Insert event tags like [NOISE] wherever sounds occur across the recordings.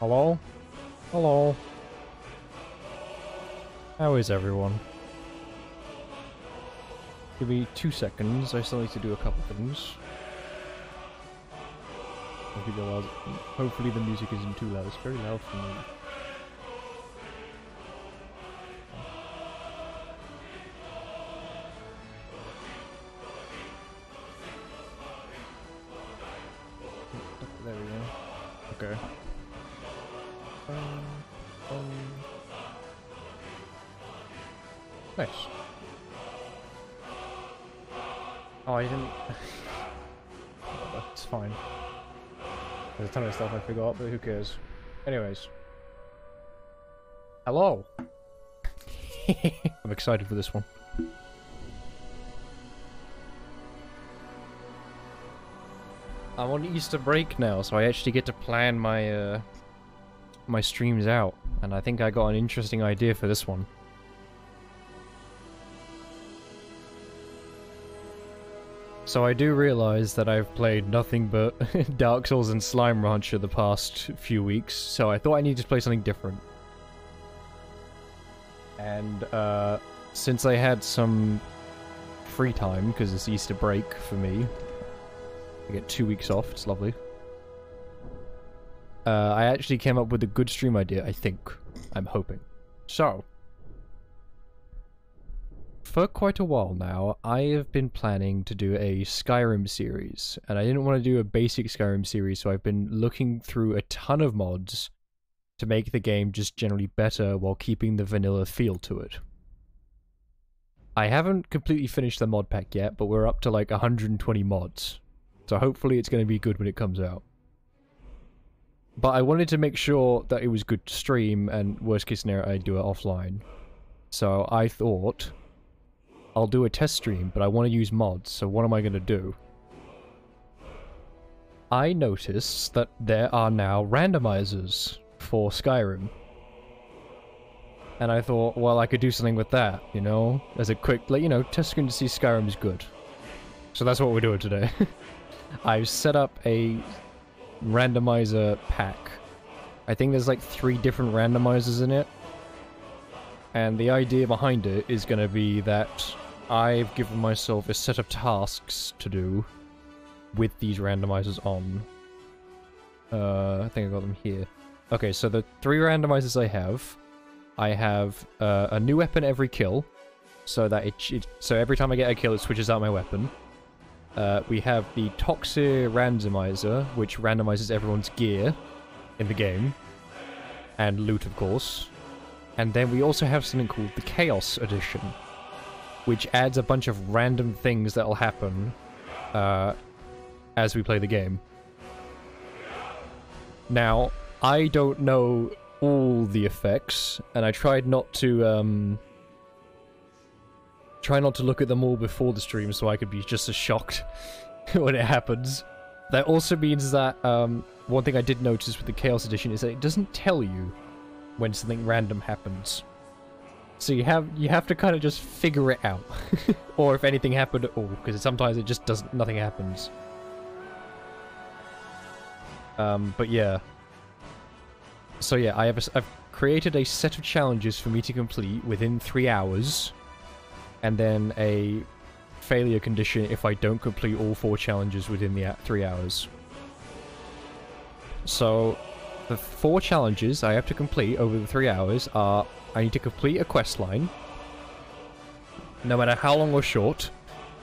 Hello? Hello? How is everyone? Give me two seconds, I still need to do a couple things. Hopefully the, music isn't too loud, it's very loud for me. Who cares? Anyways. Hello! [LAUGHS] I'm excited for this one. I'm on Easter break now, so I actually get to plan my, uh, my streams out. And I think I got an interesting idea for this one. So I do realize that I've played nothing but [LAUGHS] Dark Souls and Slime Rancher the past few weeks, so I thought I needed to play something different. And uh, since I had some free time, because it's Easter break for me, I get two weeks off, it's lovely. Uh, I actually came up with a good stream idea, I think. I'm hoping. So, for quite a while now, I have been planning to do a Skyrim series, and I didn't want to do a basic Skyrim series, so I've been looking through a ton of mods to make the game just generally better while keeping the vanilla feel to it. I haven't completely finished the mod pack yet, but we're up to like 120 mods, so hopefully it's going to be good when it comes out. But I wanted to make sure that it was good to stream, and worst case scenario, I'd do it offline. So I thought I'll do a test stream, but I want to use mods, so what am I going to do? I noticed that there are now randomizers for Skyrim. And I thought, well, I could do something with that, you know? As a quick, like, you know, test screen to see Skyrim is good. So that's what we're doing today. [LAUGHS] I've set up a randomizer pack. I think there's like three different randomizers in it. And the idea behind it is going to be that I've given myself a set of tasks to do with these randomizers on. Uh, I think I got them here. Okay, so the three randomizers I have, I have uh, a new weapon every kill, so that it, it, so every time I get a kill, it switches out my weapon. Uh, we have the Toxir randomizer, which randomizes everyone's gear in the game, and loot, of course. And then we also have something called the Chaos Edition, which adds a bunch of random things that'll happen uh, as we play the game. Now, I don't know all the effects, and I tried not to um, try not to look at them all before the stream, so I could be just as shocked [LAUGHS] when it happens. That also means that um, one thing I did notice with the Chaos Edition is that it doesn't tell you when something random happens. So you have you have to kind of just figure it out, [LAUGHS] or if anything happened at all, because sometimes it just doesn't. Nothing happens. Um, but yeah. So yeah, I have a, I've created a set of challenges for me to complete within three hours, and then a failure condition if I don't complete all four challenges within the three hours. So the four challenges I have to complete over the three hours are I need to complete a quest line. No matter how long or short,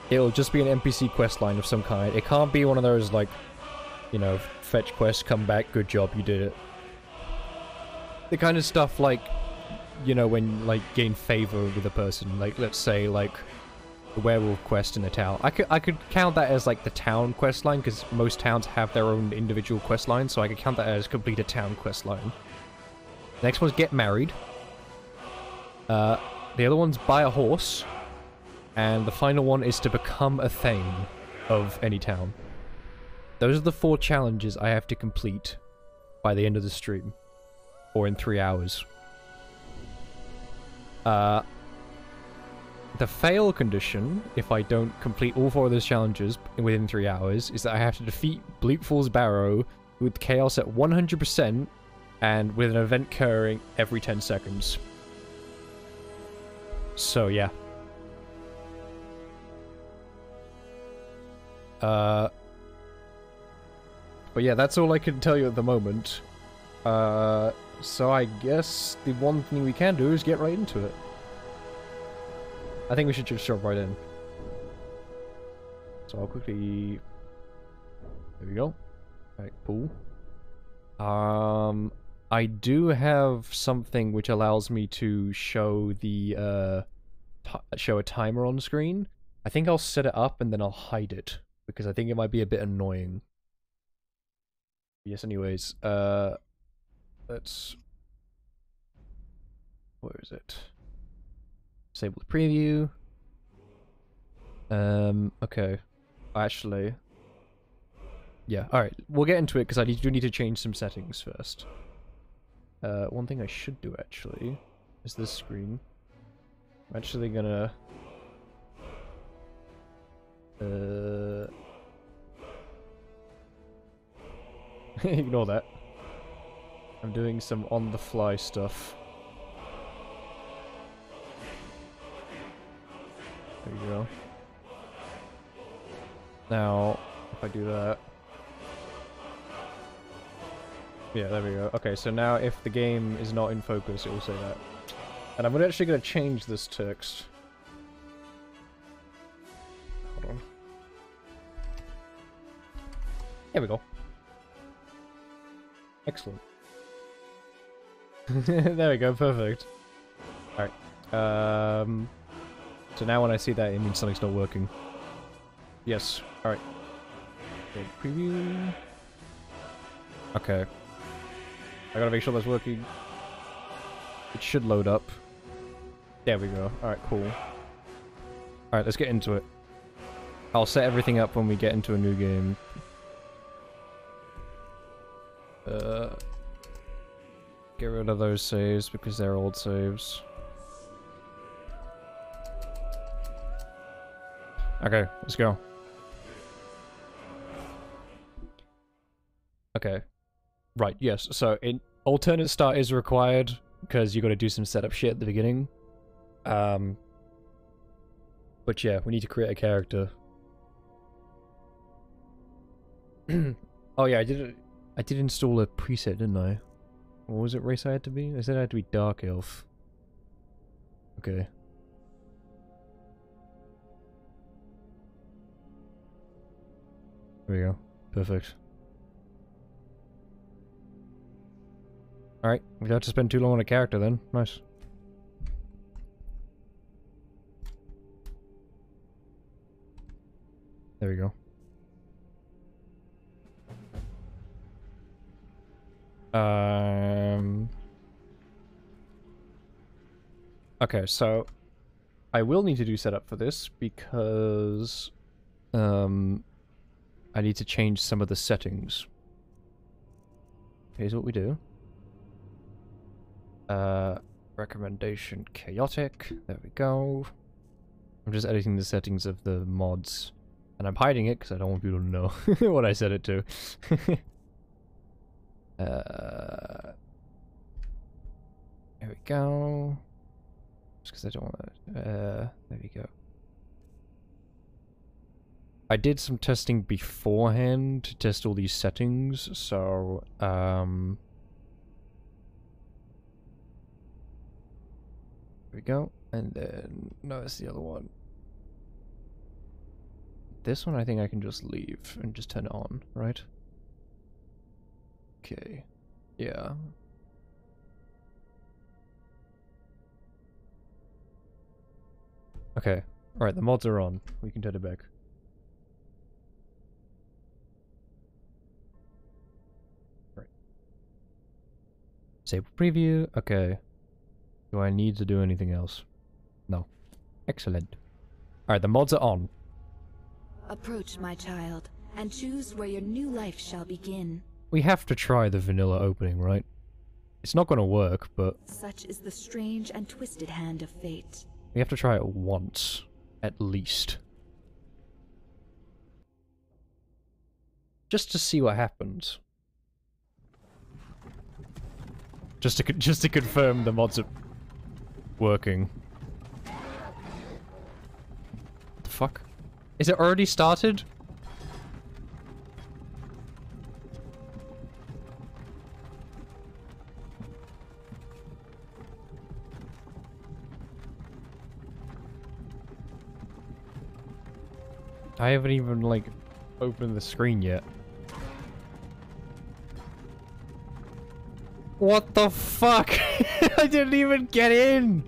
it'll just be an NPC quest line of some kind. It can't be one of those, like, you know, fetch quest, come back, good job, you did it. The kind of stuff like, you know, when, like, gain favor with a person. Like, let's say, like, the werewolf quest in a town. I could, I could count that as, like, the town quest line, because most towns have their own individual quest line, so I could count that as complete a town quest line. Next one's get married. Uh, the other one's buy a horse. And the final one is to become a Thane of any town. Those are the four challenges I have to complete by the end of the stream. Or in three hours. Uh, the fail condition, if I don't complete all four of those challenges within three hours, is that I have to defeat Bleak Falls Barrow with Chaos at 100% and with an event occurring every 10 seconds. So, yeah. Uh, but yeah, that's all I can tell you at the moment. Uh, so I guess the one thing we can do is get right into it. I think we should just jump right in. So I'll quickly... There we go. Alright, cool. Um, I do have something which allows me to show the, uh, show a timer on screen. I think I'll set it up and then I'll hide it, because I think it might be a bit annoying. Yes, anyways, uh, let's... Where is it? Disable the preview. Um, okay. Actually, yeah, alright. We'll get into it because I do need to change some settings first. Uh, one thing I should do actually is this screen. I'm actually gonna... Uh... [LAUGHS] Ignore that. I'm doing some on-the-fly stuff. There you go. Now, if I do that... Yeah, there we go. Okay, so now if the game is not in focus, it will say that. And I'm actually going to change this text. Hold on. There we go. Excellent. [LAUGHS] there we go, perfect. Alright. Um, so now when I see that, it means something's not working. Yes. Alright. Okay, preview. Okay. I gotta make sure that's working. It should load up. There we go. Alright, cool. Alright, let's get into it. I'll set everything up when we get into a new game. Uh, get rid of those saves because they're old saves. Okay, let's go. Okay. Right, yes. So in alternate start is required because you got to do some setup shit at the beginning. Um But yeah, we need to create a character. [CLEARS THROAT] oh yeah, I did I did install a preset, didn't I? What was it race I had to be? I said I had to be Dark Elf. Okay. There we go. Perfect. Alright, we don't have to spend too long on a character then. Nice. There we go. Um... Okay, so I will need to do setup for this because um, I need to change some of the settings. Here's what we do. Uh, recommendation chaotic. There we go. I'm just editing the settings of the mods. And I'm hiding it because I don't want people to know [LAUGHS] what I set it to. [LAUGHS] uh, there we go. Just because I don't want to... Uh, there we go. I did some testing beforehand to test all these settings, so um, we go. And then, no, that's the other one. This one I think I can just leave and just turn it on, right? Okay. Yeah. Okay. Alright, the mods are on. We can turn it back. Right. Save preview. Okay. Do I need to do anything else? No. Excellent. Alright, the mods are on. Approach, my child, and choose where your new life shall begin. We have to try the vanilla opening, right? It's not going to work, but... Such is the strange and twisted hand of fate. We have to try it once, at least. Just to see what happens. Just to just to confirm the mods are working. the fuck? Is it already started? I haven't even like opened the screen yet. What the fuck? [LAUGHS] I didn't even get in!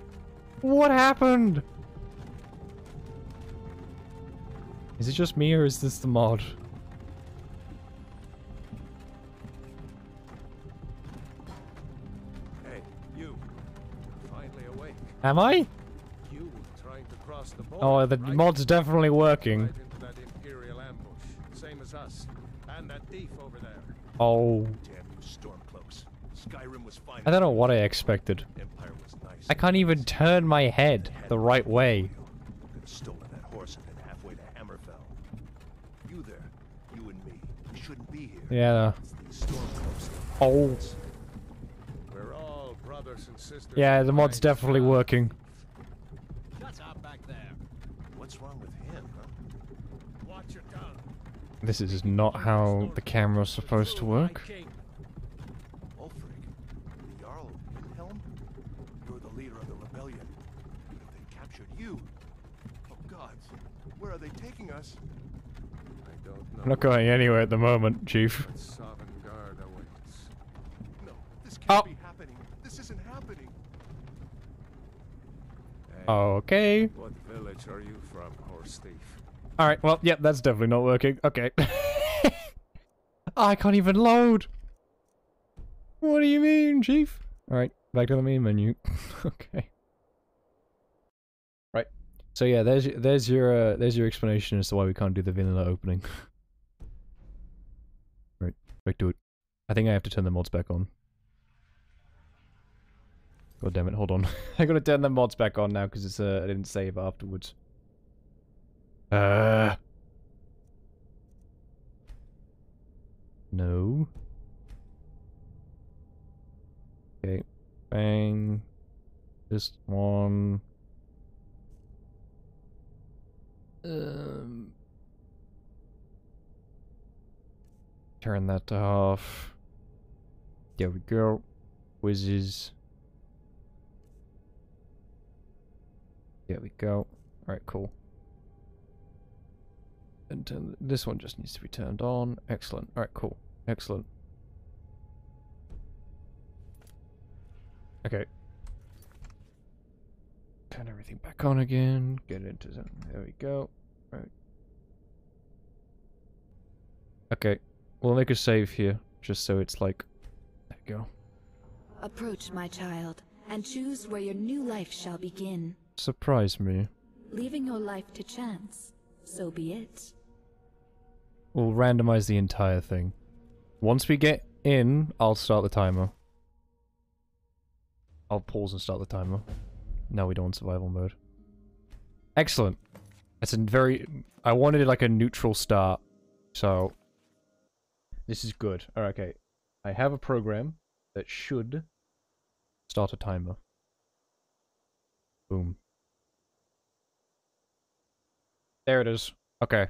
What happened? Is it just me or is this the mod? Hey, you. Finally awake. Am I? You trying to cross the oh, border. Oh, the right? mod's definitely working. Right into that Imperial ambush. Same as us. And that thief over there. Oh, Damn you stormcloaks. Skyrim was fine. I don't know what I expected. I can't even turn my head the right way. Yeah. Oh. Yeah, the mod's definitely working. This is not how the camera's supposed to work. Ulfric, the Jarl of Windhelm? You're the leader of the rebellion. What if they captured you? Oh gods, where are they taking us? I don't know. I'm not going anywhere at the moment, Chief. But Sovngarde awaits. No, this can't Oh. be happening. This isn't happening. Okay. What village are you from, horse thief? Alright, well, yep, that's definitely not working. Okay. [LAUGHS] I can't even load! What do you mean, Chief? Alright, back to the main menu. [LAUGHS] okay. Right. So yeah, there's there's your uh, there's your explanation as to why we can't do the vanilla opening. [LAUGHS] it. I think I have to turn the mods back on. God damn it, hold on. [LAUGHS] I gotta turn the mods back on now because it's uh, I didn't save afterwards. Uh. No. Okay. Bang. This one. Um. Turn that off. There we go. Whizzes. There we go. Alright, cool. And turn, this one just needs to be turned on. Excellent. Alright, cool. Excellent. Okay. Turn everything back on again. Get into zone. There we go. Right. Okay. We'll make a save here, just so it's like... There you go. Approach, my child, and choose where your new life shall begin. Surprise me. Leaving your life to chance, so be it. We'll randomize the entire thing. Once we get in, I'll start the timer. I'll pause and start the timer. No, we don't want survival mode. Excellent. That's a very... I wanted like a neutral start, so... This is good. Alright, okay. I have a program that should start a timer. Boom. There it is. Okay.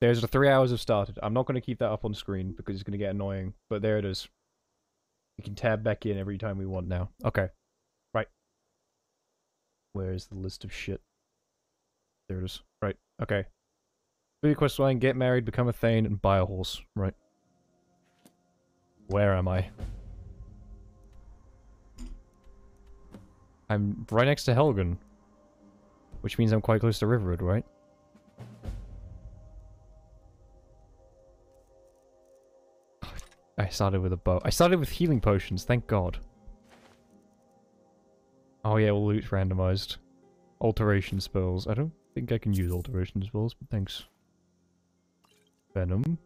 There's the three hours have started. I'm not going to keep that up on screen because it's going to get annoying, but there it is. We can tab back in every time we want now. Okay. Right. Where is the list of shit? There it is. Right. Okay. Your quest line, get married, become a Thane, and buy a horse. Right. Where am I? I'm right next to Helgen. Which means I'm quite close to Riverwood, right? I started with a bow. I started with healing potions, thank god. Oh yeah, well loot randomized. Alteration spells. I don't think I can use alteration spells, but thanks. Venom.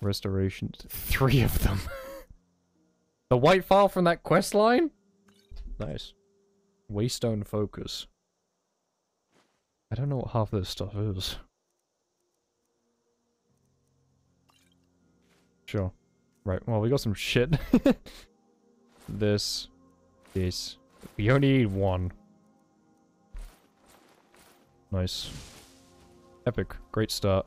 Restoration. Three of them. [LAUGHS] the White Phial from that quest line? Nice. Waystone Focus. I don't know what half of this stuff is. Sure. Right, well, we got some shit. [LAUGHS] this, this. We only need one. Nice. Epic. Great start.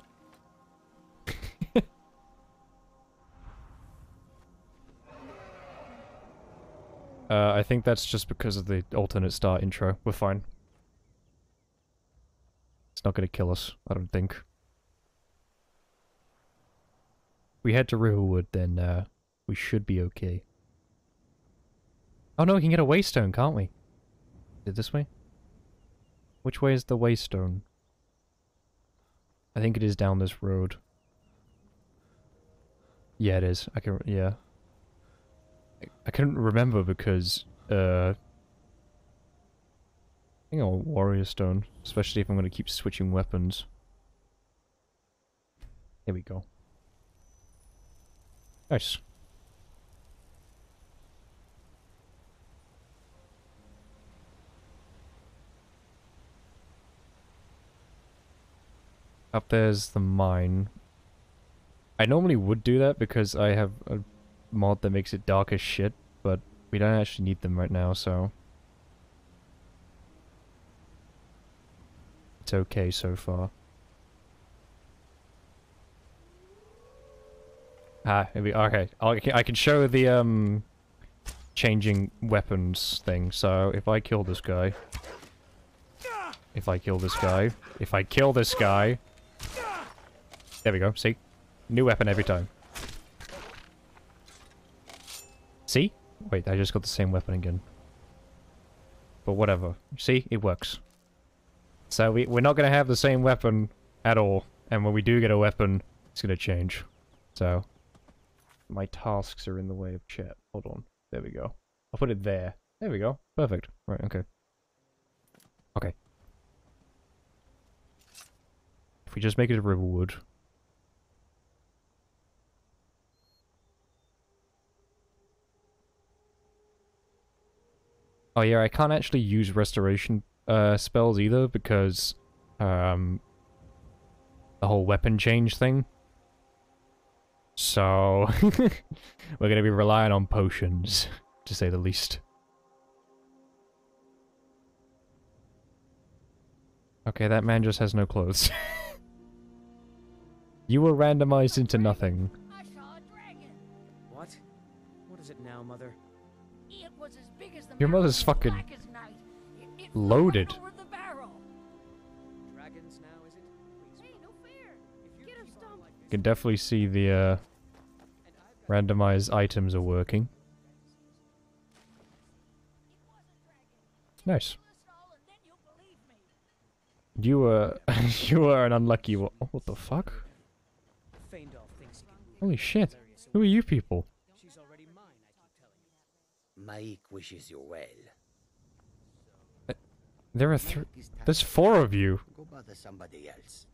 Uh, I think that's just because of the alternate start intro. We're fine. It's not gonna kill us, I don't think. We head to Riverwood, then uh, we should be okay. Oh no, we can get a waystone, can't we? Is it this way? Which way is the waystone? I think it is down this road. Yeah, it is. I can, yeah. I, I couldn't remember because, uh... I think I want Warrior Stone, especially if I'm going to keep switching weapons. Here we go. Nice. Up there's the mine. I normally would do that because I have a mod that makes it dark as shit, but we don't actually need them right now, so... It's okay so far. Ah, we, okay. I can show the, um... Changing weapons thing, so if I kill this guy... If I kill this guy... If I kill this guy... There we go, see? New weapon every time. See? Wait, I just got the same weapon again. But whatever. See? It works. So we, we're not going to have the same weapon at all. And when we do get a weapon, it's going to change. So, my tasks are in the way of chat. Hold on. There we go. I'll put it there. There we go. Perfect. Right, okay. Okay. If we just make it a Riverwood, Oh yeah, I can't actually use restoration uh, spells either because um, the whole weapon change thing. So [LAUGHS] we're gonna be relying on potions, [LAUGHS] to say the least. Okay, that man just has no clothes. [LAUGHS] you were randomized into nothing. On fucking loaded. You can definitely see the uh, and I've got randomized items are working. It was a dragon. Nice. Kill us all and then you'll believe me. You were [LAUGHS] you were an unlucky one. What the fuck? Faendal thinks he can move Holy shit. Who are you people? She's already mine, I keep Mike wishes you well. Uh, there are three. Mike is tired. There's four of you. Go bother somebody else.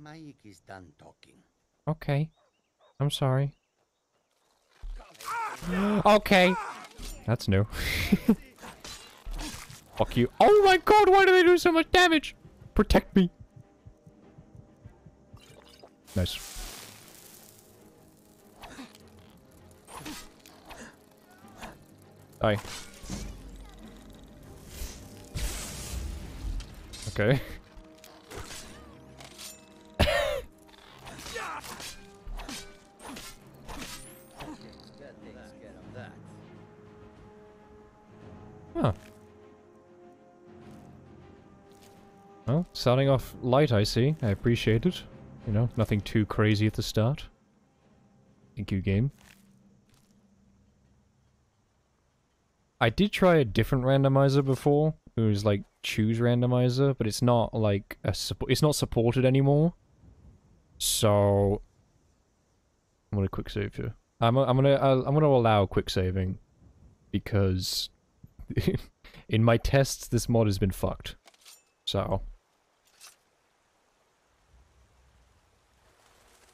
Mike is done talking. Okay. I'm sorry. okay. That's new. [LAUGHS] Fuck you. Oh my god, why do they do so much damage? Protect me. Nice. Die. Okay. [LAUGHS] Well, starting off light, I see. I appreciate it. You know, nothing too crazy at the start. Thank you, game. I did try a different randomizer before. It was like choose randomizer, but it's not like a it's not supported anymore. So I'm gonna quick save here. I'm I'm gonna I'm gonna allow quick saving because [LAUGHS] in my tests this mod has been fucked. So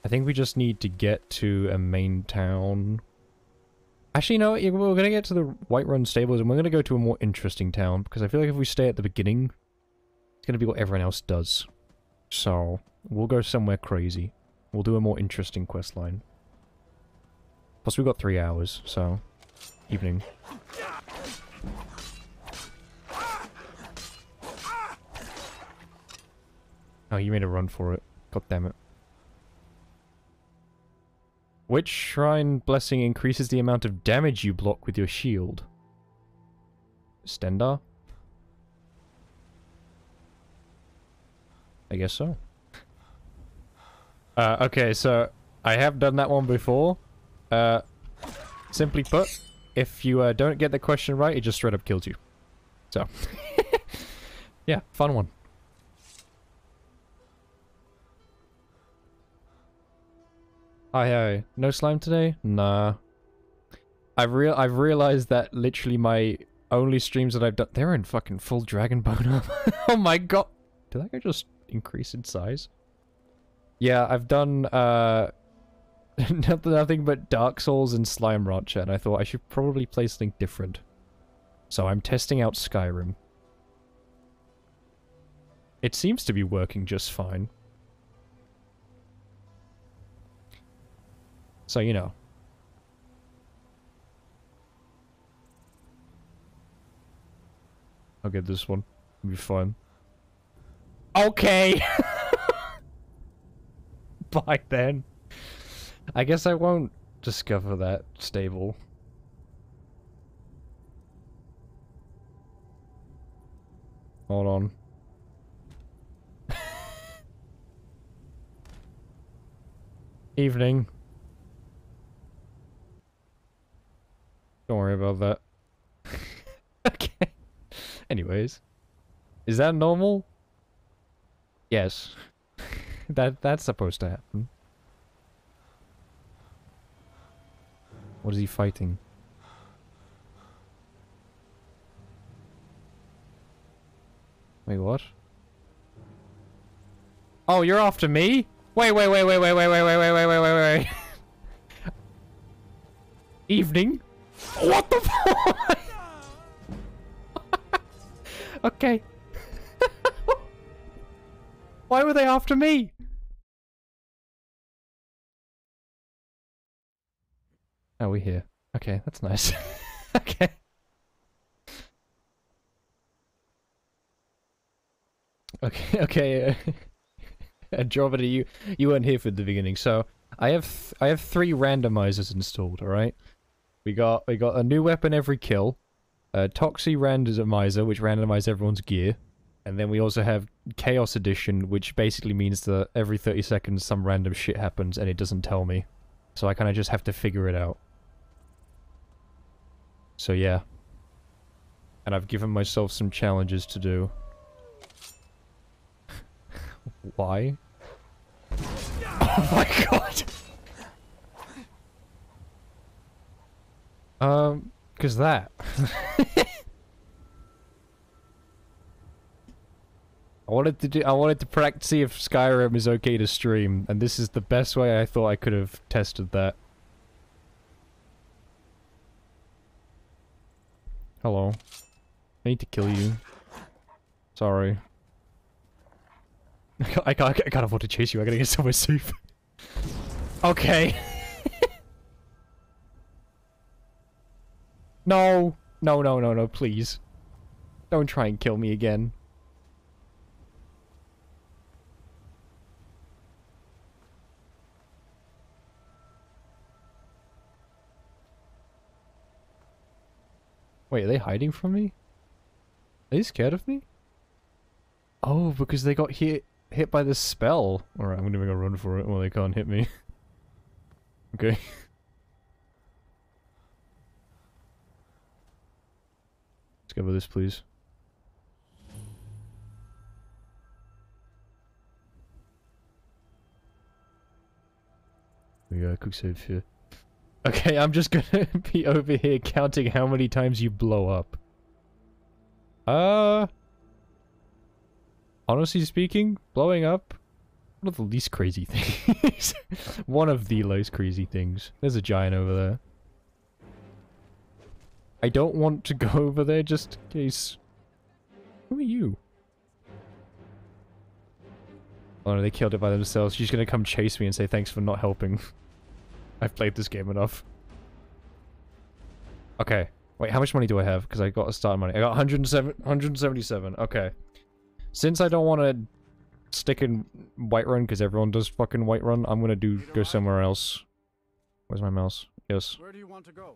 I think we just need to get to a main town. Actually, no, yeah, we're gonna get to the Whiterun Stables and we're gonna go to a more interesting town because I feel like if we stay at the beginning, it's gonna be what everyone else does. So we'll go somewhere crazy. We'll do a more interesting quest line. Plus, we've got three hours, so Evening. Oh, you made a run for it. God damn it. Which shrine blessing increases the amount of damage you block with your shield? Stendarr? I guess so. Uh, okay, so I have done that one before. Uh, simply put, if you uh, don't get the question right, it just straight up kills you. So, [LAUGHS] yeah, fun one. Hi, hi. No slime today? Nah. I've real I've realized that literally my only streams that I've done they're in fucking full dragon bone [LAUGHS] oh my god. Did that guy just increase in size? Yeah, I've done uh [LAUGHS] nothing nothing but Dark Souls and Slime Rancher, and I thought I should probably play something different. So I'm testing out Skyrim. It seems to be working just fine. So, you know. I'll get this one. It'll be fun. Okay! [LAUGHS] Bye then. I guess I won't discover that stable. Hold on. [LAUGHS] Evening. Don't worry about that. okay. Anyways. Is that normal? Yes. that that's supposed to happen. What is he fighting? Wait, what? Oh, you're after me? Wait, wait, wait, wait, wait, wait, wait, wait, wait, wait, wait, wait, wait. Evening? What the fuck? [LAUGHS] okay. Why were they after me? Oh, we're here. Okay, that's nice. [LAUGHS] okay. Okay, [LAUGHS] okay. Uh, Andromeda, you you weren't here for the beginning, so I have I have three randomizers installed. All right, we got we got a new weapon every kill, a Toxie randomizer which randomizes everyone's gear, and then we also have Chaos Edition, which basically means that every 30 seconds some random shit happens and it doesn't tell me, so I kind of just have to figure it out. So yeah, and I've given myself some challenges to do. [LAUGHS] Why? [LAUGHS] Oh my [LAUGHS] god! Um, cause that. [LAUGHS] I wanted to do. I wanted to practice see if Skyrim is okay to stream, and this is the best way I thought I could have tested that. Hello. I need to kill you. Sorry. [LAUGHS] I can't, I can't afford to chase you, I gotta get somewhere safe. [LAUGHS] okay. No. No, no, no, no, please. Don't try and kill me again. Wait, are they hiding from me? Are they scared of me? Oh, because they got hit hit by the spell. Alright, I'm gonna make a run for it while they can't hit me. [LAUGHS] okay. Let's go with this, please. We got a quick save here. Okay, I'm just gonna [LAUGHS] be over here counting how many times you blow up. Uh... Honestly speaking, blowing up, one of the least crazy [LAUGHS] things. one of the least crazy things. There's a giant over there. I don't want to go [LAUGHS] over there just in case... Who are you? Oh no, they killed it by themselves. She's gonna come chase me and say thanks for not helping. [LAUGHS] I've played this game enough. Okay. Wait, how much money do I have? Because I got a start money. I got 107, 177. Okay. Since I don't want to stick in Whiterun because everyone does fucking Whiterun, I'm gonna do go somewhere else. Where's my mouse? Yes. Where do you want to go?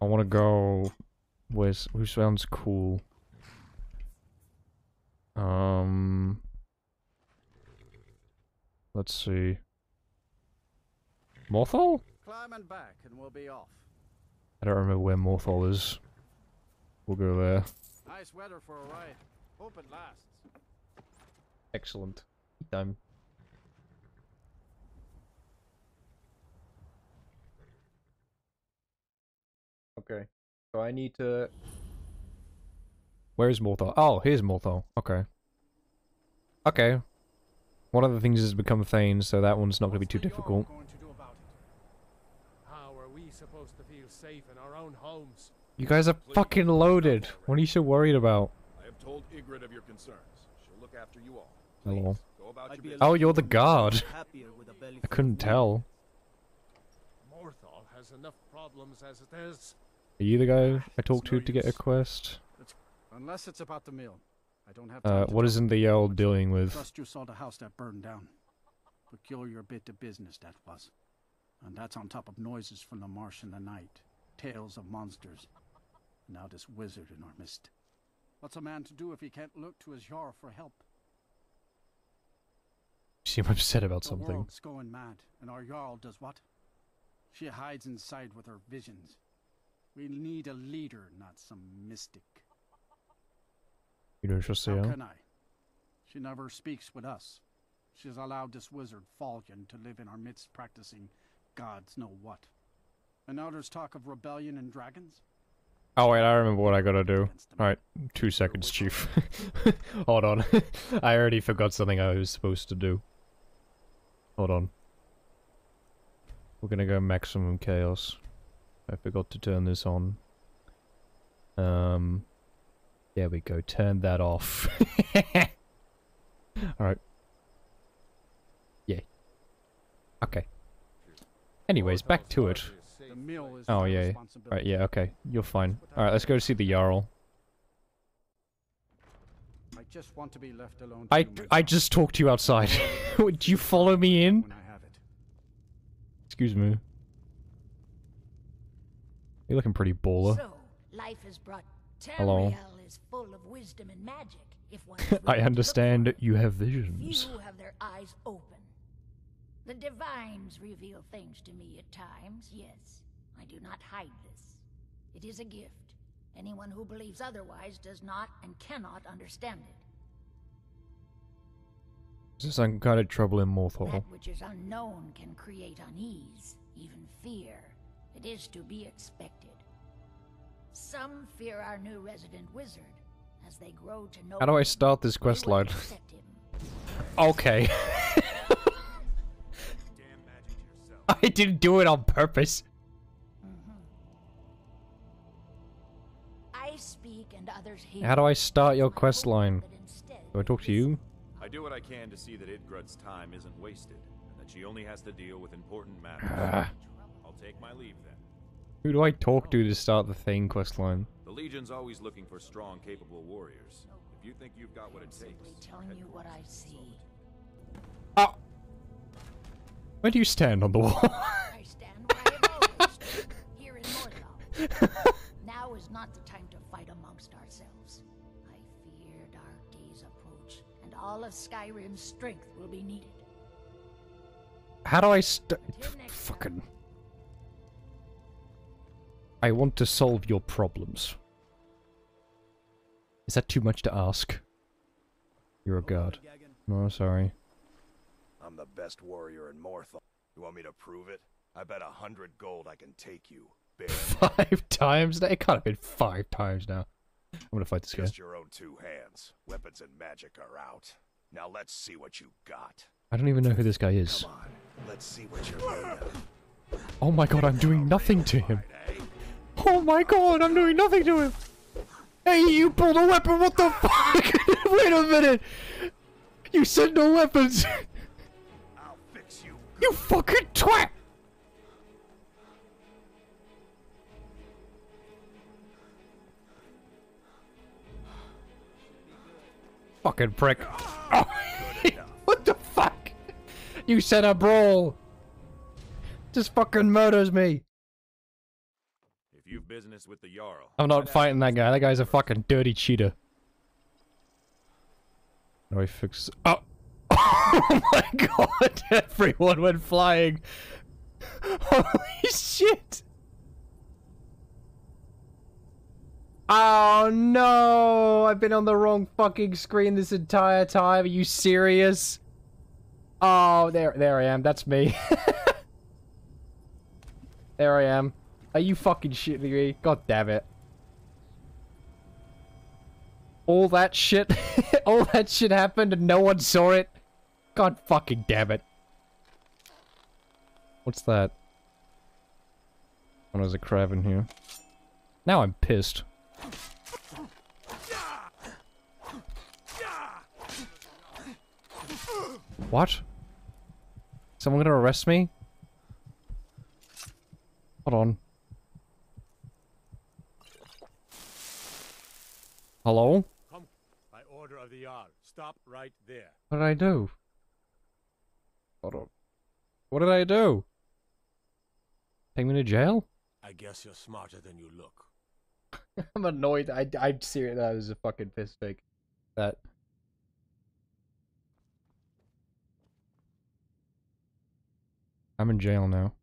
I want to go. Where's who sounds cool? Um. Let's see. Morthal? Climb and back, and we'll be off. I don't remember where Morthal is. We'll go there. Nice weather for a ride. Hope it lasts. Excellent. Time. Okay. So I need to. Where is Morthal? Oh, here's Morthal. Okay. Okay. One of the things has become Thane, so that one's not going to be too difficult. Going to do about it? How are we supposed to feel safe in our own homes? You guys are fucking loaded. What are you so worried about? I have told Idgrod of your concerns. She'll look after you all. Hello. Please, go about your business. Oh, you're the guard. I couldn't tell. Morthal has enough problems as it is. Are you the guy I talked to to get a quest? Unless it's about the mill. I don't have Uh, what isn't the Jarl dealing with? Trust you saw the house that burned down. Peculiar bit of business that was. And that's on top of noises from the marsh in the night. Tales of monsters. And now this wizard in our midst. What's a man to do if he can't look to his Jarl for help? You [LAUGHS] seem upset about The something. world's going mad, and our Jarl does what? She hides inside with her visions. We need a leader, not some mystic. You don't trust the How can I? She never speaks with us. She's allowed this wizard, Falion, to live in our midst practicing gods know what. And now there's talk of rebellion and dragons? Oh wait, I remember what I gotta do. Alright, two seconds, Chief. [LAUGHS] Hold on. [LAUGHS] I already forgot something I was supposed to do. Hold on. We're gonna go maximum chaos. I forgot to turn this on. Um... There we go, turn that off. [LAUGHS] Alright. Yeah. Okay. Anyways, back to it. The mill is Oh, yeah. Right, yeah, okay. You're fine. Alright, let's go see the Jarl. I just want to be left alone. I, I just talked to you outside. [LAUGHS] Would you follow me in? when I have it. Excuse me. You're looking pretty baller. So, life has brought Hello. Is full of wisdom and magic. If one [LAUGHS] I understand you have visions. Few have their eyes open. The divines reveal things to me at times, yes. I do not hide this. It is a gift. Anyone who believes otherwise does not and cannot understand it. Is kind of trouble in Morthal? That which is unknown can create unease, even fear. It is to be expected. Some fear our new resident wizard. As they grow to know How do I start this quest line? Okay. Damn magic to yourself. I didn't do it on purpose. Mm-hmm. I speak and others hear. How do I start your quest line? Do I talk to you? I do what I can to see that Idgrod's time isn't wasted, and that she only has to deal with important matters. Ah. Ah. I'll take my leave then. Who do I talk to to start the Thane quest line? The Legion's always looking for strong, capable warriors. If you think you've got what it simply takes, telling you what I towards the see. Oh! Where do you stand on the wall? [LAUGHS] I stand where I have always stood, here in Morthal. [LAUGHS] now is not the time to fight amongst ourselves. I fear dark days approach, and all of Skyrim's strength will be needed. How do I st- Until next Fucking... I want to solve your problems. Is that too much to ask? You're a god. No, sorry. I'm the best warrior in Morthal. You want me to prove it? I bet a hundred gold I can take you, bear. [LAUGHS] Five times now? It can't have been five times now. I'm gonna fight this guy. Just your own two hands. Weapons and magic are out. Now let's see what you got. I don't even know who this guy is. Come on, let's see what you're made of. Oh my god, I'm doing nothing to him. Eh? Oh my god, I'm doing nothing to him! Hey, you pulled a weapon, what the [LAUGHS] fuck? Wait a minute! You said no weapons! I'll fix you. You fucking twat! Fucking prick. Oh, [LAUGHS] what the fuck? You said a brawl. Just fucking murders me. You've business with the Jarl, I'm not fighting that guy. That guy's a fucking dirty cheater. No, he fix. Oh. [LAUGHS] oh my god! [LAUGHS] Everyone went flying. [LAUGHS] Holy shit! Oh no! I've been on the wrong fucking screen this entire time. Are you serious? Oh, there, there I am. That's me. there I am. Are you fucking shitting me? God damn it. All that shit, [LAUGHS] all that shit happened and no one saw it? God fucking damn it. What's that? Oh, there's a crab in here. Now I'm pissed. What? Someone gonna arrest me? Hold on. Hello? Come by order of the Jarl. Stop right there. What did I do? Hold on. What did I do? Take me to jail? I guess you're smarter than you look. [LAUGHS] I'm annoyed. I, I'm serious. That was a fucking piss take. That. I'm in jail now.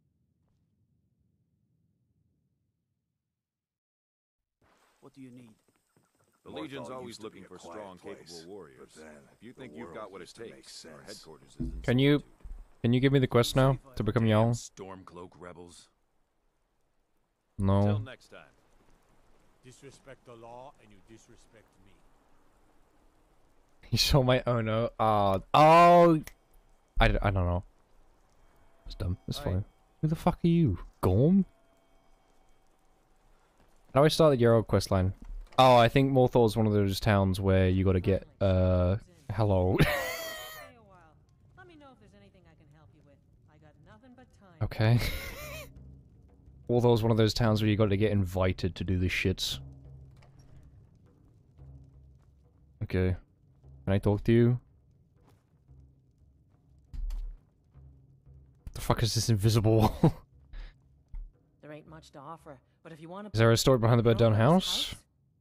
What do you need? The Morthal Legion's always used to be looking for strong, place, capable warriors. but then If you think you've got what it used to make takes, our headquarters is in Can you, can you give me the quest now to become Jarl? Stormcloak rebels. No. Till next time. Disrespect the law and you disrespect me. You saw my oh no. Uh, oh. I don't know. It's dumb. It's Hi. fine. Who the fuck are you? Gorm? How do I start the Yarrow quest line? Oh, I think Morthal is one of those towns where you gotta get, uh, hello. Stay a while. Let me know if there's anything I can help you with. I got nothing but time. okay. [LAUGHS] Morthal's one of those towns where you gotta get invited to do the shits. Okay. Can I talk to you? the fuck is this invisible wall? [LAUGHS] There ain't much to offer, but if you want to Is there a story behind the burnt down house?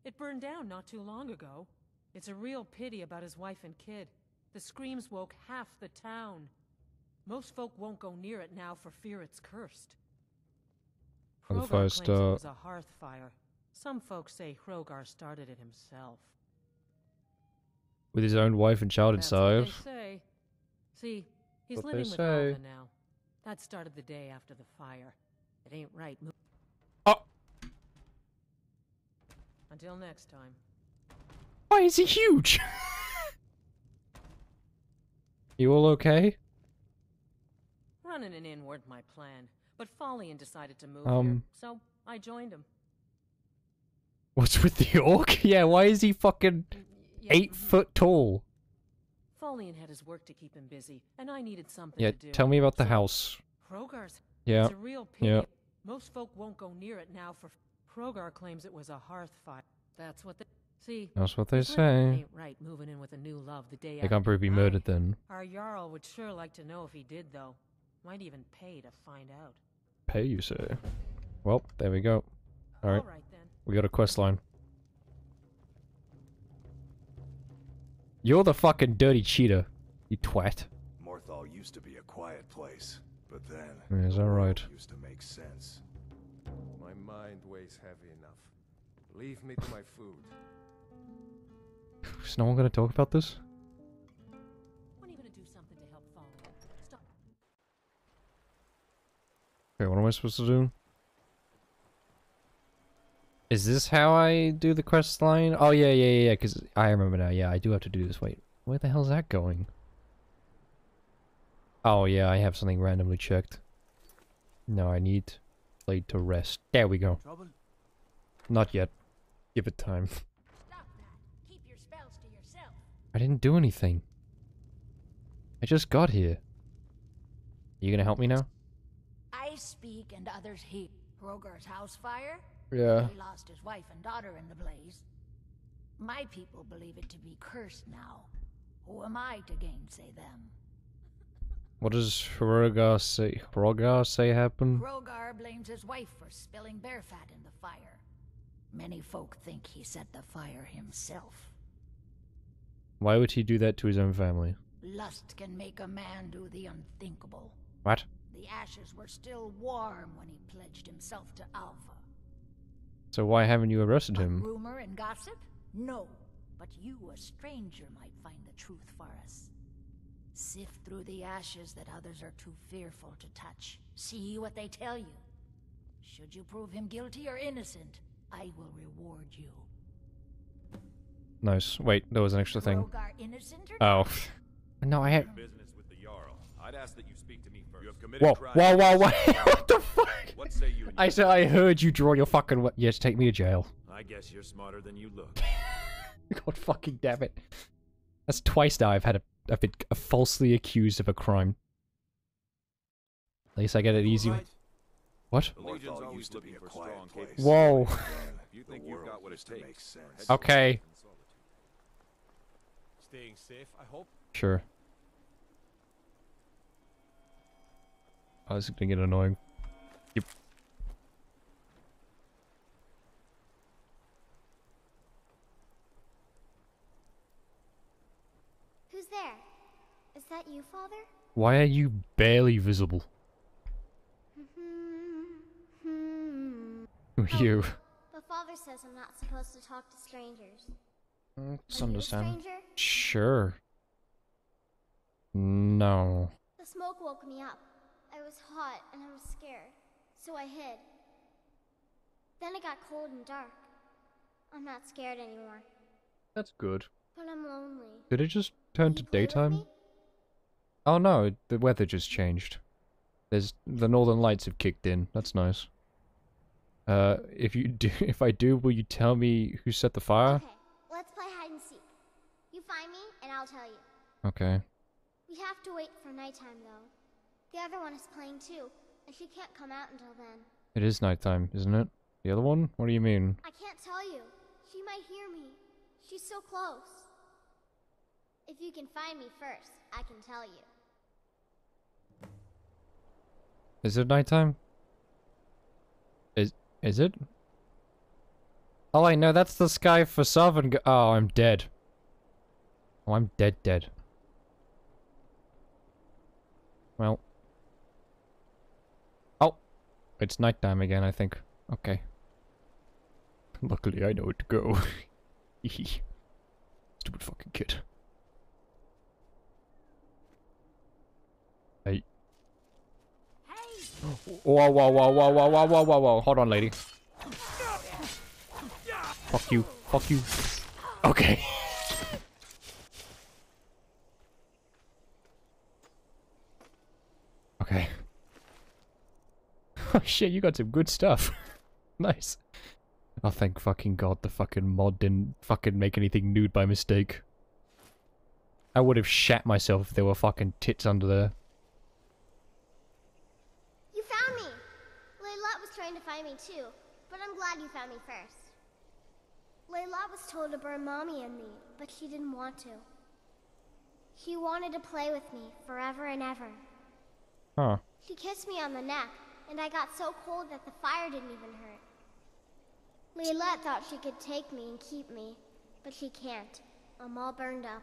It burned down not too long ago. It's a real pity about his wife and kid. The screams woke half the town. Most folk won't go near it now for fear it's cursed. The Hroggar claims it uh, was a hearth fire. Some folks say Hroggar started it himself. With his own wife and child That's inside. what they say. See, he's What living with say. Alva now. That started the day after the fire. It ain't right. Until next time. Why is he huge? [LAUGHS] you all okay? Running an inn weren't my plan, but Falion decided to move here, Um. so I joined him. What's with the orc? [LAUGHS] Yeah, why is he fucking Yeah, eight foot tall? Falion had his work to keep him busy, and I needed something Yeah, to do. tell me about the house. Hroggar's. Yeah, It's a real pity. yeah. Most folk won't go near it now for. Hroggar claims it was a hearth fire. That's what they. See. That's what they it's like it say. Ain't right moving in with a new love the day They after can't probably be you murdered die. then. Our Jarl would sure like to know if he did, though. Might even pay to find out. Pay, you say? Well, there we go. Alright, All right then. we got a quest line. You're the fucking dirty cheater, you twat. Morthal used to be a quiet place, but then Yeah, is that right? used to make sense. My mind weighs heavy enough. Leave me to my food. Is no one gonna talk about this? When are you gonna do something to help Falion? Stop. Okay, what am I supposed to do? Is this how I do the quest line? Oh yeah, yeah, yeah, yeah. because I remember now. Yeah, I do have to do this. Wait, where the hell's that going? Oh yeah, I have something randomly checked. No, I need Blade to rest. There we go. Trouble? Not yet. Give it time. [LAUGHS] Stop that. Keep your spells to yourself. I didn't do anything. I just got here. You gonna help me now? I speak and others hear. Hroggar's house fire? Yeah. He lost his wife and daughter in the blaze. My people believe it to be cursed now. Who am I to gainsay them? What does Hroggar say? Hroggar say happened? Hroggar blames his wife for spilling bear fat in the fire. Many folk think he set the fire himself. Why would he do that to his own family? Lust can make a man do the unthinkable. What? The ashes were still warm when he pledged himself to Alva. So why haven't you arrested him? Rumor and gossip? No. But you, a stranger, might find the truth for us. Sift through the ashes that others are too fearful to touch. See what they tell you. Should you prove him guilty or innocent, I will reward you. Nice. Wait, there was an extra thing. Innocent Oh. [LAUGHS] No, I have. Business with the Jarl. I'd ask that you speak to me first. You have committed Whoa, whoa, whoa, whoa! [LAUGHS] what the fuck? What say you I said I heard you draw your fucking. we- Yes, take me to jail. I guess you're smarter than you look. [LAUGHS] God fucking damn it! That's twice now I've had a I've been falsely accused of a crime. At least I get it easy. Right. What? Whoa. you okay. Staying safe, I hope. Sure. Oh, this is gonna get annoying. Is that you, Father? Why are you barely visible? Hmm. [LAUGHS] you. But Father says I'm not supposed to talk to strangers. Mm, It's a understand. Sure. No. The smoke woke me up. I was hot and I was scared, so I hid. Then it got cold and dark. I'm not scared anymore, That's good. but I'm lonely. Did it just turn to you play with daytime? Oh no, the weather just changed. There's the northern lights have kicked in. That's nice. Uh, if you do, [LAUGHS] if I do, will you tell me who set the fire? Okay, let's play hide and seek. You find me, and I'll tell you. Okay. We have to wait for nighttime, though. The other one is playing too, and she can't come out until then. It is nighttime, isn't it? The other one? What do you mean? I can't tell you. She might hear me. She's so close. If you can find me first, I can tell you. Is it nighttime? Is is it? Oh wait, no, that's the sky for southern. Go oh, I'm dead. Oh, I'm dead, dead. Well. Oh, it's nighttime again. I think. Okay. [LAUGHS] Luckily, I know where to go. [LAUGHS] Stupid fucking kid. Whoa, whoa, whoa, whoa, whoa, whoa, whoa, whoa, whoa. Hold on, lady. Fuck you. Fuck you. Okay. [LAUGHS] okay. [LAUGHS] Oh shit, you got some good stuff. [LAUGHS] nice. Oh, thank fucking god the fucking mod didn't fucking make anything nude by mistake. I would have shat myself if there were fucking tits under there. You found me! Laelette was trying to find me too, but I'm glad you found me first. Laelette was told to burn Mommy and me, but she didn't want to. She wanted to play with me forever and ever. Huh. She kissed me on the neck, and I got so cold that the fire didn't even hurt. Laelette thought she could take me and keep me, but she can't. I'm all burned up.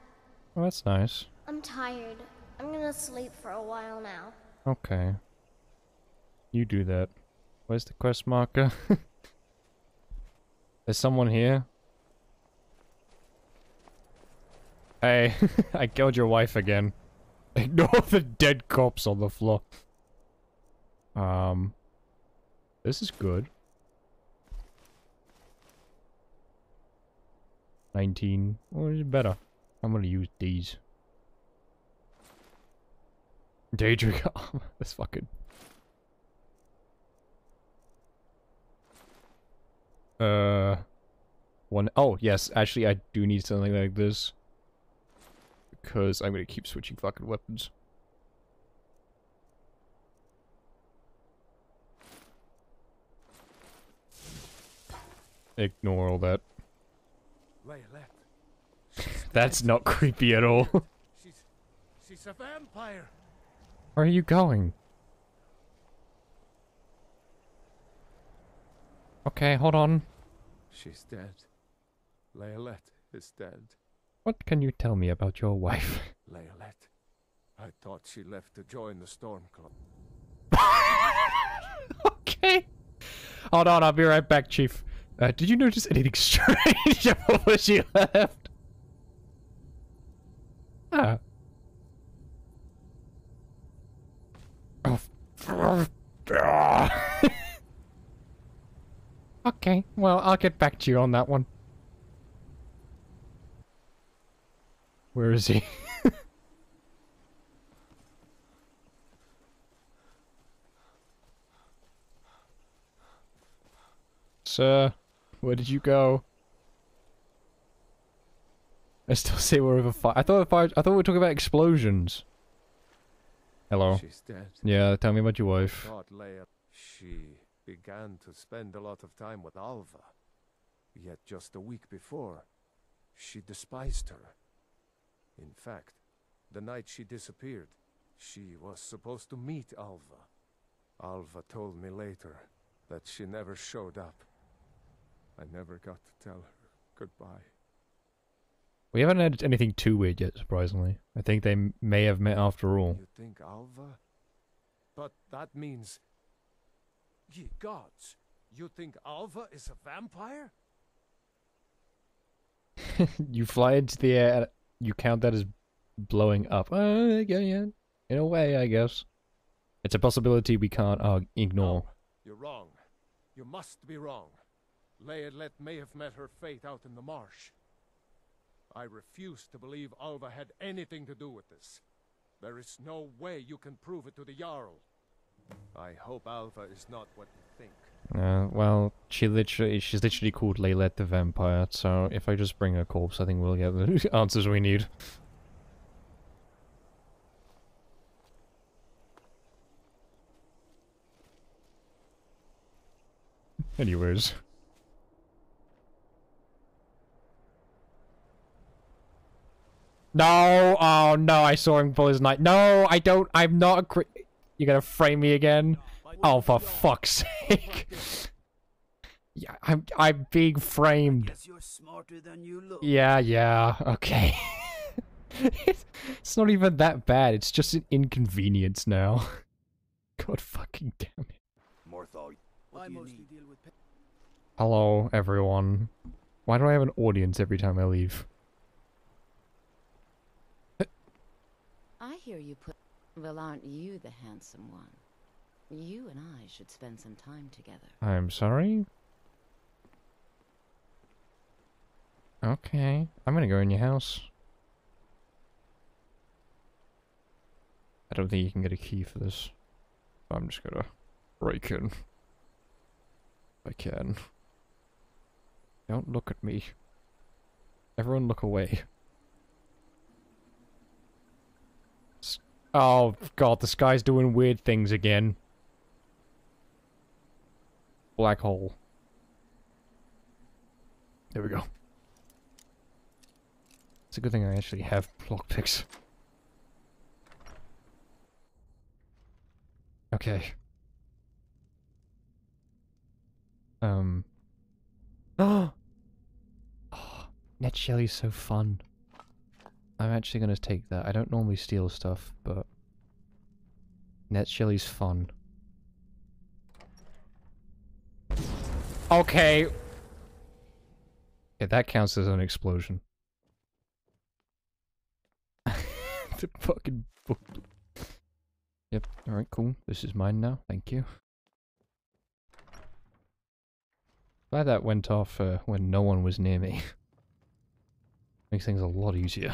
Well, that's nice. I'm tired. I'm gonna sleep for a while now. Okay. You do that. Where's the quest marker? [LAUGHS] There's someone here. Hey, [LAUGHS] I killed your wife again. [LAUGHS] Ignore the dead corpse on the floor. Um, this is good. 19. What is better? I'm gonna use these. Daedric armor. That's fucking. Uh. One. Oh, yes. Actually, I do need something like this. Because I'm gonna keep switching fucking weapons. Ignore all that. That's not creepy at all. [LAUGHS] She's she's a vampire. Where are you going? Okay, hold on. She's dead. Laelette is dead. What can you tell me about your wife? [LAUGHS] Laelette. I thought she left to join the Stormcloaks. [LAUGHS] okay. Hold on, I'll be right back, Chief. Uh, did you notice anything [LAUGHS] strange before she left? Ah. Oh. Okay, well, I'll get back to you on that one. Where is he? [LAUGHS] Sir, where did you go? I still [LAUGHS] say we're over fire. I thought fire. I thought we were talking about explosions. Hello. She's dead. Yeah, tell me about your wife. God, Laelette. She began to spend a lot of time with Alva. Yet just a week before, she despised her. In fact, the night she disappeared, she was supposed to meet Alva. Alva told me later that she never showed up. I never got to tell her goodbye. We haven't had anything too weird yet, surprisingly. I think they may have met after all. You think Alva? But that means... Ye gods! You think Alva is a vampire? [LAUGHS] you fly into the air. You count that as blowing up. Uh, yeah, yeah. In a way, I guess. It's a possibility we can't uh, ignore. You're wrong. You must be wrong. Laelette may have met her fate out in the marsh. I refuse to believe Alva had anything to do with this. There is no way you can prove it to the Jarl. I hope Alva is not what you think. Uh, well, she literally, she's literally called Laelette the Vampire, so if I just bring her corpse, I think we'll get the [LAUGHS] answers we need. Anyways. No! Oh no, I saw him pull his knife. No, I don't, I'm not a You're gonna frame me again? Oh, for fuck's sake. Yeah, I'm, I'm being framed. Yeah, yeah, okay. [LAUGHS] it's, it's not even that bad, it's just an inconvenience now. [LAUGHS] God fucking damn it. Morthal, what do you need? Hello, everyone. Why do I have an audience every time I leave? I hear you put. Well, aren't you the handsome one? You and I should spend some time together. I'm sorry? Okay, I'm gonna go in your house. I don't think you can get a key for this. I'm just gonna break in. I can. Don't look at me. Everyone look away. Oh god, the sky's doing weird things again. Black hole. There we go. It's a good thing I actually have lockpicks. Okay. Um. Oh! [GASPS] oh Netch Jelly's so fun. I'm actually gonna take that. I don't normally steal stuff, but... Netch Jelly's fun. Okay. Yeah, that counts as an explosion. [LAUGHS] the fucking book. Yep, alright, cool. This is mine now, thank you. Glad that went off uh, when no one was near me. [LAUGHS] Makes things a lot easier.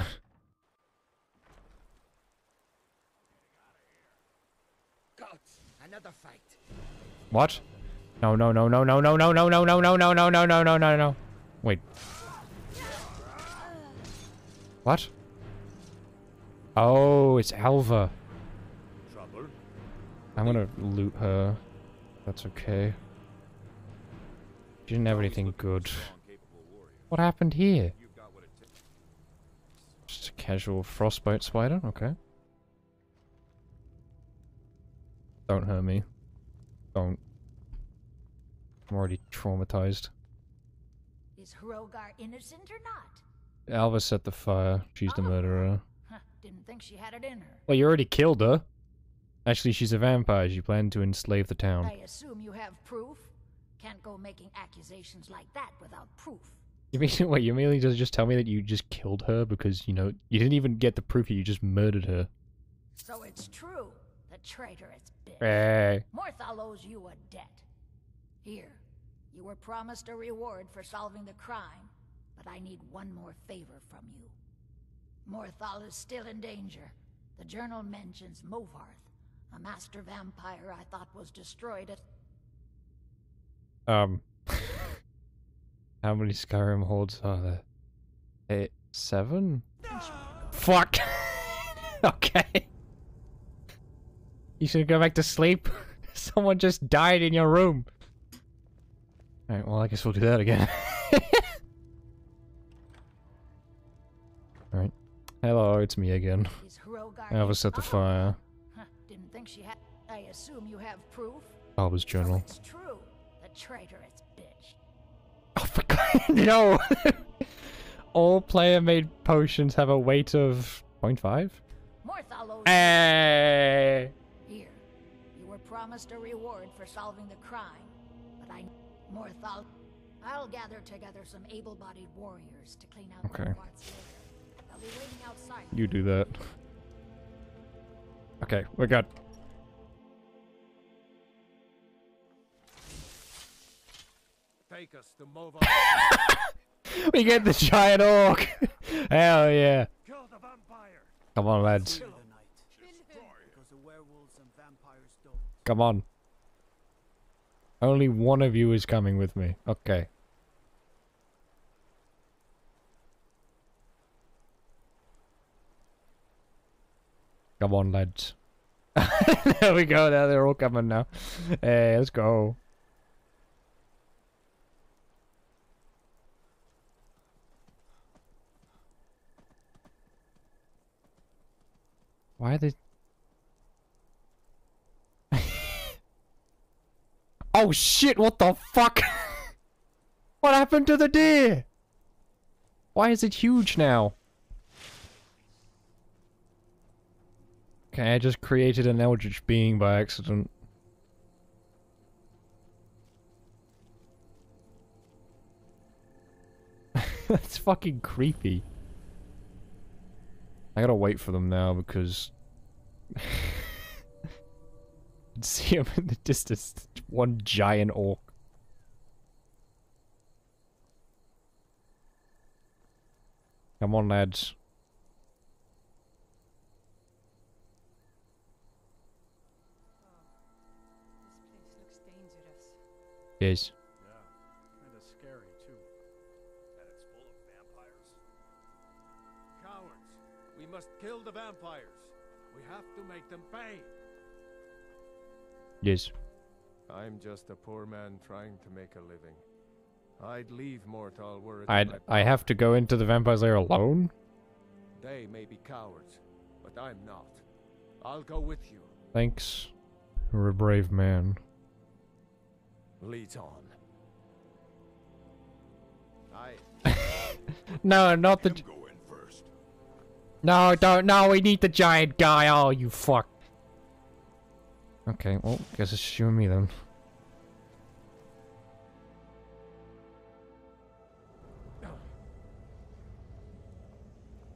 Gods, another fight. What? No, no, no, no, no, no, no, no, no, no, no, no, no, no, no, no, no, no. Wait. What? Oh, it's Alva. Trouble? I'm gonna loot her. That's okay. She didn't have anything good. What happened here? Just a casual frostbite spider, okay. Don't hurt me. Don't. I'm already traumatized. Is Hroggar innocent or not? Alva set the fire. She's the oh. murderer. Huh, didn't think she had it in her. Well, you already killed her. Actually, she's a vampire. She planned to enslave the town. I assume you have proof? Can't go making accusations like that without proof. You mean [LAUGHS] wait? You merely just just tell me that you just killed her because you know you didn't even get the proof. You just murdered her. So it's true, the traitorous bitch. Hey. Morthal owes you a debt. Here, you were promised a reward for solving the crime, but I need one more favor from you. Morthal is still in danger. The journal mentions Movarth, a master vampire I thought was destroyed at Um, [LAUGHS] how many Skyrim holds are there? Eight, seven? Fuck. [LAUGHS] okay. You should go back to sleep. [LAUGHS] Someone just died in your room. Alright, well, I guess we'll do that again. [LAUGHS] Alright. Hello, it's me again. I was set the fire. Huh, didn't think she had. I assume you have proof? Alva's journal. It's true, the traitorous bitch. Oh [LAUGHS] no! All player made potions have a weight of 0.5? Morthal owes Hey! Eh. Here, you were promised a reward for solving the crime, but I, Morthal, I'll gather together some able-bodied warriors to clean out Okay. Movarth's lair. They'll be waiting outside. You do that. Okay, we're good. Take us to Mova. [LAUGHS] We get the giant orc! [LAUGHS] Hell yeah! Kill the vampire. Come on, lads. Because the werewolves and vampires don't. Come on. Only one of you is coming with me. Okay. Come on, lads. [LAUGHS] there we go. Now they're all coming now. Hey, let's go. Why are they... oh shit, what the fuck? [LAUGHS] what happened to the deer? Why is it huge now? Okay, I just created an eldritch being by accident. [LAUGHS] That's fucking creepy. I gotta wait for them now because... [LAUGHS] [LAUGHS] See him in the distance. One giant orc. Come on, lads. Yes. Kinda scary, too. And it's full of vampires. Cowards. We must kill the vampires. We have to make them pay. Yes. I'm just a poor man trying to make a living. I'd leave Morthal were it I'd, I have to go into the vampire's lair alone? They may be cowards, but I'm not. I'll go with you. Thanks. You're a brave man. Lead on. I [LAUGHS] No, not the... Go in first. No, don't, no, we need the giant guy. Oh, you fuck. Okay, well, guess it's you and me then.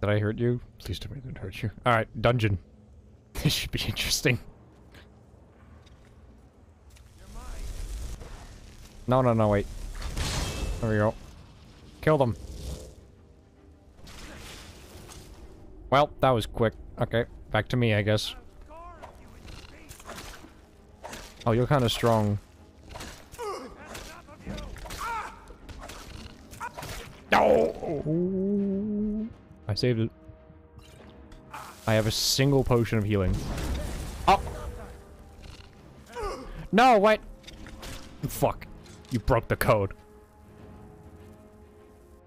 Did I hurt you? Please tell me I didn't hurt you. Alright, dungeon. [LAUGHS] This should be interesting. No, no, no, wait. There we go. Kill them. Well, that was quick. Okay, back to me, I guess. Oh, you're kind of strong. No! I saved it. I have a single potion of healing. Oh! No, what? Fuck. You broke the code.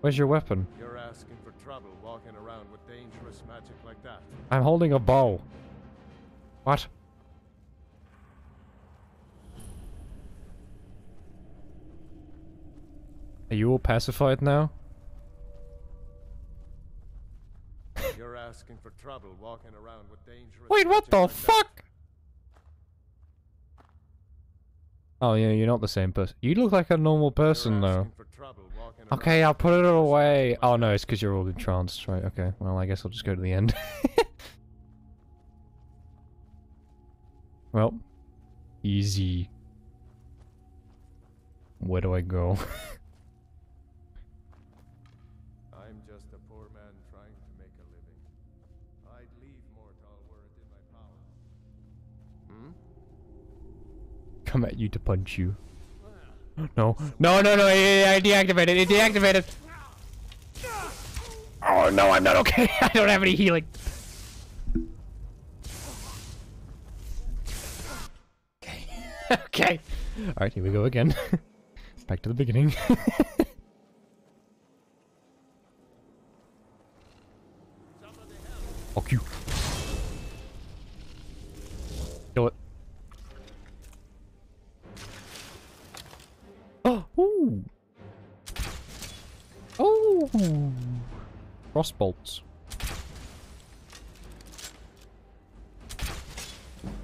Where's your weapon? You're asking for trouble walking around with dangerous magic like that. I'm holding a bow. What? Are you all pacified now? [LAUGHS] You're asking for trouble walking around with dangerous Wait, what the like that. fuck? Oh yeah, you're not the same person. You look like a normal person though. Okay, I'll put it away. Oh no, it's because you're all entranced, right? Okay, well I guess I'll just go to the end. [LAUGHS] well, easy. Where do I go? [LAUGHS] Come at you to punch you. No, no, no, no! I deactivated. It deactivated. Oh no, I'm not okay. [LAUGHS] I don't have any healing. Okay. [LAUGHS] okay. All right, here we go again. [LAUGHS] Back to the beginning. Fuck you. Ooh. Oh. Cross bolts.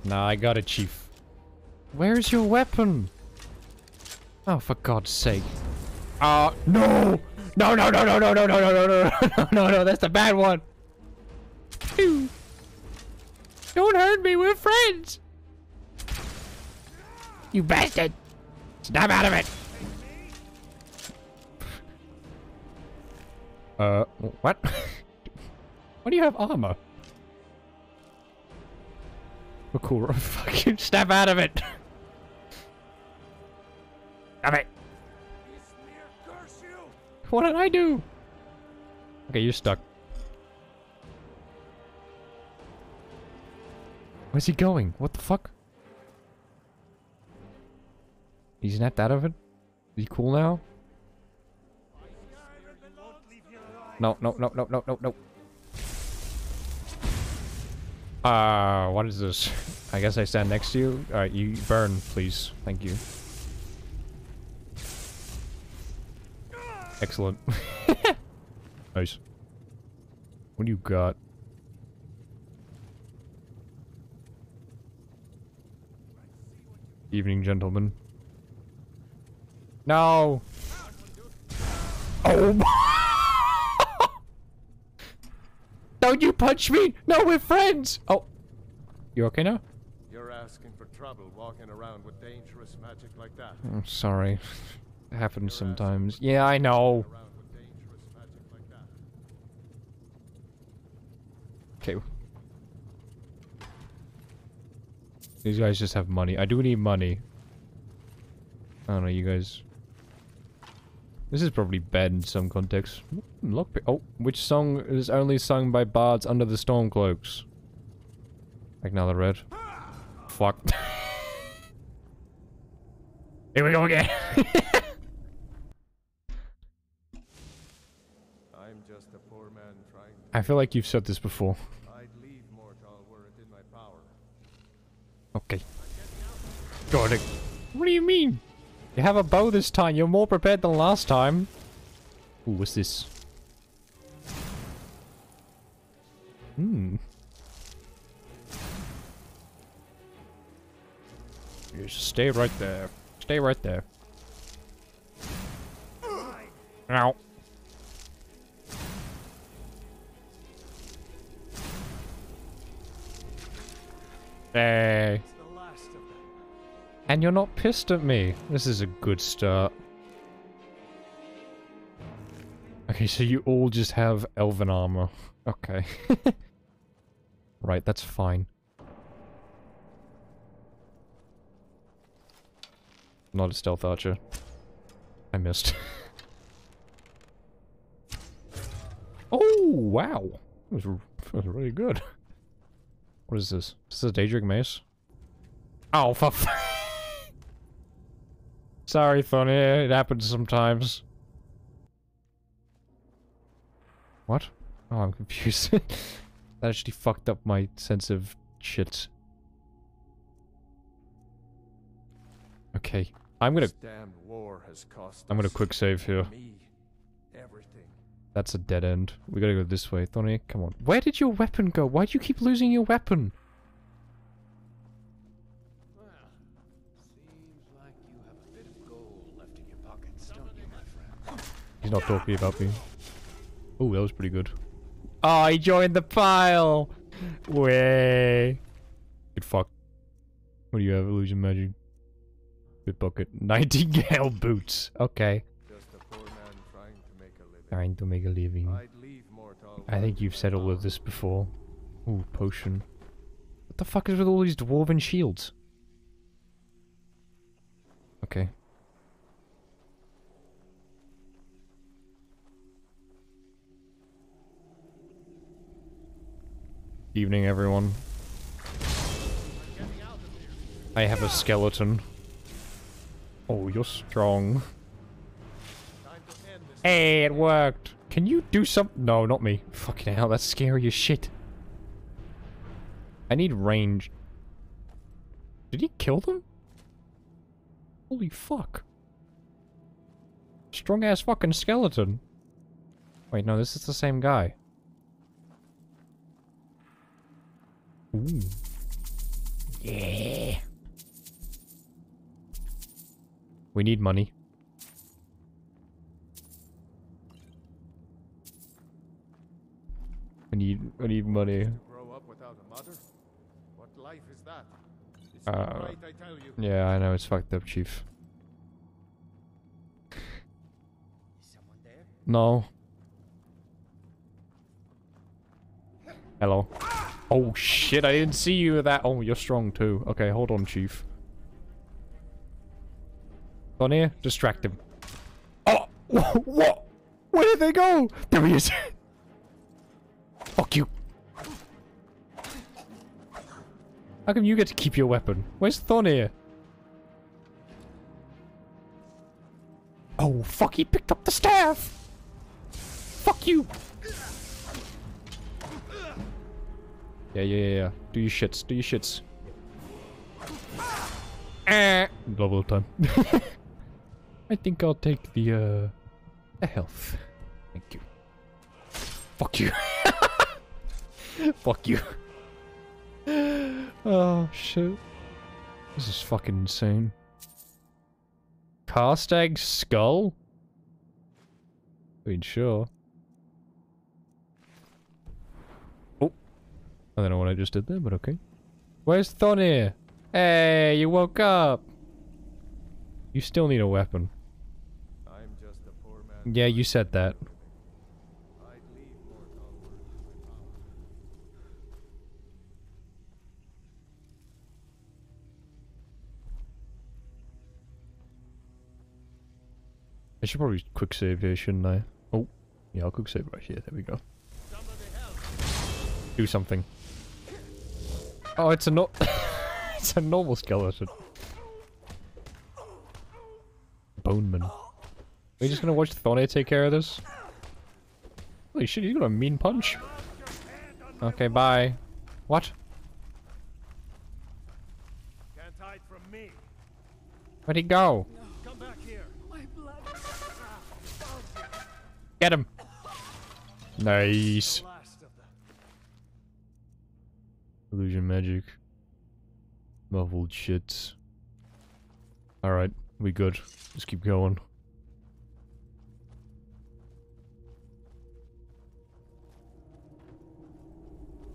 Nah, I got it, Chief. Where's your weapon? Oh, for God's sake. Uh, no! No, no, no, no, no, no, no, no, no, no, no, [LAUGHS] no, no, that's the bad one. Don't hurt me, we're friends! You bastard! Snap out of it! Uh, what? [LAUGHS] Why do you have armor? Oh, cool. [LAUGHS] Fucking step out of it! Damn it! What did I do? Okay, you're stuck. Where's he going? What the fuck? He snapped out of it? Is he cool now? No, no, no, no, no, no, no. Uh, what is this? I guess I stand next to you. Alright, you burn, please. Thank you. Excellent. [LAUGHS] nice. What do you got? Evening, gentlemen. No! Oh! Don't you punch me! No, we're friends! Oh. You okay now? You're asking for trouble walking around with dangerous magic like that. I'm sorry. It happens sometimes. Yeah, I know. Around with dangerous magic like. Okay. These guys just have money. I do need money. I don't know, you guys. This is probably bad in some context. Hmm, Look, oh, which song is only sung by bards under the Stormcloaks? Like now the red. Fuck. [LAUGHS] Here we go again. [LAUGHS] I'm just a poor man trying to I feel like you've said this before. I'd leave Morthal were it in my power. Okay. God, it- what do you mean? You have a bow this time. You're more prepared than last time. Ooh, what's this? Hmm. Just stay right there. Stay right there. Ow. Hey. And you're not pissed at me. This is a good start. Okay, so you all just have elven armor. Okay. [LAUGHS] right, that's fine. Not a stealth archer. I missed. [LAUGHS] oh, wow. That was, that was really good. What is this? Is this a Daedric mace? Oh, for [LAUGHS] Sorry, Funny. It happens sometimes. What? Oh, I'm confused. [LAUGHS] that actually fucked up my sense of shit. Okay. I'm gonna... This damned war has cost I'm gonna quick save here. That's a dead end. We gotta go this way. Thorny, come on. Where did your weapon go? Why do you keep losing your weapon? Seems like you have a bit of gold left in your pockets, don't you, my friend? He's not talking about me. Oh, that was pretty good. Oh, he joined the pile! Way. Good fuck. What do you have? Illusion magic. Good bucket. [LAUGHS] Nightingale boots. Okay. Just a poor man trying to make a living. Trying to make a living. I'd leave Morthal I think you've said all of this before. Ooh, potion. What the fuck is with all these dwarven shields? Okay. Evening, everyone. I have a skeleton. Oh, you're strong. Hey, it worked. Can you do some- No, not me. Fucking hell, that's scary as shit. I need range. Did he kill them? Holy fuck. Strong ass fucking skeleton. Wait, no, this is the same guy. Ooh. Yeah. We need money. I need I need money. Grow up without a mother? What life is that? Uh, right, I tell you. yeah, I know it's fucked up, chief. No. Hello. Oh shit, I didn't see you with that. Oh, you're strong too. Okay, hold on, chief. On here, distract him. Oh, [LAUGHS] what? Where did they go? There he is. [LAUGHS] Fuck you. How come you get to keep your weapon? Where's Thornir? Oh, fuck, he picked up the staff! Fuck you! Yeah, yeah, yeah, yeah. Do your shits, do your shits. Eh. Double time. [LAUGHS] I think I'll take the, uh, the health. Thank you. Fuck you. [LAUGHS] Fuck you. [LAUGHS] oh, shit. This is fucking insane. Karstaag skull? I mean, sure. I don't know what I just did there, but okay. Where's Thonnir? Hey, you woke up! You still need a weapon. I'm just a poor man. Yeah, you said that. I'd leave Morthal were my power. I should probably quick save here, shouldn't I? Oh, yeah, I'll quick save right here. There we go. Do something. Oh, it's a no- [LAUGHS] It's a normal skeleton. Boneman. Are we just gonna watch Thorne take care of this? Holy shit, he's got a mean punch. Okay, bye. What? Can't hide from me. Where'd he go? Come back here. My blood. Get him! Nice. Illusion magic. Muffled shit. Alright, we good. Just keep going.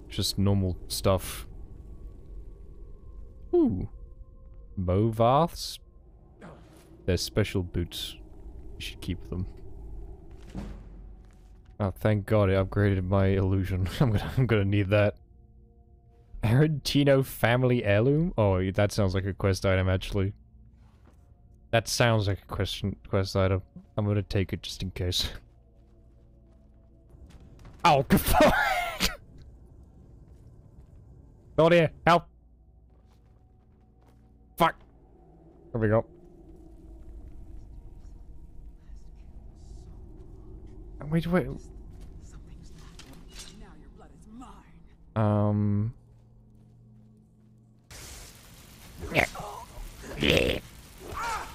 Just normal stuff. Ooh. Movarth's? They're special boots. You should keep them. Oh, thank god it upgraded my illusion. [LAUGHS] I'm gonna I'm gonna need that. Aretino family heirloom? Oh, that sounds like a quest item, actually. That sounds like a question quest item. I'm gonna take it just in case. [LAUGHS] Oh, good [LAUGHS] fuck! Not here, help! Fuck! There we go. Wait, wait. Um.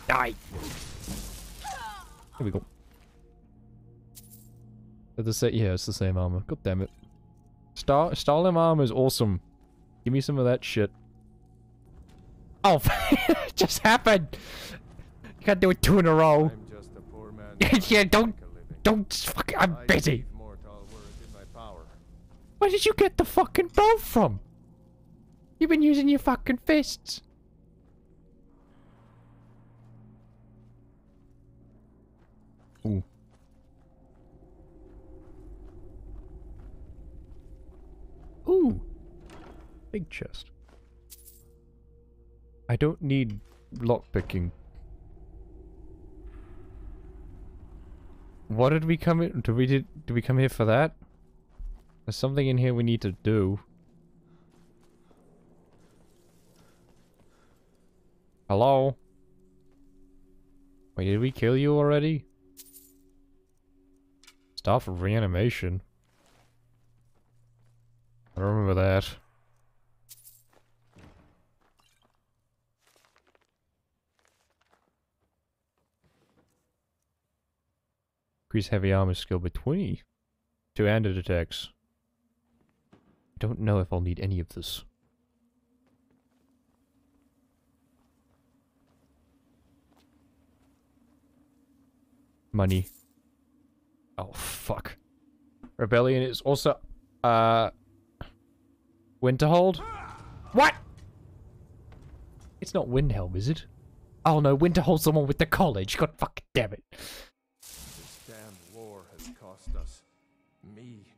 Die. Here we go. It's the same, yeah, it's the same armor. God damn it. Star Stalin armor is awesome. Give me some of that shit. Oh, it [LAUGHS] just happened. You can't do it two in a row. I'm just a poor man [LAUGHS] yeah, don't, trying to make a don't. Fuck, I'm I busy. believe Morthal were in my power. Where did you get the fucking bow from? You've been using your fucking fists. Ooh. Ooh. Big chest. I don't need lockpicking. What did we come in? Did we did? Did we come here for that? There's something in here we need to do. Hello? Wait, did we kill you already? Stop reanimation. I don't remember that. Increase heavy armor skill by 20. Two handed attacks. I don't know if I'll need any of this. Money. Oh, fuck. Rebellion is also, uh... Winterhold? What? It's not Windhelm, is it? Oh no, Winterhold's the one with the college. God fucking damn it. This damn war has cost us. Me.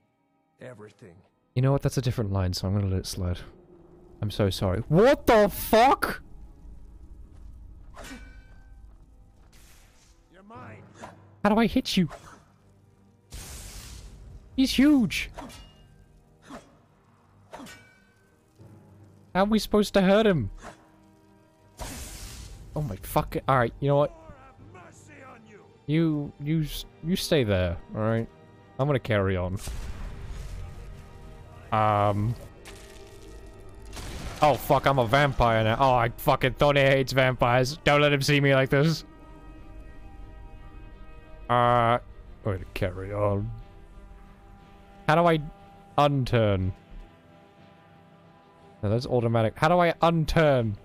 Everything. You know what? That's a different line, so I'm gonna let it slide. I'm so sorry. What the fuck? You're mine. How do I hit you? He's huge. How are we supposed to hurt him? Oh my fucking... Alright, you know what? You, you, you stay there, alright? I'm gonna carry on. Um... Oh fuck, I'm a vampire now. Oh, I fucking thought he hates vampires. Don't let him see me like this. Uh... I'm gonna carry on. How do I unturn? No, that's automatic. How do I unturn?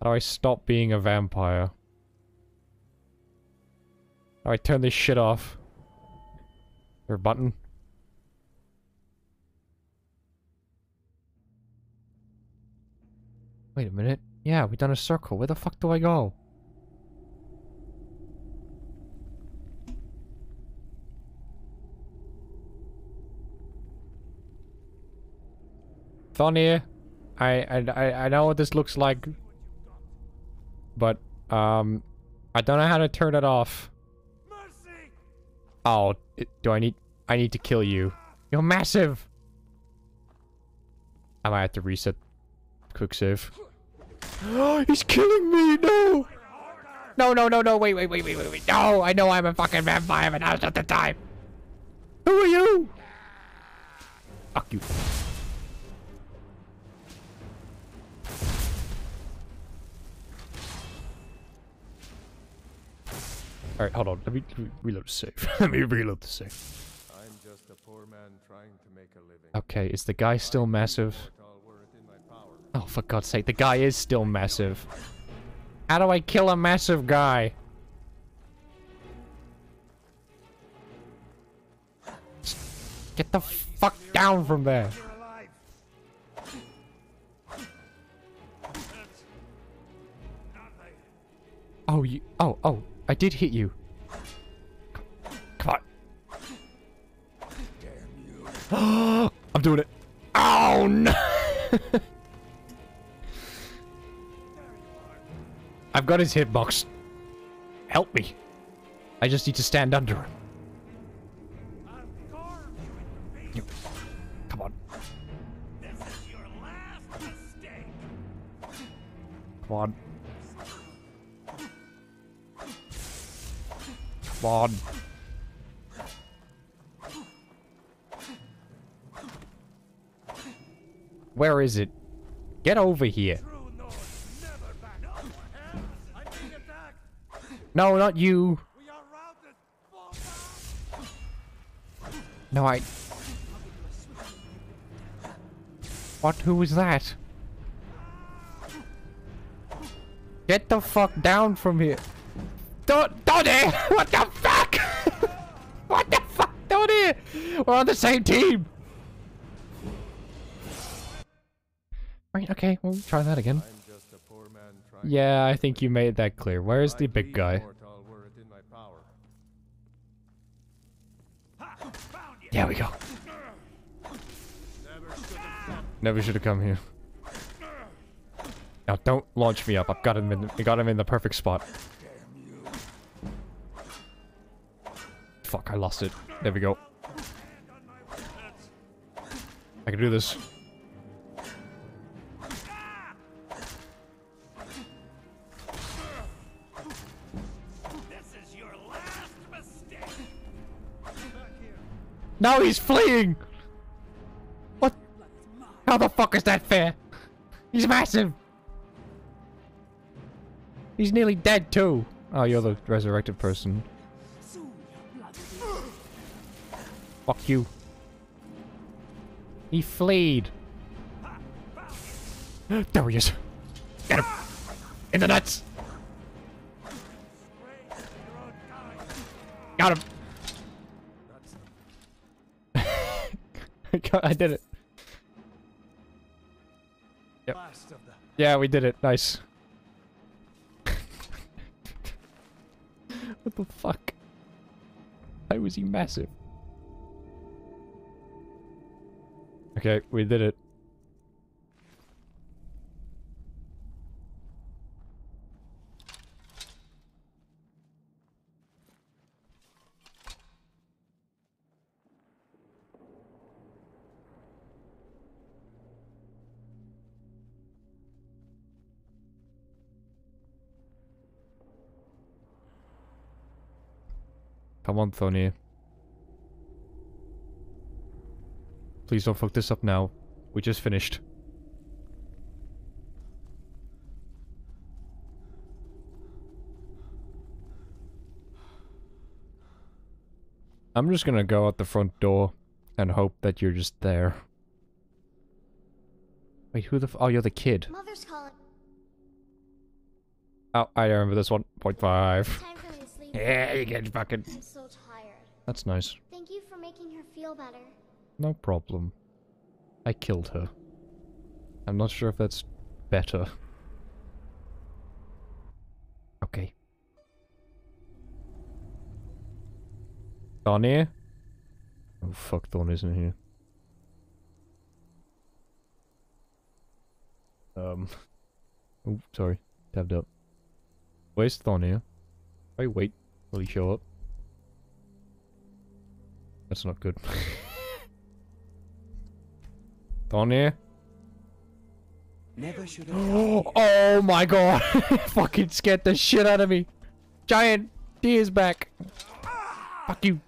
How do I stop being a vampire? How do I turn this shit off? Is there a button? Wait a minute. Yeah, we've done a circle. Where the fuck do I go? Thonnir, I, I I I know what this looks like, but um, I don't know how to turn it off. Oh, it- do I need? I need to kill you. You're massive. I might have to reset. Quick save. [GASPS] He's killing me. No. No, no, no, no. Wait, wait, wait, wait, wait, wait. No, I know I'm a fucking vampire, but now's not the time. Who are you? Fuck you. Alright, hold on. Let me re- reload the save. Let me reload the save. [LAUGHS] I'm just a poor man trying to make a living. Okay, is the guy still massive? Oh, for God's sake, the guy is still massive. How do I kill a massive guy? Get the fuck down from there. Oh, you. Oh, oh. I did hit you. Come on. [GASPS] I'm doing it. Oh no! [LAUGHS] I've got his hitbox. Help me. I just need to stand under him. Come on. Come on. spawn. Where is it? Get over here. No, not you. No, I... What? Who was that? Get the fuck down from here. Don't, Donnie! What the fuck? [LAUGHS] what the fuck, Donnie? We're on the same team. Right, okay, we'll try that again. Yeah, I think you made that clear. Where's the big guy? There we go. Never should have come here. Now don't launch me up. I've got him in. I got him in the perfect spot. Fuck! I lost it. There we go. I can do this. Now he's fleeing! What? How the fuck is that fair? He's massive! He's nearly dead too! Oh, you're the resurrected person. Fuck you. He fleed. [GASPS] There he is. Get him! In the nuts! Got him! [LAUGHS] I did it. Yep. Yeah, we did it. Nice. [LAUGHS] what the fuck? Why was he massive? Okay, we did it. Come on, Tony. Please don't fuck this up now. We just finished. I'm just gonna go out the front door and hope that you're just there. Wait, who the f- Oh, you're the kid. Mother's calling. Oh, I remember this one. Point five. Time for me to sleep. Yeah, you get fucking... I'm so tired. That's nice. Thank you for making her feel better. No problem. I killed her. I'm not sure if that's better. Okay. Thorn here? Oh fuck, Thorn isn't here. Um. [LAUGHS] Oh, sorry. Tabbed up. Where's Thorn here? Wait, wait. Will he show up? That's not good. [LAUGHS] Here? Never should [GASPS] Oh my god! [LAUGHS] Fucking scared the shit out of me! Giant D is back! Fuck you!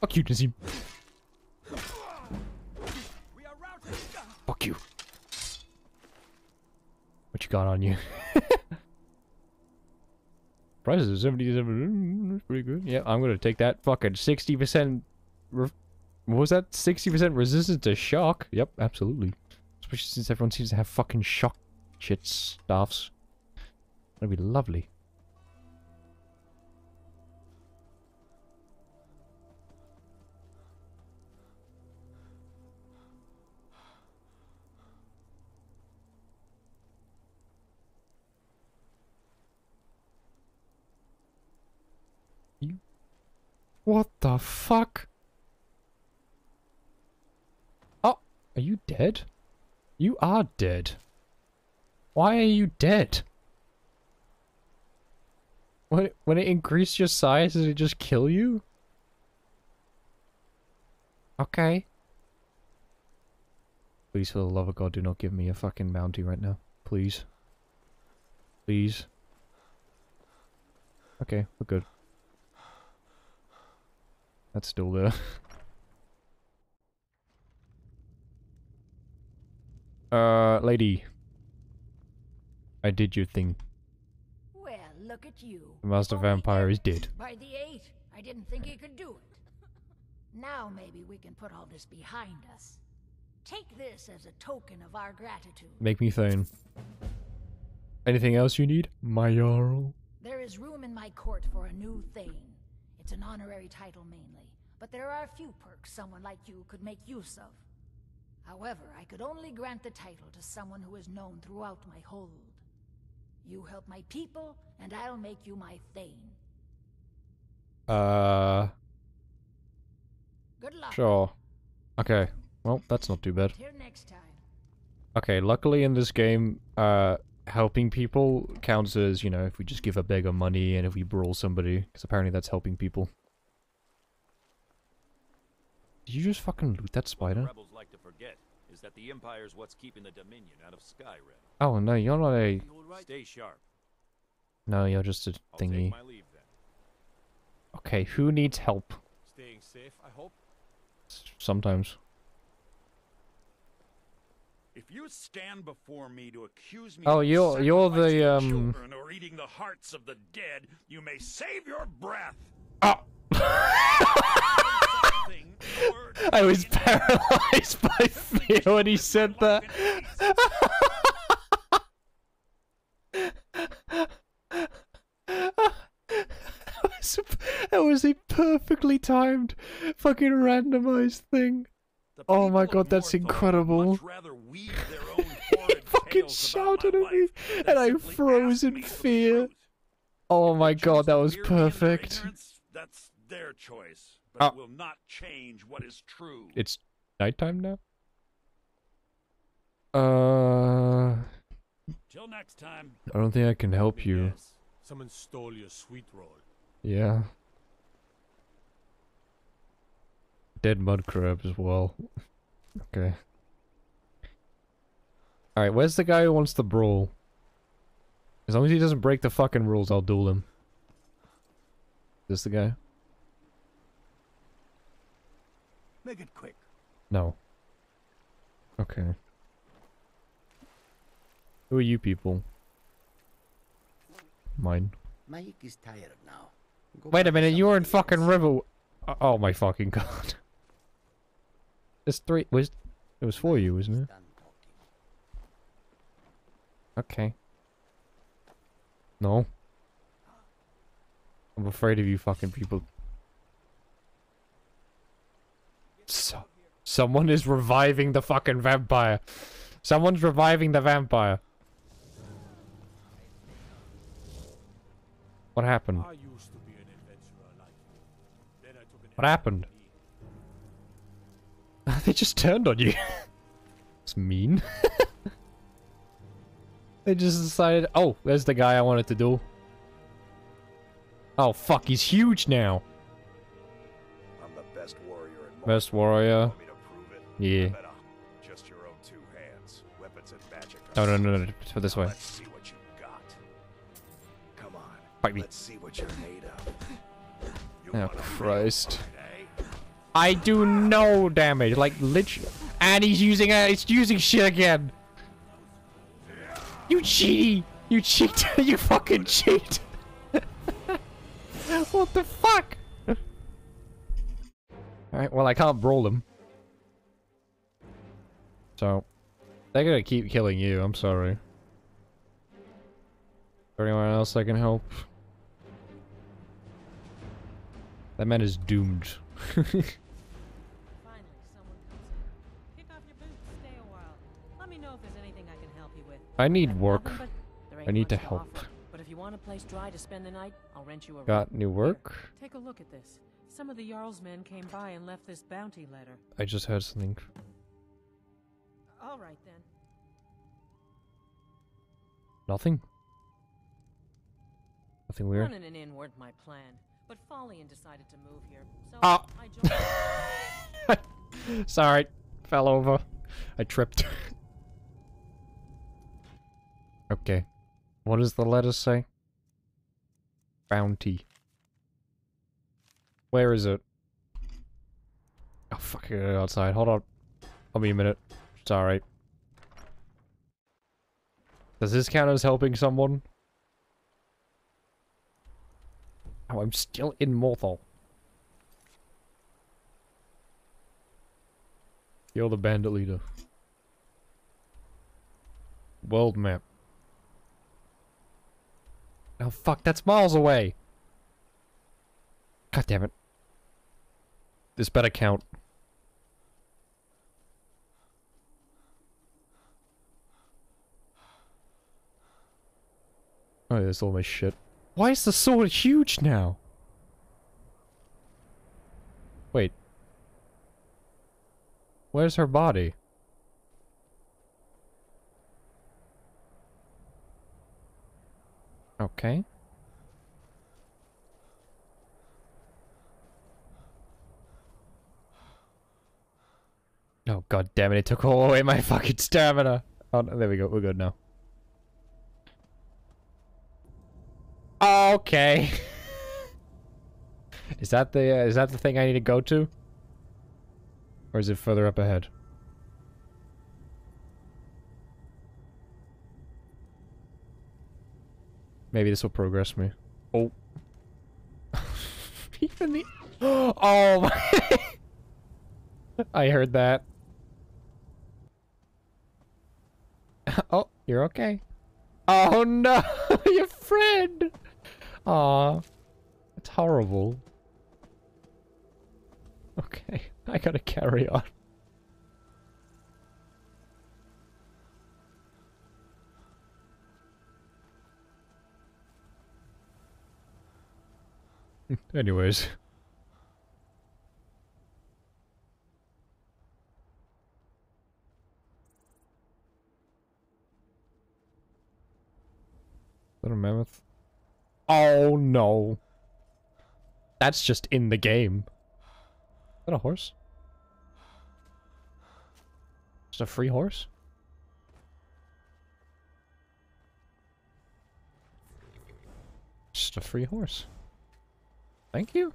Fuck you, Nazeem! Fuck you! What you got on you? [LAUGHS] Prices are 77. Mm, that's pretty good. Yeah, I'm gonna take that fucking 60%. What was that? 60% resistance to shock? Yep, absolutely. Especially since everyone seems to have fucking shock shit stuffs. That'd be lovely. What the fuck? Oh, are you dead? You are dead. Why are you dead? When it, when it increased your size, did it just kill you? Okay. Please, for the love of God, do not give me a fucking bounty right now. Please. Please. Okay, we're good. That's still there. [LAUGHS] Uh, lady. I did your thing. Well, look at you. The master vampire is dead. By the eight, I didn't think he could do it. Now maybe we can put all this behind us. Take this as a token of our gratitude. Make me Thane. Anything else you need? My Jarl? There is room in my court for a new Thane. It's an honorary title mainly, but there are a few perks someone like you could make use of. However, I could only grant the title to someone who is known throughout my hold. You help my people, and I'll make you my Thane. Uh. Good luck. Sure. Okay. Well, that's not too bad. Till next time. Okay, luckily in this game, uh, helping people counts as, you know, if we just give a beggar money and if we brawl somebody, because apparently that's helping people. Did you just fucking loot that spider? Rebels like to forget is that the Empire's what's keeping the Dominion out of Skyrim. Oh, no, you're not a... Stay sharp. No, you're just a I'll thingy. take my leave then. Okay, who needs help? Staying safe, I hope. S- Sometimes. If you stand before me to accuse me Oh, of you're- you're the, um, children or eating the hearts of the dead, you may save your breath. [LAUGHS] I was paralyzed by fear when he said that. That was a- that was a perfectly timed fucking randomized thing. Oh my god, that's incredible. [LAUGHS] he fucking shouted at me and I froze in fear. Oh my god, that was perfect. That's their choice, but it will not change what is true. It's nighttime now? Uh, Till next time. I don't think I can help you. Someone stole your sweet roll. Yeah. Dead mud crab as well. Okay. Alright, where's the guy who wants to brawl? As long as he doesn't break the fucking rules, I'll duel him. Is this the guy? Make it quick. No. Okay. Who are you people? Mine. Mike is tired now. Go Wait a minute, you're in fucking River. Oh, oh my fucking [LAUGHS] god. There's three. Was it was for you, wasn't it? Okay. No. I'm afraid of you fucking people. So, someone is reviving the fucking vampire. Someone's reviving the vampire. What happened? I used to be an adventurer like you. Then I took an What happened? [LAUGHS] they just turned on you. [LAUGHS] It's mean. [LAUGHS] they just decided, oh, there's the guy I wanted to do. Oh, fuck, he's huge now. Best warrior. Want me to prove it? Yeah. Just your own two hands. Weapons and magic. No, no, no, no, no, put this way. Let's see what you got. Come on. Fight me. Let's see what you're made of. You Oh, want a real Christ. fight, eh? I do no damage, like literally. And he's using a, it's using shit again. You cheaty! You cheat! [LAUGHS] you fucking cheat! [LAUGHS] what the fuck? Alright, well I can't brawl them. So, they're gonna keep killing you, I'm sorry. Is there anyone else I can help? That man is doomed. [LAUGHS] Finally, someone comes in. Kick off your boots, stay a while. Let me know if there's anything I can help you with. I need work. nothing, but there I need to help. offer. But if you want a place dry to spend the night, I'll rent you a room. Got new work? Take a look at this. Some of the Jarl's men came by and left this bounty letter. I just heard something. All right then. Nothing? Nothing weird? Running an inn weren't my plan, but Falion decided to move here, so Ah. I joined. [LAUGHS] Sorry, fell over. I tripped. [LAUGHS] okay. What does the letter say? Bounty. Where is it? Oh, fuck it, outside. Hold on. Hold me a minute. Alright. Does this count as helping someone? Oh, I'm still immortal. Kill the bandit leader. World map. Oh fuck, that's miles away! God damn it. This better count. Oh, yeah, there's all my shit. Why is the sword huge now? Wait. Where's her body? Okay. Oh god damn it, it took all away my [LAUGHS] fucking stamina. Oh, no, there we go, we're good now. Okay. [LAUGHS] is that the uh, is that the thing I need to go to? Or is it further up ahead? Maybe this will progress me. Oh. [LAUGHS] Even the [GASPS] Oh my I heard that. [LAUGHS] oh, you're okay. Oh no, [LAUGHS] your friend. Aw, it's horrible. Okay, [LAUGHS] I gotta carry on. Anyways. That a mammoth? Oh no. That's just in the game. Is that a horse? Just a free horse? Just a free horse. Thank you.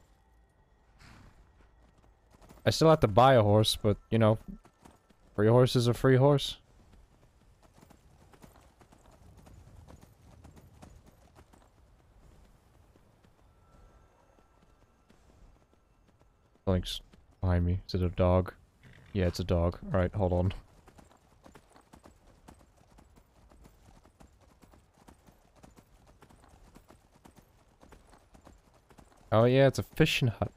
I still have to buy a horse, but, you know, free horse is a free horse. Something's behind me. Is it a dog? Yeah, it's a dog. Alright, hold on. Oh yeah, it's a fishing hut.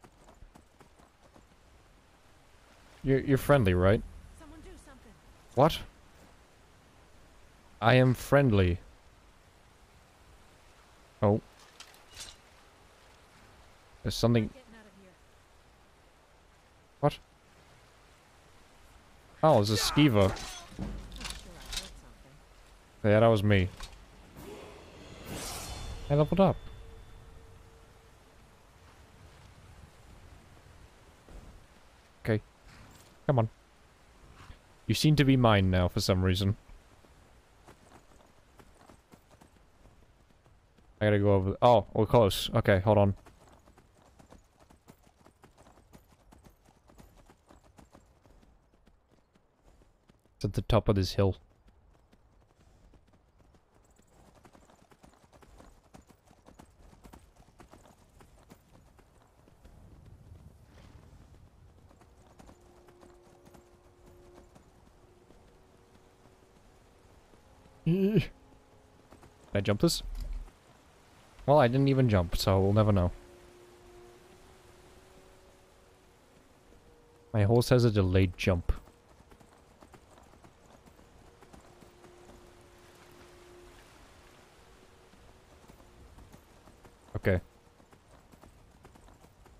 You're you're friendly, right? What? I am friendly. Oh. There's something what? Oh, it's a skeever. Yeah, that was me. I leveled up. Okay. Come on. You seem to be mine now for some reason. I gotta go over... Oh, we're close. Okay, hold on. It's at the top of this hill. Can I jump this? Well, I didn't even jump, so we'll never know. My horse has a delayed jump. Okay.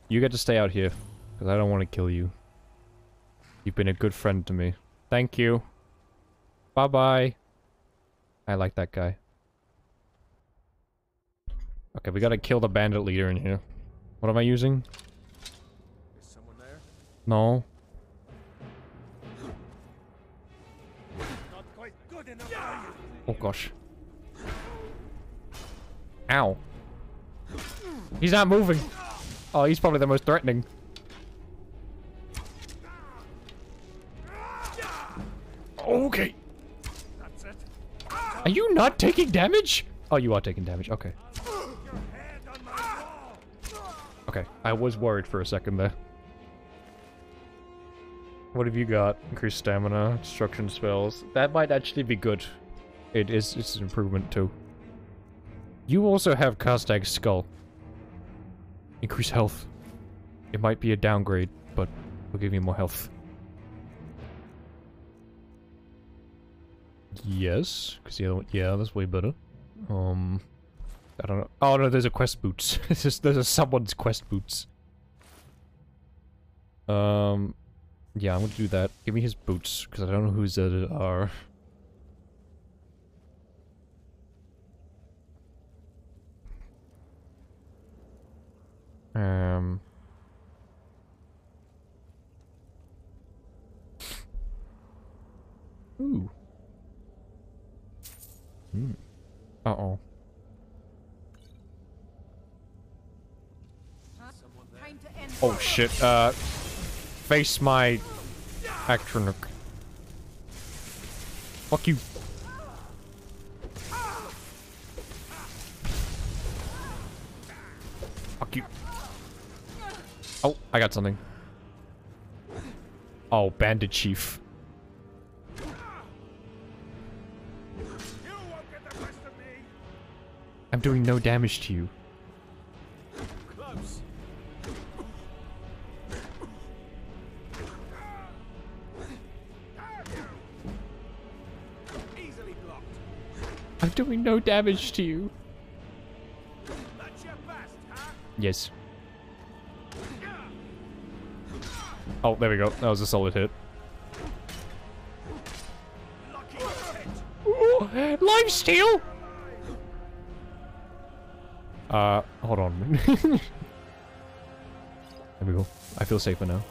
You get to stay out here, because I don't want to kill you. You've been a good friend to me. Thank you. Bye-bye. I like that guy. Okay, we gotta kill the bandit leader in here. What am I using? Is someone there? No. Enough, you? Oh gosh. Ow. He's not moving. Oh, he's probably the most threatening. Okay. Are you not taking damage? Oh, you are taking damage. Okay. Okay, I was worried for a second there. What have you got? Increased stamina, destruction spells. That might actually be good. It is it's an improvement too. You also have Karstaag's skull. Increase health. It might be a downgrade, but will give you more health. Yes, because the yeah, that's way better. Um, I don't know. Oh no, there's a quest boots. [LAUGHS] there's, there's a someone's quest boots. Um, yeah, I'm gonna do that. Give me his boots, because I don't know whose that are. Um. Ooh. Hmm. Uh-oh. Oh shit, uh... Face my... Atronach. Fuck you. Oh, I got something. Oh, Bandit Chief. I'm doing no damage to you. Close. I'm doing no damage to you. That's your best, huh? Yes. Oh, there we go. That was a solid hit. Life steal! Uh, hold on. [LAUGHS] there we go. I feel safer now.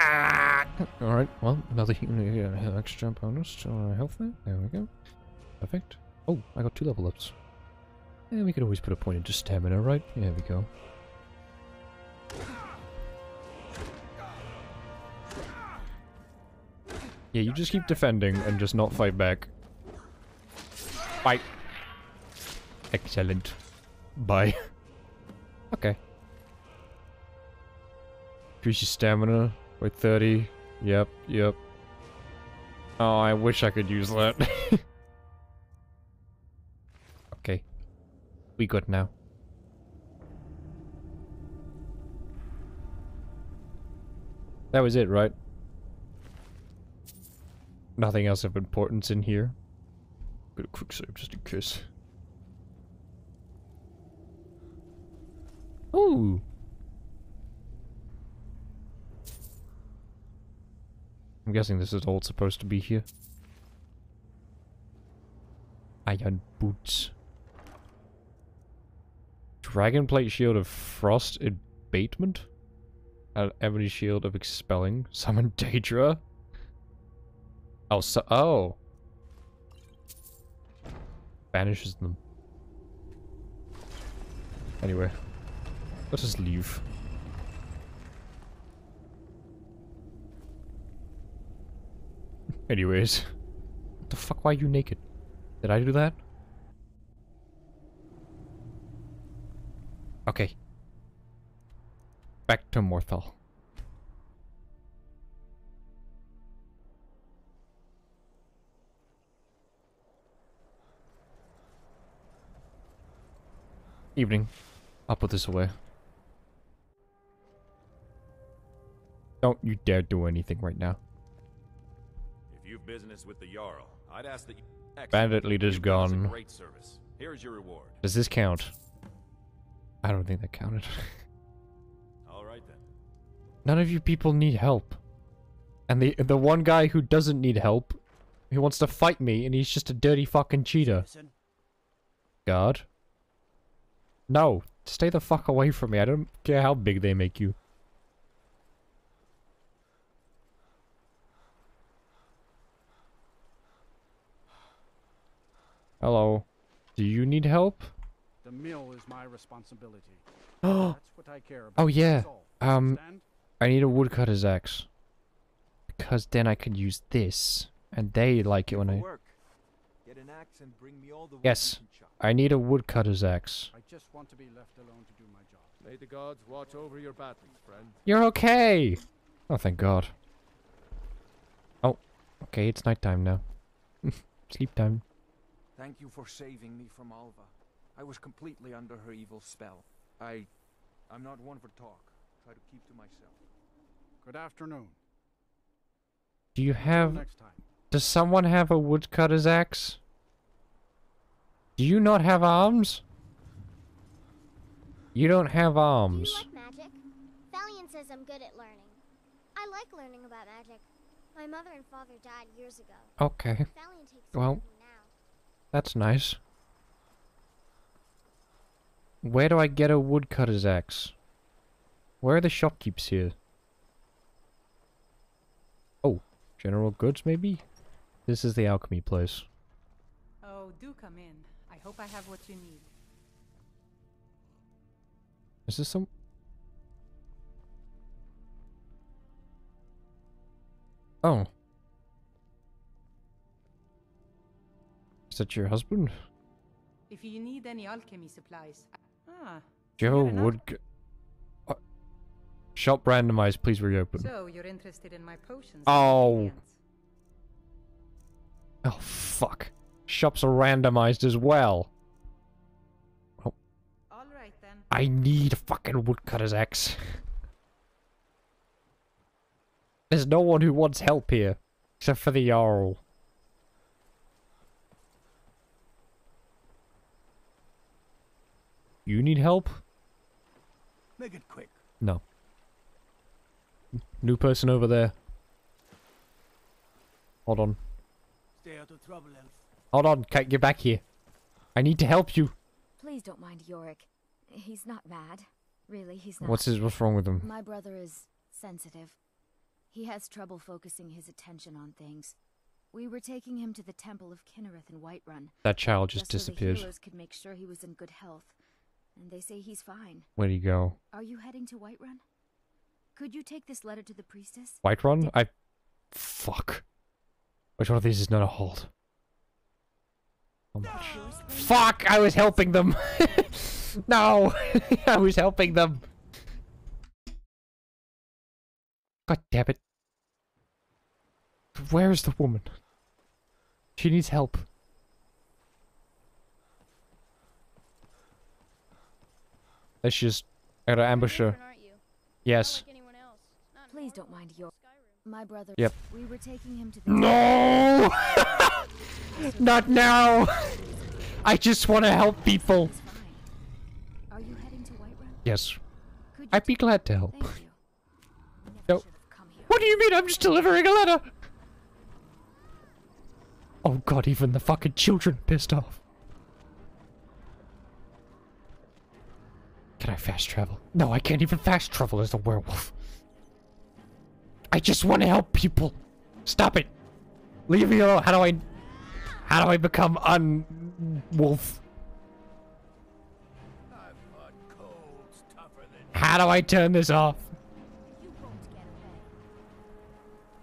Ah! Alright, well, another uh, extra bonus to our health there. There we go. Perfect. Oh, I got two level ups. Yeah, we could always put a point into stamina, right? There we go. Yeah, you just keep defending and just not fight back. Fight. Excellent. Bye. [LAUGHS] okay. Increase your stamina by 30. Yep, yep. Oh, I wish I could use that. [LAUGHS] okay. We good now. That was it, right? Nothing else of importance in here. Bit of quick save just in case. Ooh. I'm guessing this is all supposed to be here. Iron boots. Dragon plate shield of frost abatement? An ebony shield of expelling. [LAUGHS] Summon Daedra? Oh, so- oh! Banishes them. Anyway. Let's just leave. [LAUGHS] Anyways. What the fuck, why are you naked? Did I do that? Okay. Back to Morthal. Evening. I'll put this away. Don't you dare do anything right now. If you've business with the Jarl, I'd ask that you... Bandit leader's You've done us a gone. Great service. Here's your reward. Does this count? I don't think that counted. [LAUGHS] All right then. None of you people need help. And the the one guy who doesn't need help, he wants to fight me, and he's just a dirty fucking cheater. God. No, stay the fuck away from me. I don't care how big they make you. Hello. Do you need help? The mill is my responsibility. Oh. [GASPS] That's what I care about. Oh yeah. Um, Understand? I need a woodcutter's axe. Because then I could use this And they like it when I... Work. Get an axe and bring me all the Yes, you can chop. I need a woodcutter's axe. I just want to be left alone to do my job. May the gods watch over your battles, friend. You're okay! Oh, thank God. Oh, okay, it's nighttime now. [LAUGHS] Sleep time. Thank you for saving me from Alva. I was completely under her evil spell. I... I'm not one for talk. Try to keep to myself. Good afternoon. Do you have... next time. Does someone have a woodcutter's axe? Do you not have arms? You don't have Do you arms. like magic? Valiant says I'm good at learning. I like learning about magic. My mother and father died years ago. Okay. Takes Well, now. that's nice. Where do I get a woodcutter's axe? Where are the shopkeepers here? Oh, general goods maybe? This is the alchemy place. Oh, do come in. I hope I have what you need. Is this some... Oh. Is that your husband? If you need any alchemy supplies. Ah. Joe you have a fair enough. wood... What? Shop randomized, please reopen. So, you're interested in my potions? Oh. Oh, fuck. Shops are randomized as well. Oh, All right then. I need a fucking woodcutter's axe. [LAUGHS] There's no one who wants help here. Except for the Jarl. You need help? Make it quick. No. New person over there. Hold on. Stay out of trouble, Elf. Hold on, Kate, get back here. I need to help you. Please don't mind Joric. He's not mad. Really, he's not. What's his, what's wrong with him? My brother is sensitive. He has trouble focusing his attention on things. We were taking him to the Temple of Kynareth in Whiterun. That child just so the disappeared. healers could make sure he was in good health. And they say he's fine. Where'd he go? Are you heading to Whiterun? Could you take this letter to the priestess? White Run? I... Fuck. Which one of these is not a hold? Oh my- Fuck! I was helping them! [LAUGHS] no! [LAUGHS] I was helping them! God damn it. Where is the woman? She needs help. Let's just... I gotta ambush her. Yes. Please don't mind your. My brother. Yep. We were taking him to the. No! [LAUGHS] Not now! I just want to help people. Are you heading to Whiterun? Yes. I'd be glad to help. You. No. What do you mean I'm just delivering a letter? Oh god, even the fucking children pissed off. Can I fast travel? No, I can't even fast travel as a werewolf. I just want to help people. Stop it. Leave me alone. How do I... How do I become un-wolf? How do I turn this off?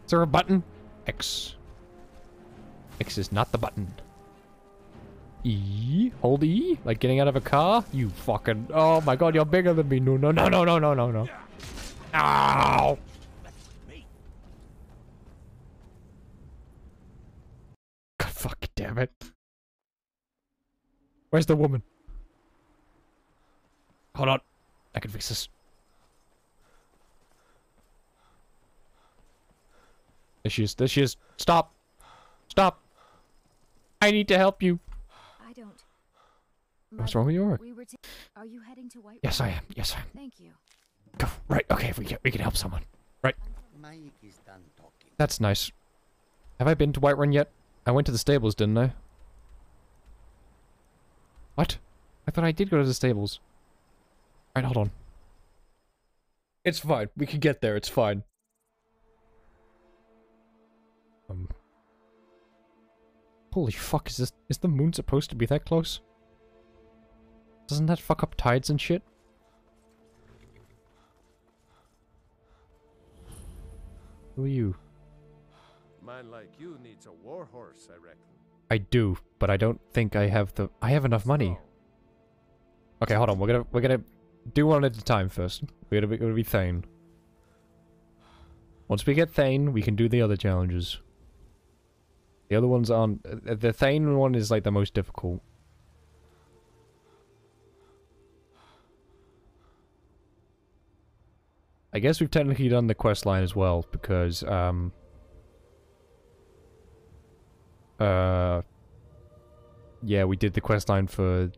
Is there a button? X. X is not the button. E? Hold E? Like getting out of a car? You fucking... Oh my god, you're bigger than me. No, no, no, no, no, no, no, no. Ow! God fucking damn it. Where's the woman? Hold on. I can fix this. There she is. There she is. Stop. Stop. I need to help you. I don't. What's wrong with your work? We were. Are you heading to Whiterun? Yes, I am. Yes, I am. Thank you. Go. Right. Okay. We can, we can help someone. Right. Mike is done talking. That's nice. Have I been to Whiterun yet? I went to the stables, didn't I? What? I thought I did go to the stables. Alright, hold on. It's fine. We can get there. It's fine. Um. Holy fuck, is this- is the moon supposed to be that close? Doesn't that fuck up tides and shit? Who are you? Man like you needs a war horse, I reckon. I do, but I don't think I have the. I have enough money. Okay, hold on. We're gonna we're gonna do one at a time first. We're gonna be, we're gonna be Thane. Once we get Thane, we can do the other challenges. The other ones aren't. uh, The Thane one is like the most difficult. I guess we've technically done the quest line as well because um. Uh. Yeah, we did the quest line for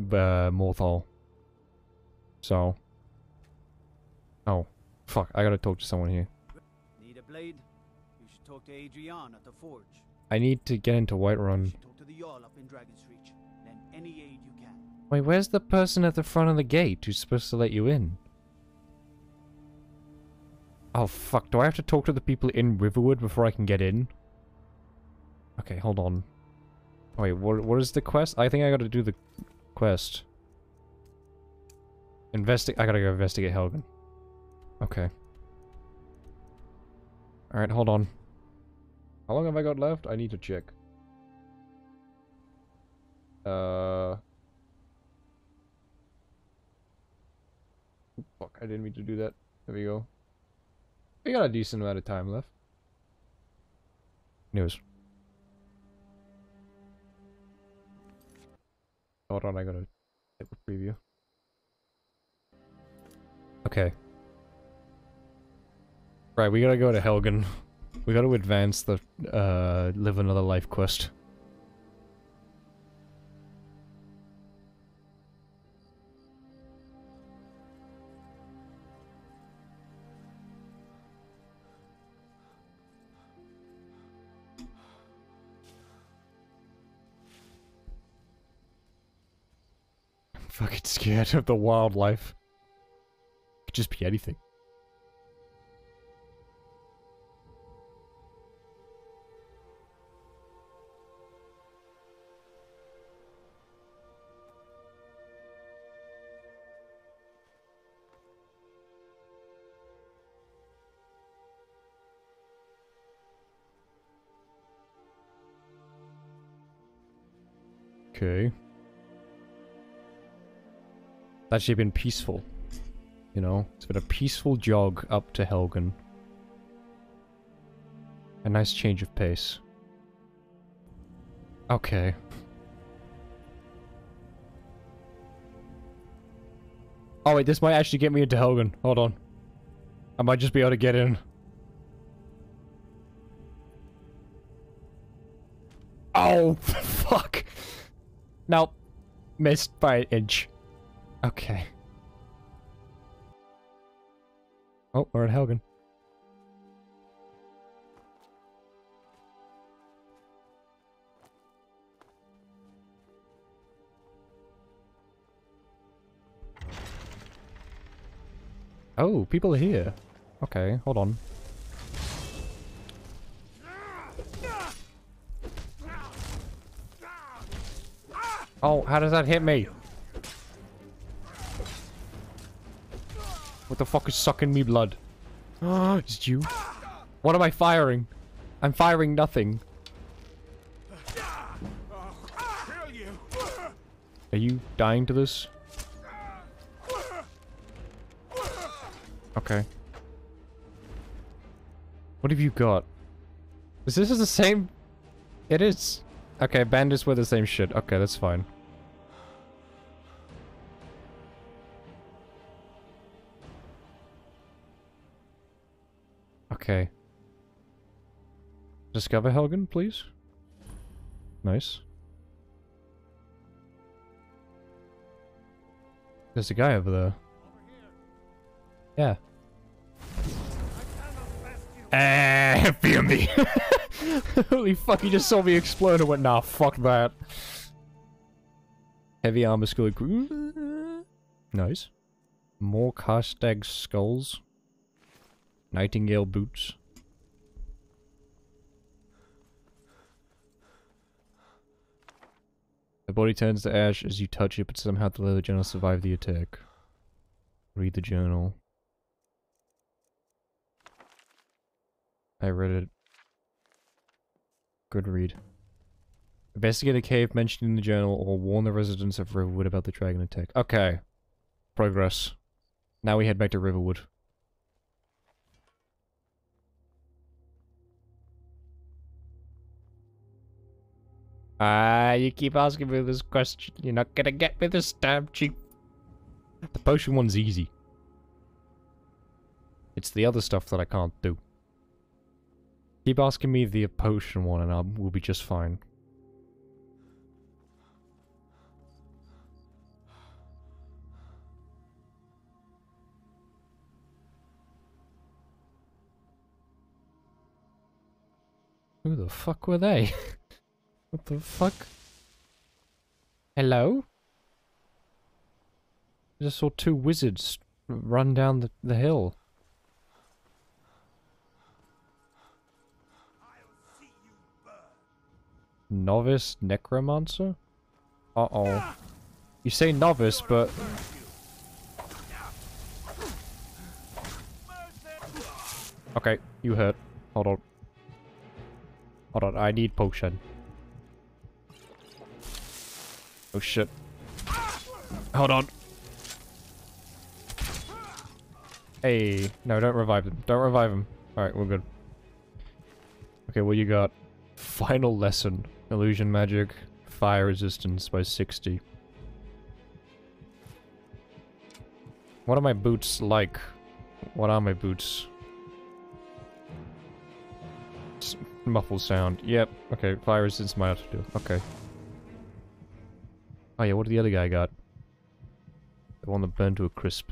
uh, Morthal. So. Oh, fuck! I gotta talk to someone here. Need a blade? You should talk to Adrianne at the forge. I need to get into Whiterun. Talk to the Jarl up in Dragon's Reach. Lend any aid you can. Wait, where's the person at the front of the gate who's supposed to let you in? Oh fuck, do I have to talk to the people in Riverwood before I can get in? Okay, hold on. Wait, what, what is the quest? I think I gotta do the quest. Investi- I gotta go investigate Helgen. Okay. Alright, hold on. How long have I got left? I need to check. Uh... Fuck, I didn't mean to do that. There we go. We got a decent amount of time left. News. Hold on, I gotta take a preview. Okay. Right, we gotta go to Helgen. [LAUGHS] We gotta advance the, uh, live another life quest. Fucking scared of the wildlife. It Could just be anything. Actually been peaceful. You know, it's been a peaceful jog up to Helgen. A nice change of pace. Okay. Oh wait, this might actually get me into Helgen. Hold on. I might just be able to get in. Oh, [LAUGHS] fuck. Nope. Missed by an inch. Okay. Oh, we're at Helgen. Oh, people are here. Okay, hold on. Oh, how does that hit me? What the fuck is sucking me blood? [GASPS] Ah, it's you. What am I firing? I'm firing nothing. Are you dying to this? Okay. What have you got? Is this the same? It is. Okay, bandits were the same shit. Okay, that's fine. Okay. Discover Helgen, please. Nice. There's a guy over there. Yeah. Eh, [LAUGHS] fear me. [LAUGHS] Holy fuck, he just saw me explode and went, nah, fuck that. Heavy armor skull. Nice. More Karstaag skulls. Nightingale boots. The body turns to ash as you touch it, but somehow the leather journal survived the attack. Read the journal. I read it. Good read. Investigate a cave mentioned in the journal or warn the residents of Riverwood about the dragon attack. Okay. Progress. Now we head back to Riverwood. Ah, you keep asking me this question. You're not gonna get me this time, cheap. The potion one's easy. It's the other stuff that I can't do. Keep asking me the potion one and I will be just fine. Who the fuck were they? [LAUGHS] what the fuck? Hello? I just saw two wizards run down the, the hill. Novice necromancer? Uh-oh. You say novice, but... Okay, you hurt. Hold on. Hold on, I need potion. Oh shit. Hold on. Hey, no, don't revive them. Don't revive them. Alright, we're good. Okay, what you got? Final lesson. Illusion magic. Fire resistance by 60. What are my boots like? What are my boots? S muffle sound. Yep. Okay, fire resistance might have to do. Okay. Oh yeah, what did the other guy got? The one that burned to a crisp.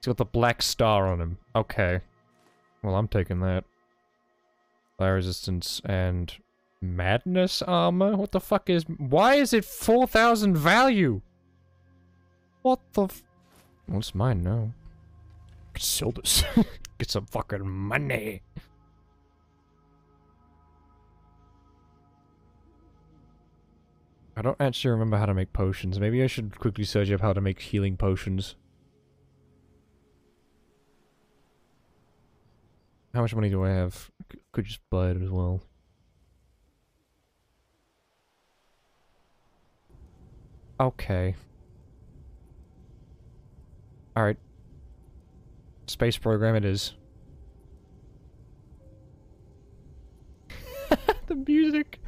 He's got the black star on him. Okay. Well, I'm taking that. Fire resistance and madness armor? What the fuck is... Why is it 4,000 value? What the f... It's mine now. Sell this. [LAUGHS] Get some fucking money. I don't actually remember how to make potions. Maybe I should quickly search up how to make healing potions. How much money do I have? C could just buy it as well. Okay. Alright. Space program it is. [LAUGHS] the music.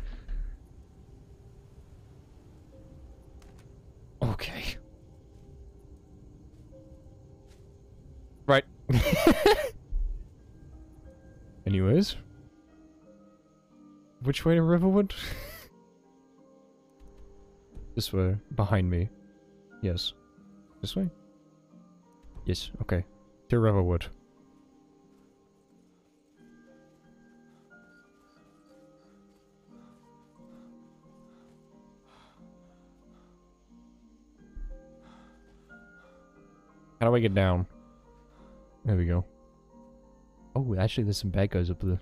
Okay. Right. [LAUGHS] Anyways. Which way to Riverwood? [LAUGHS] this way. Behind me. Yes. This way? Yes, okay. To Riverwood. How do I get down? There we go. Oh, actually there's some bad guys up there.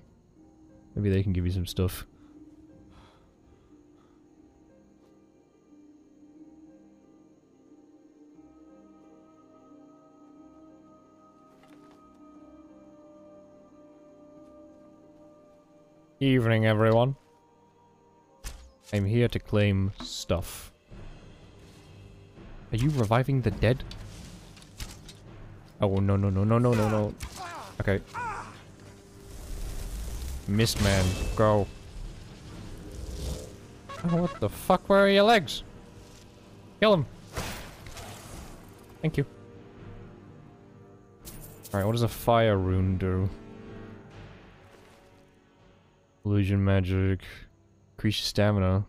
Maybe they can give you some stuff. Evening, everyone. I'm here to claim stuff. Are you reviving the dead? Oh, no, no, no, no, no, no, no. Okay. Mist man, go. Oh, what the fuck? Where are your legs? Kill him. Thank you. Alright, what does a fire rune do? Illusion magic. Increase your stamina.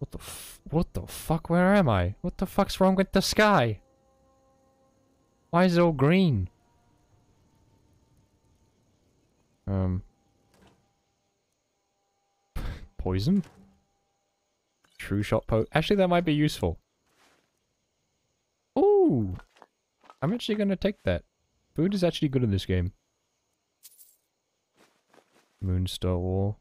What the f- What the fuck? Where am I? What the fuck's wrong with the sky? Why is it all green? Um. [LAUGHS] Poison? True shot po- Actually, that might be useful. Ooh! I'm actually gonna take that. Food is actually good in this game. Moonstar War.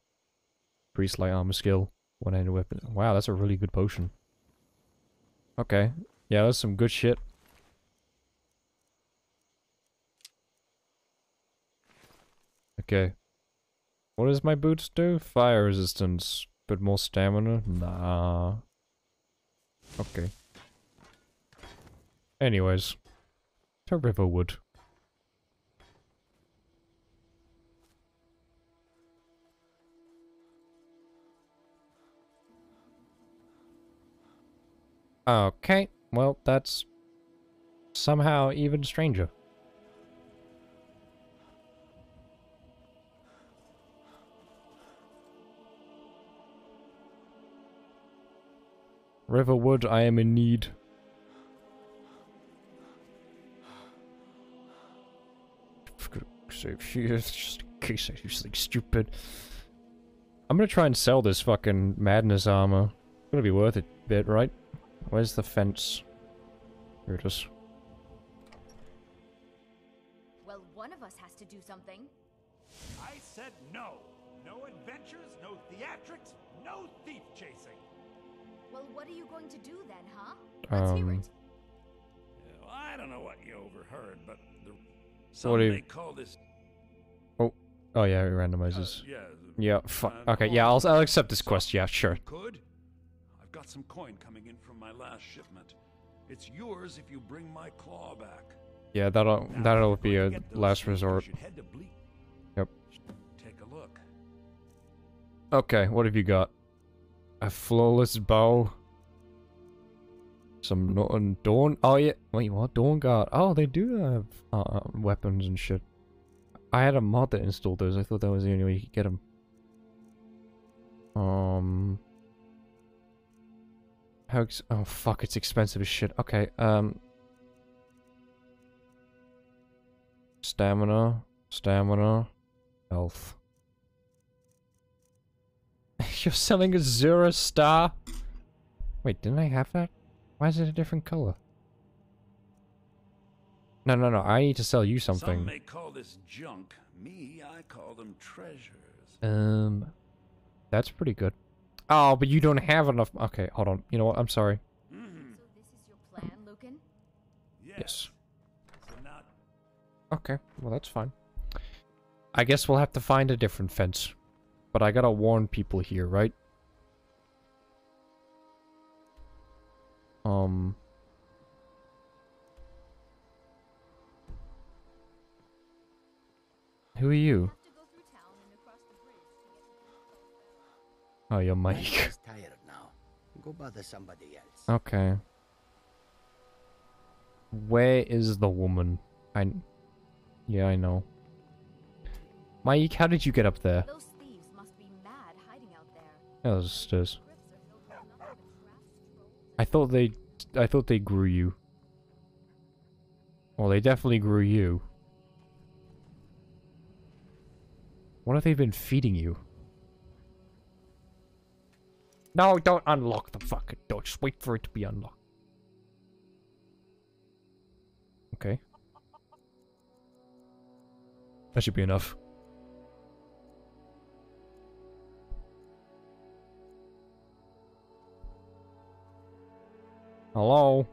Priest light armor skill. One-handed weapon. Wow, that's a really good potion. Okay. Yeah, that's some good shit. Okay. What does my boots do? Fire resistance, but more stamina? Nah. Okay. Anyways. To Riverwood. Okay, well, that's somehow even stranger. Riverwood, I am in need. Save just in case I do something stupid. I'm gonna try and sell this fucking madness armor. It's gonna be worth it bit, right? Where's the fence? Here it is. Well, one of us has to do something. I said no. No adventures, no theatrics, no thief chasing. Well, what are you going to do then, huh? Let's hear Um, it. Well, I don't know what you overheard, but the, What some do you- may call this Oh, oh yeah, it randomizes. yeah, yeah, fuck. Okay, yeah, I'll I'll accept this quest. Yeah, sure. Could? Got some coin coming in from my last shipment. It's yours if you bring my claw back. Yeah, that'll that'll be a last resort. should head to Ble- Yep. Take a look. Okay, what have you got? A flawless bow. Some nothing. Dawn. Oh yeah. Wait, what? Dawn guard. Oh, they do have uh, weapons and shit. I had a mod that installed those. I thought that was the only way you could get them. Um. How? Ex oh fuck! It's expensive as shit. Okay. Um. Stamina. Stamina. Health. [LAUGHS] You're selling Azura Star? Wait, didn't I have that? Why is it a different color? No, no, no. I need to sell you something. Some may call this junk. Me, I call them treasures. Um, that's pretty good. Oh, but you don't have enough. Okay, hold on. You know what? I'm sorry. So this is your plan, Lucan? Yes. Okay, well that's fine. I guess we'll have to find a different fence. But I gotta warn people here, right? Um... Who are you? Oh, you're Mike. Tired now. Go bother somebody else. Okay. Where is the woman? I... Yeah, I know. Mike, how did you get up there? Those thieves must be mad hiding out there. Yeah, there's stairs. I thought they... I thought they grew you. Well, they definitely grew you. What have they been feeding you? No, don't unlock the fucking door. Just wait for it to be unlocked. Okay. That should be enough. Hello?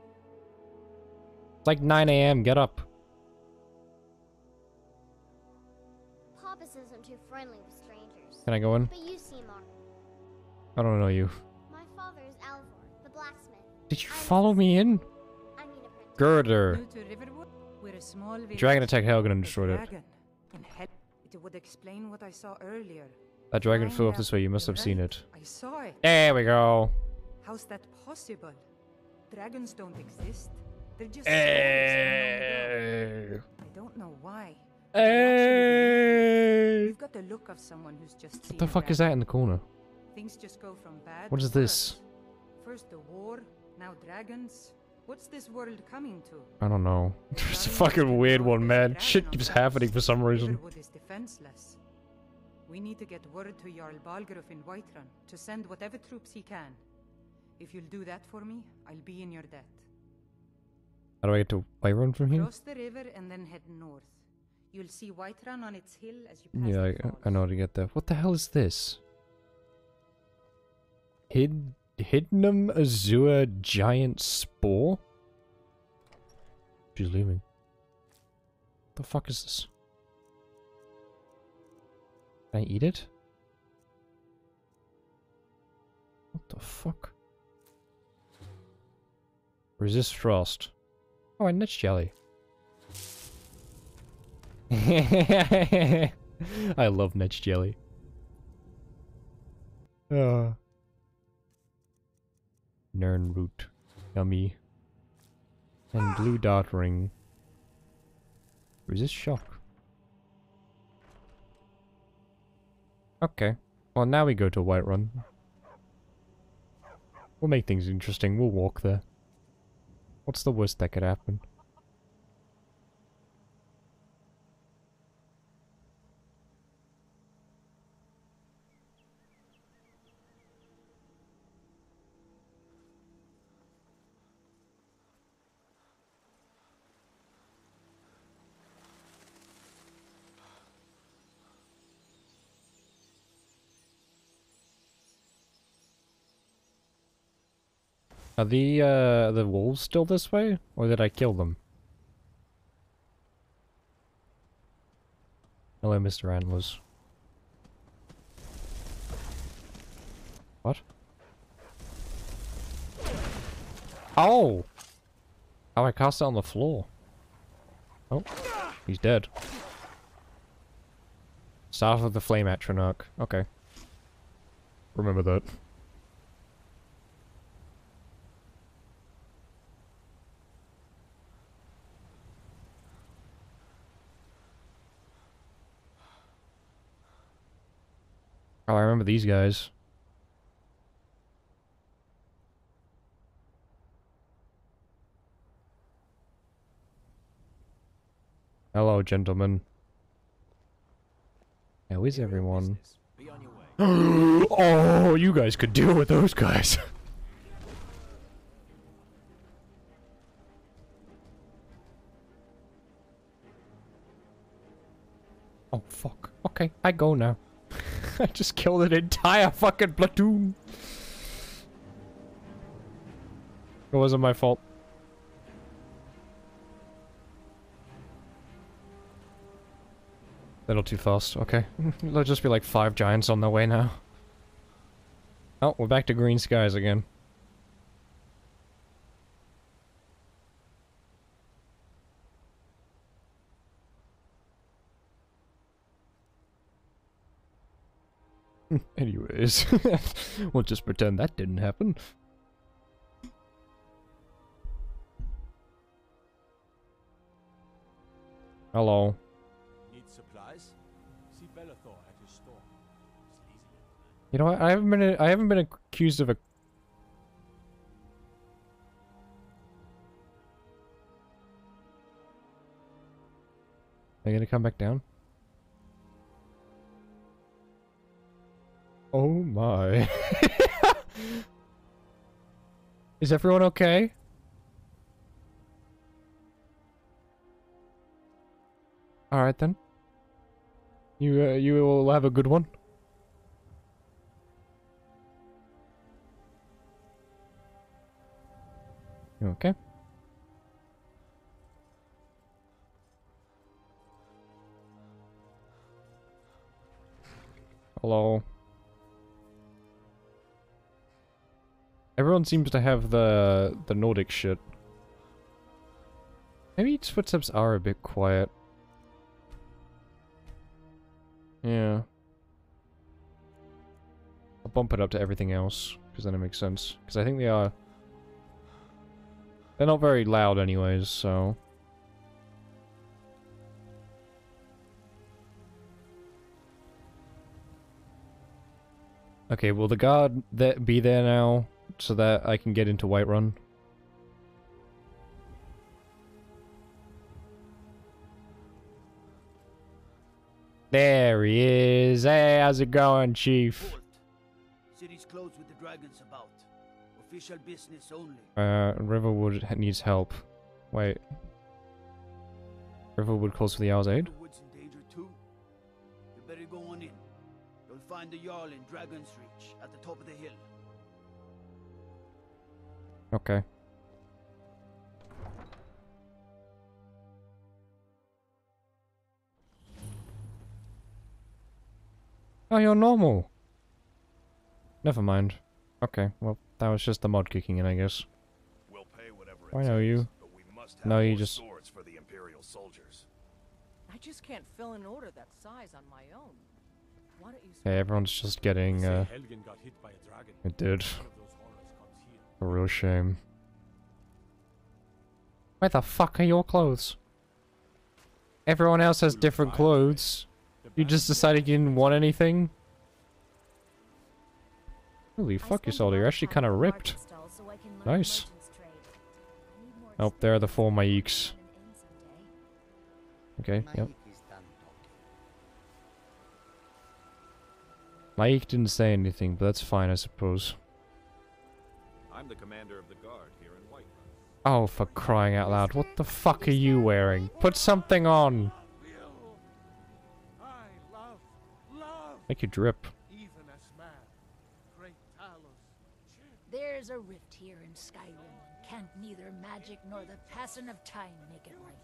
It's like 9 a.m. Get up. Papa says I'm too friendly with strangers. Can I go in? I don't know you. My father is Alvor, the blacksmith. Did you follow me in? Gerdur. New to Riverwood, we're a small village. Dragon attacked Helgen and A destroyed it. dragon. In it would explain what I saw earlier. That dragon flew up this way. You must have seen it. I saw it. There we go. How's that possible? Dragons don't exist. They're just Eh. souls. I don't know why. Hey. You've got the look of someone who's just seen What the fuck is that in the corner? Things just go from bad What is this? First the war, now dragons. What's this world coming to? I don't know. [LAUGHS] It's a fucking weird one, man. Shit keeps happening for some reason. Is defenseless. We need to get word to Jarl Balgruuf in Whiterun to send whatever troops he can. If you'll do that for me, I'll be in your debt. How do I get to Whiterun from here? Cross the river and then head north. You'll see Whiterun on its hill as you pass Yeah, I, I know how to get there. What the hell is this? Hid Hydnum Azure Giant Spore? She's leaving. The fuck is this? Can I eat it? What the fuck? Resist frost. Oh, and Netch Jelly. [LAUGHS] I love Netch Jelly. Uh. Nirnroot. Yummy. And blue dot ring. Resist shock. Okay. Well, now we go to Whiterun. We'll make things interesting. We'll walk there. What's the worst that could happen? Are the, uh, the wolves still this way? Or did I kill them? Hello, Mr. Antlers. What? Oh! Oh, I cast it on the floor. Oh, he's dead. South of the Flame Atronach. Okay. Remember that. Oh, I remember these guys. Hello, gentlemen. How is everyone? [GASPS] oh, you guys could deal with those guys. [LAUGHS] oh, fuck. Okay, I go now. [LAUGHS] [LAUGHS] I just killed an entire fucking platoon. It wasn't my fault. Little too fast, okay. [LAUGHS] There'll just be like five giants on their way now. Oh, we're back to green skies again. [LAUGHS] Anyways, [LAUGHS] we'll just pretend that didn't happen. Hello. Need supplies? See Belethor at his store. You know what? I haven't been I haven't been accused of a Are you gonna come back down? Oh my. [LAUGHS] Is everyone okay? Alright then. You, uh, you will have a good one. You okay? Hello. Everyone seems to have the the Nordic shit. Maybe its footsteps are a bit quiet. Yeah. I'll bump it up to everything else, because then it makes sense. Because I think they are... They're not very loud anyways, so... Okay, will the guard be there now? So that I can get into Whiterun. There he is. Hey, how's it going, Chief? City's closed with the dragons about. Official business only. Uh, Riverwood needs help. Wait. Riverwood calls for the Jarl's aid? Riverwood's in danger too. You better go on in. You'll find the Jarl in Dragon's Reach at the top of the hill. Okay. Oh, you're normal. Never mind. Okay, well, that was just the mod kicking in, I guess. We'll pay whatever I know you. No, you just... swords for the Imperial soldiers. I just can't fill an order that size on my own. Why don't you Okay, everyone's just getting, uh... Got hit by a dragon. It did. A real shame. Where the fuck are your clothes? Everyone else has different clothes. You just decided you didn't want anything? Holy fuck, you soldier. You're actually kind of ripped. Nice. Oh, there are the four Maeks. Okay, yep. Maek didn't say anything, but that's fine, I suppose. I'm the commander of the guard here in Whiterun. Oh, for crying out loud. What the fuck are you wearing? Put something on! Make you drip. There's a rift here in Skyrim. Can't neither magic nor the passing of time make it right.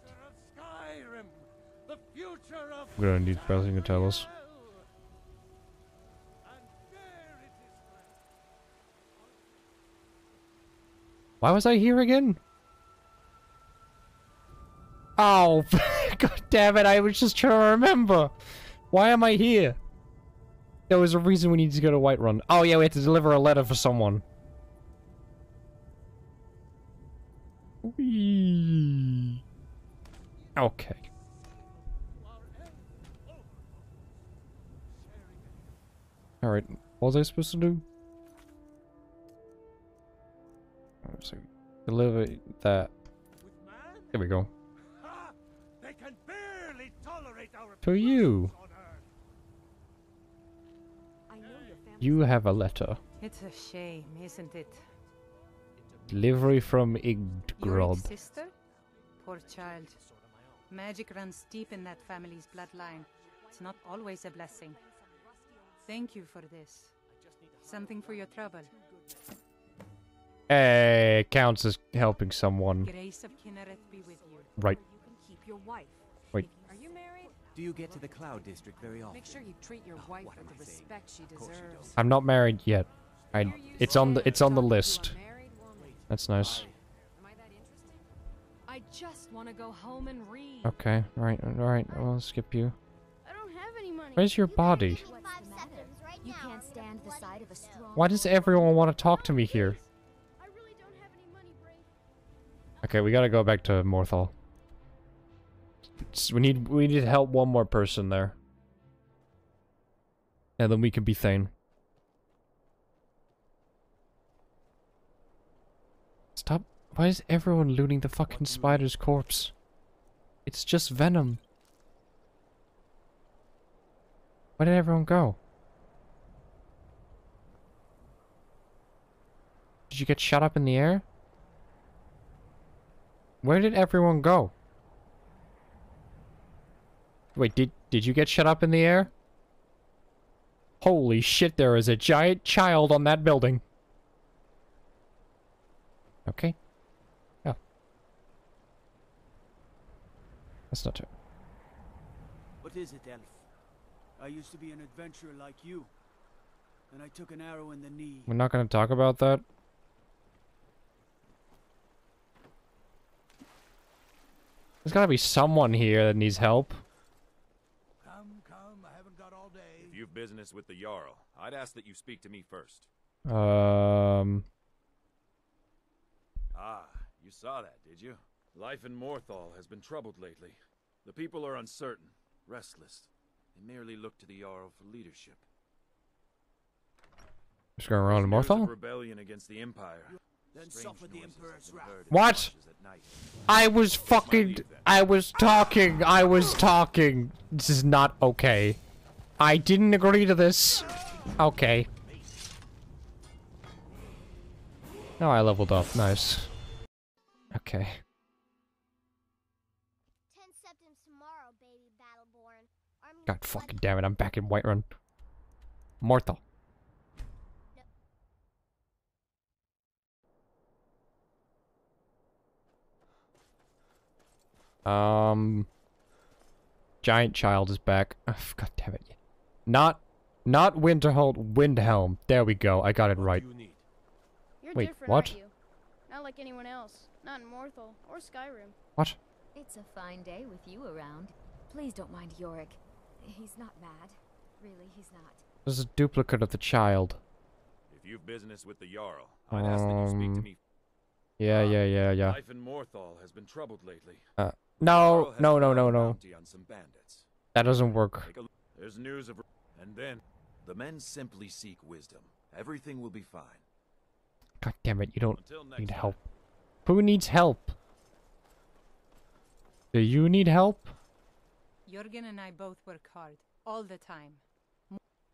Skyrim, the future of We're gonna need Belsing to tell us. Why was I here again? Oh, [LAUGHS] god damn it, I was just trying to remember. Why am I here? There was a reason we needed to go to Whiterun. Oh yeah, we had to deliver a letter for someone. Okay. Alright, what was I supposed to do? So, deliver that. There we go. They can barely tolerate our To you. You have a letter. It's a shame, isn't it? Delivery from Your Idgrod. sister? Poor child. Magic runs deep in that family's bloodline. It's not always a blessing. Thank you for this. Something for your trouble. Hey, counts as helping someone. Grace of be with you. Right. keep your wife. Wait. Are you married? Do you get to the Cloud District very often? Make sure you treat your ah, wife with the respect she deserves. I'm not married yet. I. It's on the. It's on the list. That's nice. I just want to go home and read. Okay. Right. Right. I'll skip you. I don't have any money. Where's your body? You can't stand the sight of a strong. Why does everyone want to talk to me here? Okay, we gotta go back to Morthal. It's- we need we need to help one more person there. And then we can be Thane. Stop. Why is everyone looting the fucking spider's corpse? It's just venom. Where did everyone go? Did you get shot up in the air? Where did everyone go? Wait, did did you get shut up in the air? Holy shit, there is a giant child on that building. Okay. Oh. That's not true. What is it, Elf? I used to be an adventurer like you. And I took an arrow in the knee. We're not gonna talk about that. There's gotta be someone here that needs help. If you've business with the Jarl, I'd ask that you speak to me first. Um. Ah, you saw that, did you? Life in Morthal has been troubled lately. The people are uncertain, restless. They merely look to the Jarl for leadership. What's going on in News of Morthal? rebellion against the Empire. Then suffer the Emperor's wrath. What? villages at night. I was fucking. I was talking. I was talking. This is not okay. I didn't agree to this. Okay. Now I leveled up. Nice. Okay. Ten septims tomorrow, baby Battleborn. Army God fucking damn it! I'm back in Whiterun. Mortal. Um. Giant child is back. Ugh, God damn it. Not Not Winterhold, Windhelm. There we go. I got it right. You're Wait, different, what? aren't you? Not like anyone else. Not in Morthal or Skyrim. What? It's a fine day with you around. Please don't mind Joric. He's not mad. Really, he's not. This is a duplicate of the child. If you've business with the Jarl, I'd ask that you speak to Um, me. Yeah, yeah, yeah, yeah. Life in Morthal has been troubled lately. Uh, The no, no, no, no, no. on some bandits. That doesn't work. Take a look. There's news of, and then the men simply seek wisdom. Everything will be fine. God damn it, you don't Until next need time. help. Who needs help? Do you need help? Jorgen and I both work hard, all the time.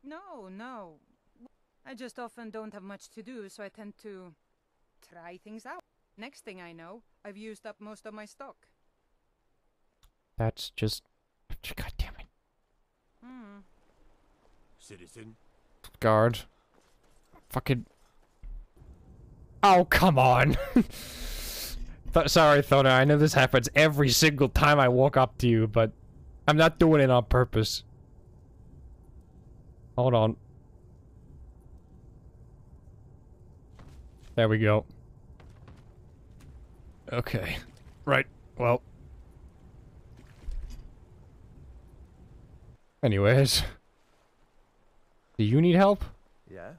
No, no. I just often don't have much to do, so I tend to try things out. Next thing I know, I've used up most of my stock. That's just... God damn it. Hmm. Citizen, Guard. Fucking... Oh, come on! [LAUGHS] Th sorry, Thona, I know this happens every single time I walk up to you, but... I'm not doing it on purpose. Hold on. There we go. Okay. Right. Well. Anyways. Do you need help? Yeah?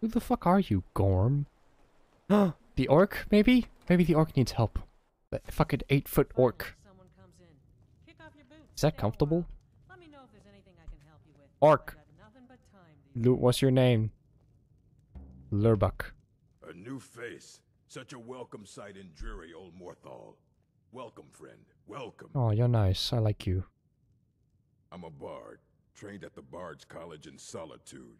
Who the fuck are you, Gorm? [GASPS] the orc, maybe? Maybe the orc needs help. The fucking eight foot orc. Is that comfortable? Orc. Lu what's your name? Lurbuk. A new face. Such a welcome sight in dreary old Morthal. Welcome, friend. Welcome. Oh, you're nice. I like you. I'm a bard, trained at the Bard's College in Solitude.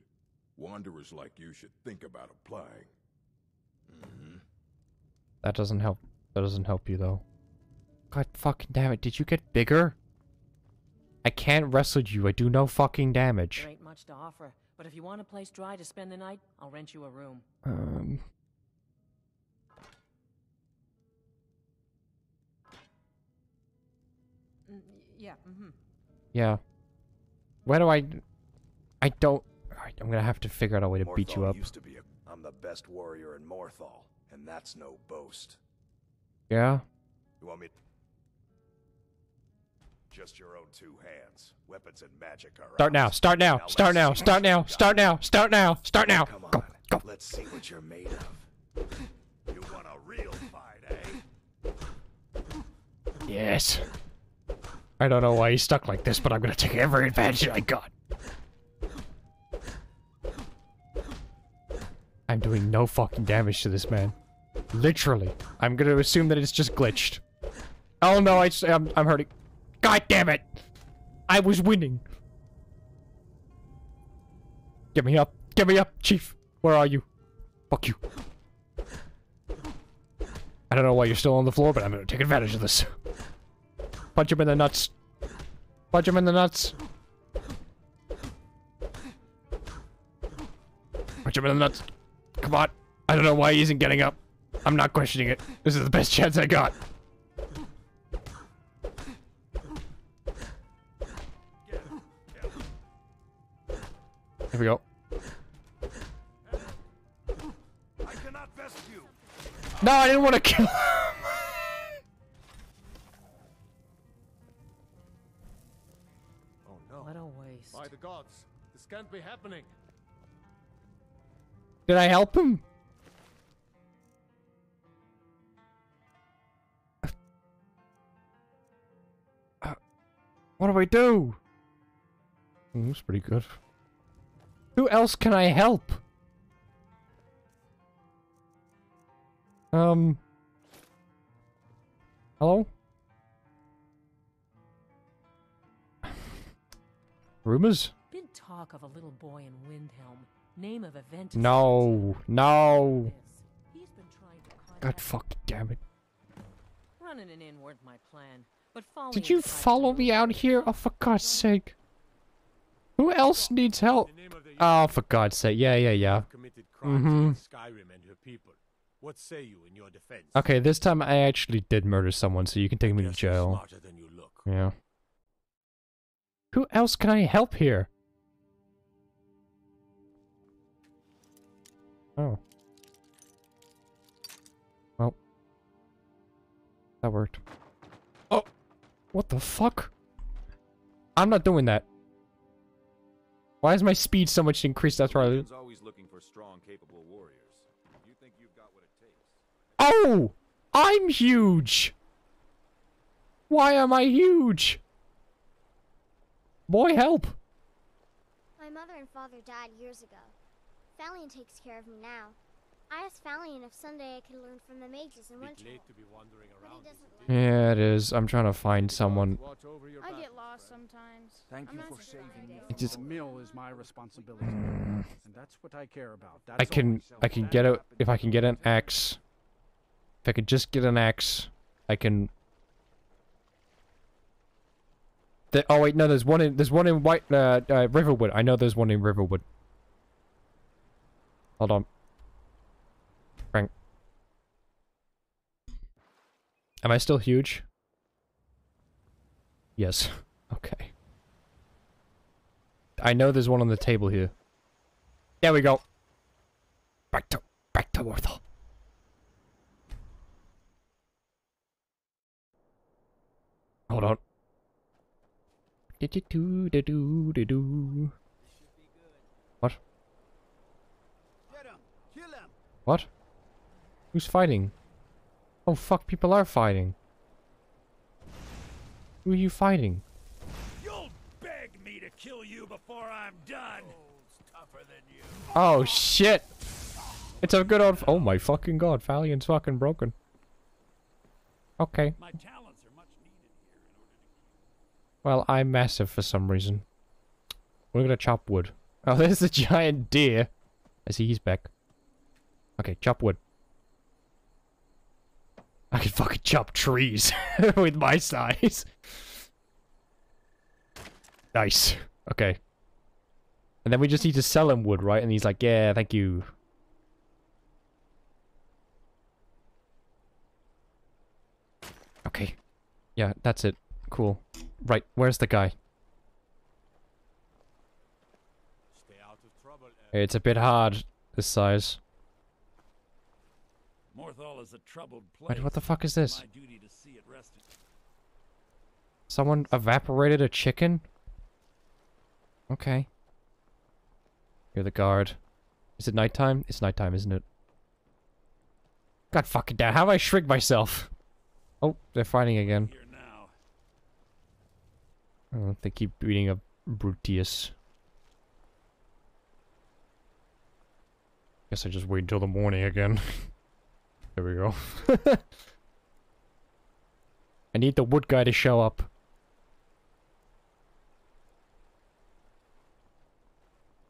Wanderers like you should think about applying. Mm-hmm. That doesn't help. That doesn't help you though. God fucking damn it! Did you get bigger? I can't wrestle you. I do no fucking damage. There ain't much to offer, but if you want a place dry to spend the night, I'll rent you a room. Um. Mm, yeah, mm-hmm. Yeah. Where do I? I don't. Alright, I'm gonna have to figure out a way to beat you Morthal up. used to be a, I'm the best warrior in Morthal, and that's no boast. Yeah. You want me? Just your own two hands. Weapons and magic are Start now. Start now. Start now. Start now. Start now. Start now. Start now. Come on. Go. Go. Let's see what you're made of. You want a real fight, eh? Yes. I don't know why he's stuck like this, but I'm gonna take every advantage I got. I'm doing no fucking damage to this man. Literally. I'm gonna assume that it's just glitched. Oh no, I, am I'm hurting. God damn it! I was winning. Get me up. Get me up, Chief. Where are you? Fuck you. I don't know why you're still on the floor, but I'm gonna take advantage of this. Punch him in the nuts. Punch him in the nuts. Punch him in the nuts. Come on. I don't know why he isn't getting up. I'm not questioning it. This is the best chance I got. Here we go. I cannot vest you. No, I didn't want to kill By the gods, this can't be happening. Did I help him? Uh, what do I do? Mm, That's pretty good. Who else can I help? Um. Hello? Rumors? Been talk of a little boy in Windhelm. Name of Aventus. No, no. He's been trying to God fuck damn it. running an in weren't my plan, but following Did you follow me out here? Oh, for God's sake. Who else needs help? Oh, for God's sake. Yeah, yeah, yeah. committed crimes Mm-hmm. Skyrim and her people. What say you in your defense? Okay, this time I actually did murder someone, so you can take me to jail. Smarter than you look. Yeah. Who else can I help here? Oh. Well. That worked. Oh! What the fuck? I'm not doing that. Why is my speed so much increased I... Legion's always looking for strong, capable warriors. You think you've got what it takes? Oh! I'm huge! Why am I huge? Boy, help! My mother and father died years ago. Falion takes care of me now. I asked Falion if someday I could learn from the mages and in Winterhold. to be wandering But around. doesn't Yeah, it is. I'm trying to find someone. I get lost sometimes. Thank I'm you not for saving me. It it. just- The mill is my responsibility. [LAUGHS] and that's what I care about. That's I can. I can get out if I can get an axe. If I could just get an axe, I can. The, oh wait, no, there's one in there's one in White uh, uh Riverwood. I know there's one in Riverwood. Hold on. Frank. Am I still huge? Yes. [LAUGHS] Okay. I know there's one on the table here. There we go. Back to back to Morthal. Hold on. What? Get him! Kill him! What? Who's fighting? Oh fuck, people are fighting. Who are you fighting? You'll beg me to kill you before I'm done. Than you. Oh shit! It's a good old. Oh my fucking god, Falion's fucking broken. Okay. My talents are much needed here. Well, I'm massive for some reason. We're gonna chop wood. [LAUGHS] Oh, there's a giant deer. I see he's back. Okay, chop wood. I can fucking chop trees [LAUGHS] with my size. Nice. Okay. And then we just need to sell him wood, right? And he's like, yeah, thank you. Okay. Yeah, that's it. Cool. Right, where's the guy? Stay out of trouble. It's a bit hard, this size. Morthal is a troubled place. Wait, what the fuck is this? My duty to see it rested. Someone evaporated a chicken? Okay. You're the guard. Is it nighttime? It's nighttime, isn't it? God fucking damn, how have I shrink myself? Oh, they're fighting again. Here now. Oh, they keep beating up Brutius. Guess I just wait until the morning again. [LAUGHS] there we go. [LAUGHS] I need the wood guy to show up.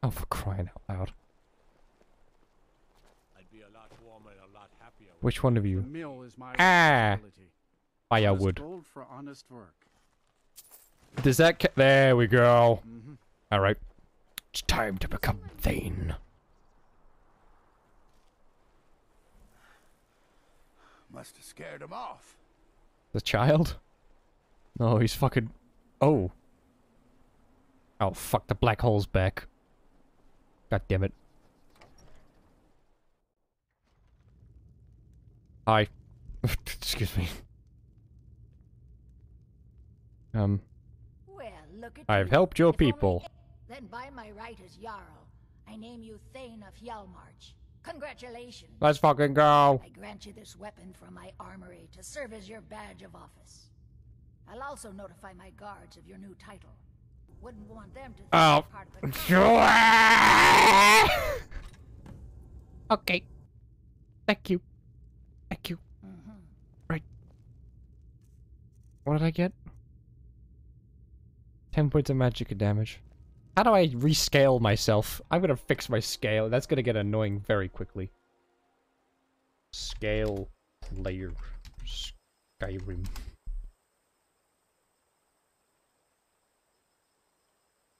Oh, for crying out loud. I'd be a lot warmer and a lot happier. Which one of you? mill is my Ah! responsibility. Firewood. Honest gold for honest work. Does that ca- There we go. Mhm. Alright. It's time to become Thane. Must have scared him off. The child? No, he's fucking... Oh. Oh, fuck, the black hole's back. God damn it. Hi. [LAUGHS] Excuse me. Um, At I've helped your people. Then by my right as Jarl, I name you Thane of Hjalmarch. Congratulations. Let's fucking go. I grant you this weapon from my armory to serve as your badge of office. I'll also notify my guards of your new title. Wouldn't want them to think Oh. you're part of a [LAUGHS] [LAUGHS] okay. Thank you. Thank you. Mhm. Right. What did I get? 10 points of magic damage. How do I rescale myself? I'm gonna fix my scale. That's gonna get annoying very quickly. Scale layer. Skyrim.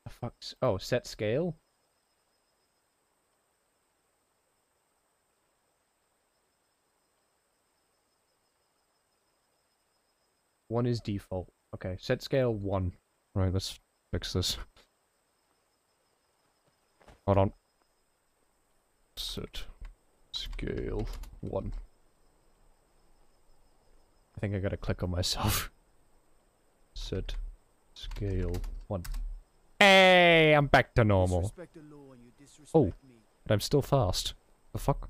The fuck's... Oh, set scale? One is default. Okay, set scale one. Right, let's fix this. Hold on. Set Scale one. I think I gotta click on myself. [LAUGHS] Set scale one. Hey, I'm back to normal. Disrespect the law and you disrespect Oh, me. but I'm still fast. The fuck?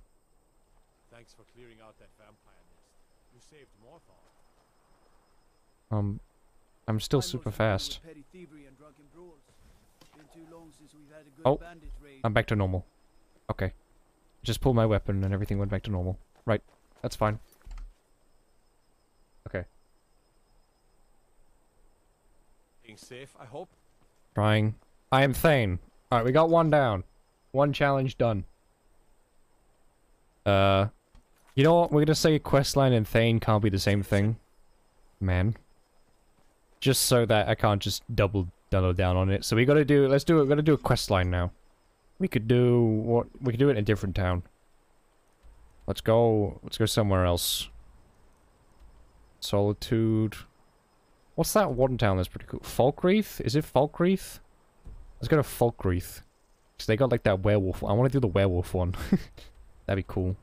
Thanks for clearing out that vampire nest. You saved Morthal. Um, I'm still super fast. Petty thievery and drunken brawls. Been too long since we've had a good Oh. I'm back to normal. Okay. Just pulled my weapon and everything went back to normal. Right. That's fine. Okay. Being safe, I hope. Trying. I am Thane. Alright, we got one down. One challenge done. Uh, you know what? We're gonna say questline and Thane can't be the same thing. Man. Just so that I can't just double double down on it. So we gotta do, let's do it, we gotta do a quest line now. We could do, what, we could do it in a different town. Let's go, let's go somewhere else. Solitude. What's that one town that's pretty cool? Falkreath? Is it Falkreath? Let's go to Falkreath. Cause they got like that werewolf. I want to do the werewolf one. [LAUGHS] That'd be cool.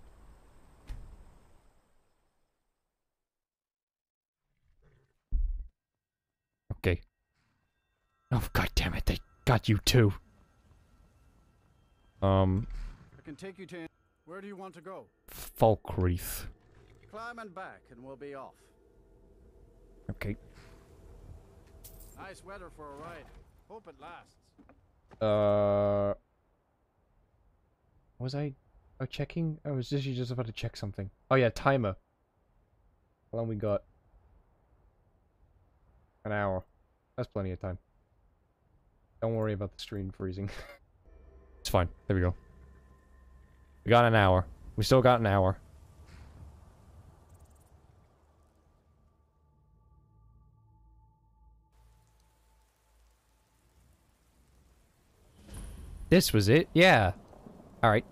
Okay. Oh god damn it! They got you too. Um, I can take you to. Where do you want to go? Falkreath. Climb and back, and we'll be off. Okay. Nice weather for a ride. Hope it lasts. Uh. Was I? Oh, checking? I was just just about to check something. Oh yeah, timer. How long we got? An hour. That's plenty of time. Don't worry about the stream freezing. [LAUGHS] it's fine. There we go. We got an hour. We still got an hour. This was it? Yeah. Alright.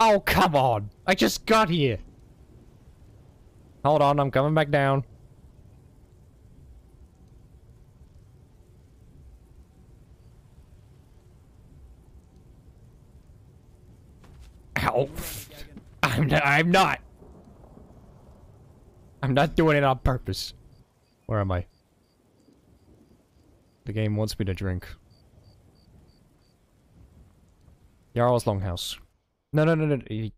Oh, come on! I just got here! Hold on, I'm coming back down. Ow. I'm not, I'm not. I'm not doing it on purpose. Where am I? The game wants me to drink. Jarl's Longhouse. No, no, no, no.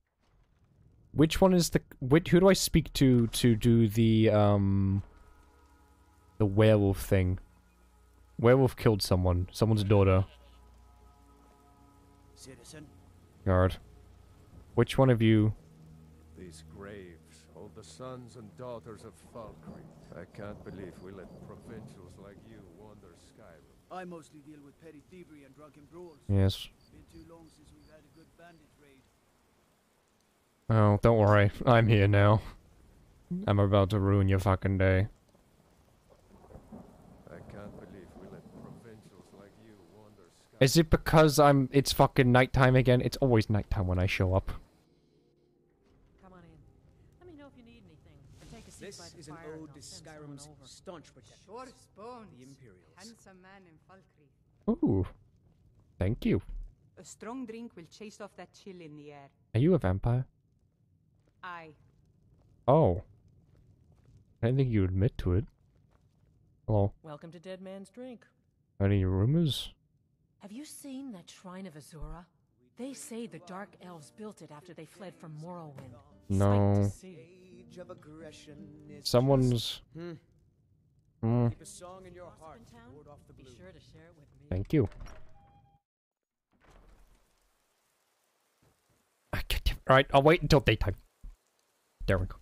Which one is the... Which, who do I speak to to do the, um... The werewolf thing? Werewolf killed someone. Someone's daughter. Citizen. Guard. Which one of you... These graves hold the sons and daughters of Falkreath. I can't believe we let provincials like you wander Skyrim. I mostly deal with petty thievery and drunken brawls. Yes. Been too long since we've had a good bandit raid. Oh, don't worry. I'm here now. I'm about to ruin your fucking day. I can't believe we let provincials like you wander Skyrim. Is it because I'm... It's fucking nighttime again? It's always nighttime when I show up. Come on in. Let me know if you need anything. Or take a seat This by the is an fire and ode I'll to send someone Skyrim's over. Staunch protectors. Short bones. The Imperials. Handsome man in Falkreath. Ooh. Thank you. A strong drink will chase off that chill in the air. Are you a vampire? I. Oh. I didn't think you would admit to it. Hello. Welcome to Dead Man's Drink. Any rumors? Have you seen that Shrine of Azura? They say the Dark Elves built it after they fled from Morrowind. No. see. Age of aggression is Someone's... Hmm. Mm. Keep a song in your heart ward off the Be sure to share it with me. Thank you. Alright, I'll wait until daytime. There we go.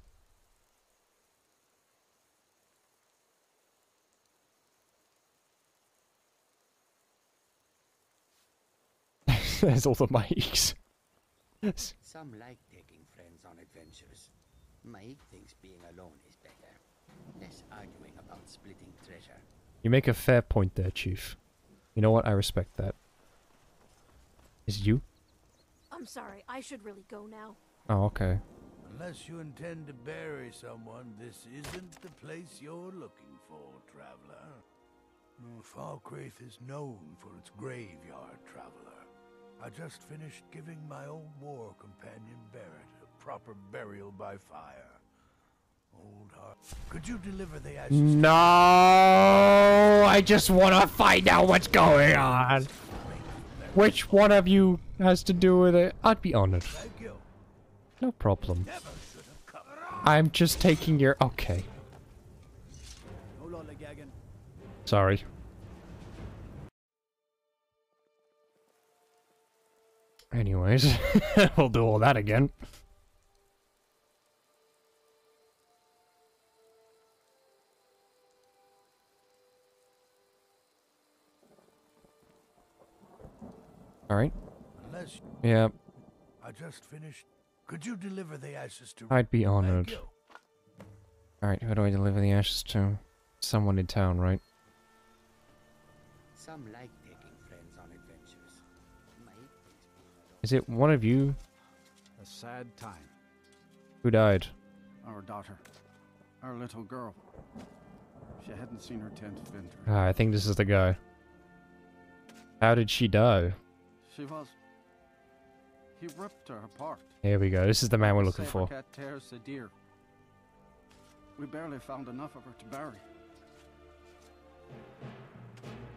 [LAUGHS] There's all the mics. Some like taking friends on adventures. Mike thinks being alone is better. Less arguing about splitting treasure. You make a fair point there, Chief. You know what? I respect that. Is it you? I'm sorry, I should really go now. Oh, okay. Unless you intend to bury someone, this isn't the place you're looking for, traveler. Falkreath is known for its graveyard, traveler. I just finished giving my old war companion Barrett a proper burial by fire. Could you deliver the ashes? No, I just want to find out what's going on. Which one of you has to do with it? I'd be honored. No problem. I'm just taking your... Okay. Sorry. Anyways, [LAUGHS] we'll do all that again. Alright. Unless Yeah, I just finished. Could you deliver the ashes to? I'd be honored. Alright, who do I deliver the ashes to? Someone in town, right? Some like taking friends on adventures. Is it one of you A sad time. who died? Our daughter. Our little girl. She hadn't seen her tenth winter. Ah, I think this is the guy. How did she die? She was. He ripped her apart. Here we go. This is the man we're looking Saber for. cat tears the deer. We barely found enough of her to bury.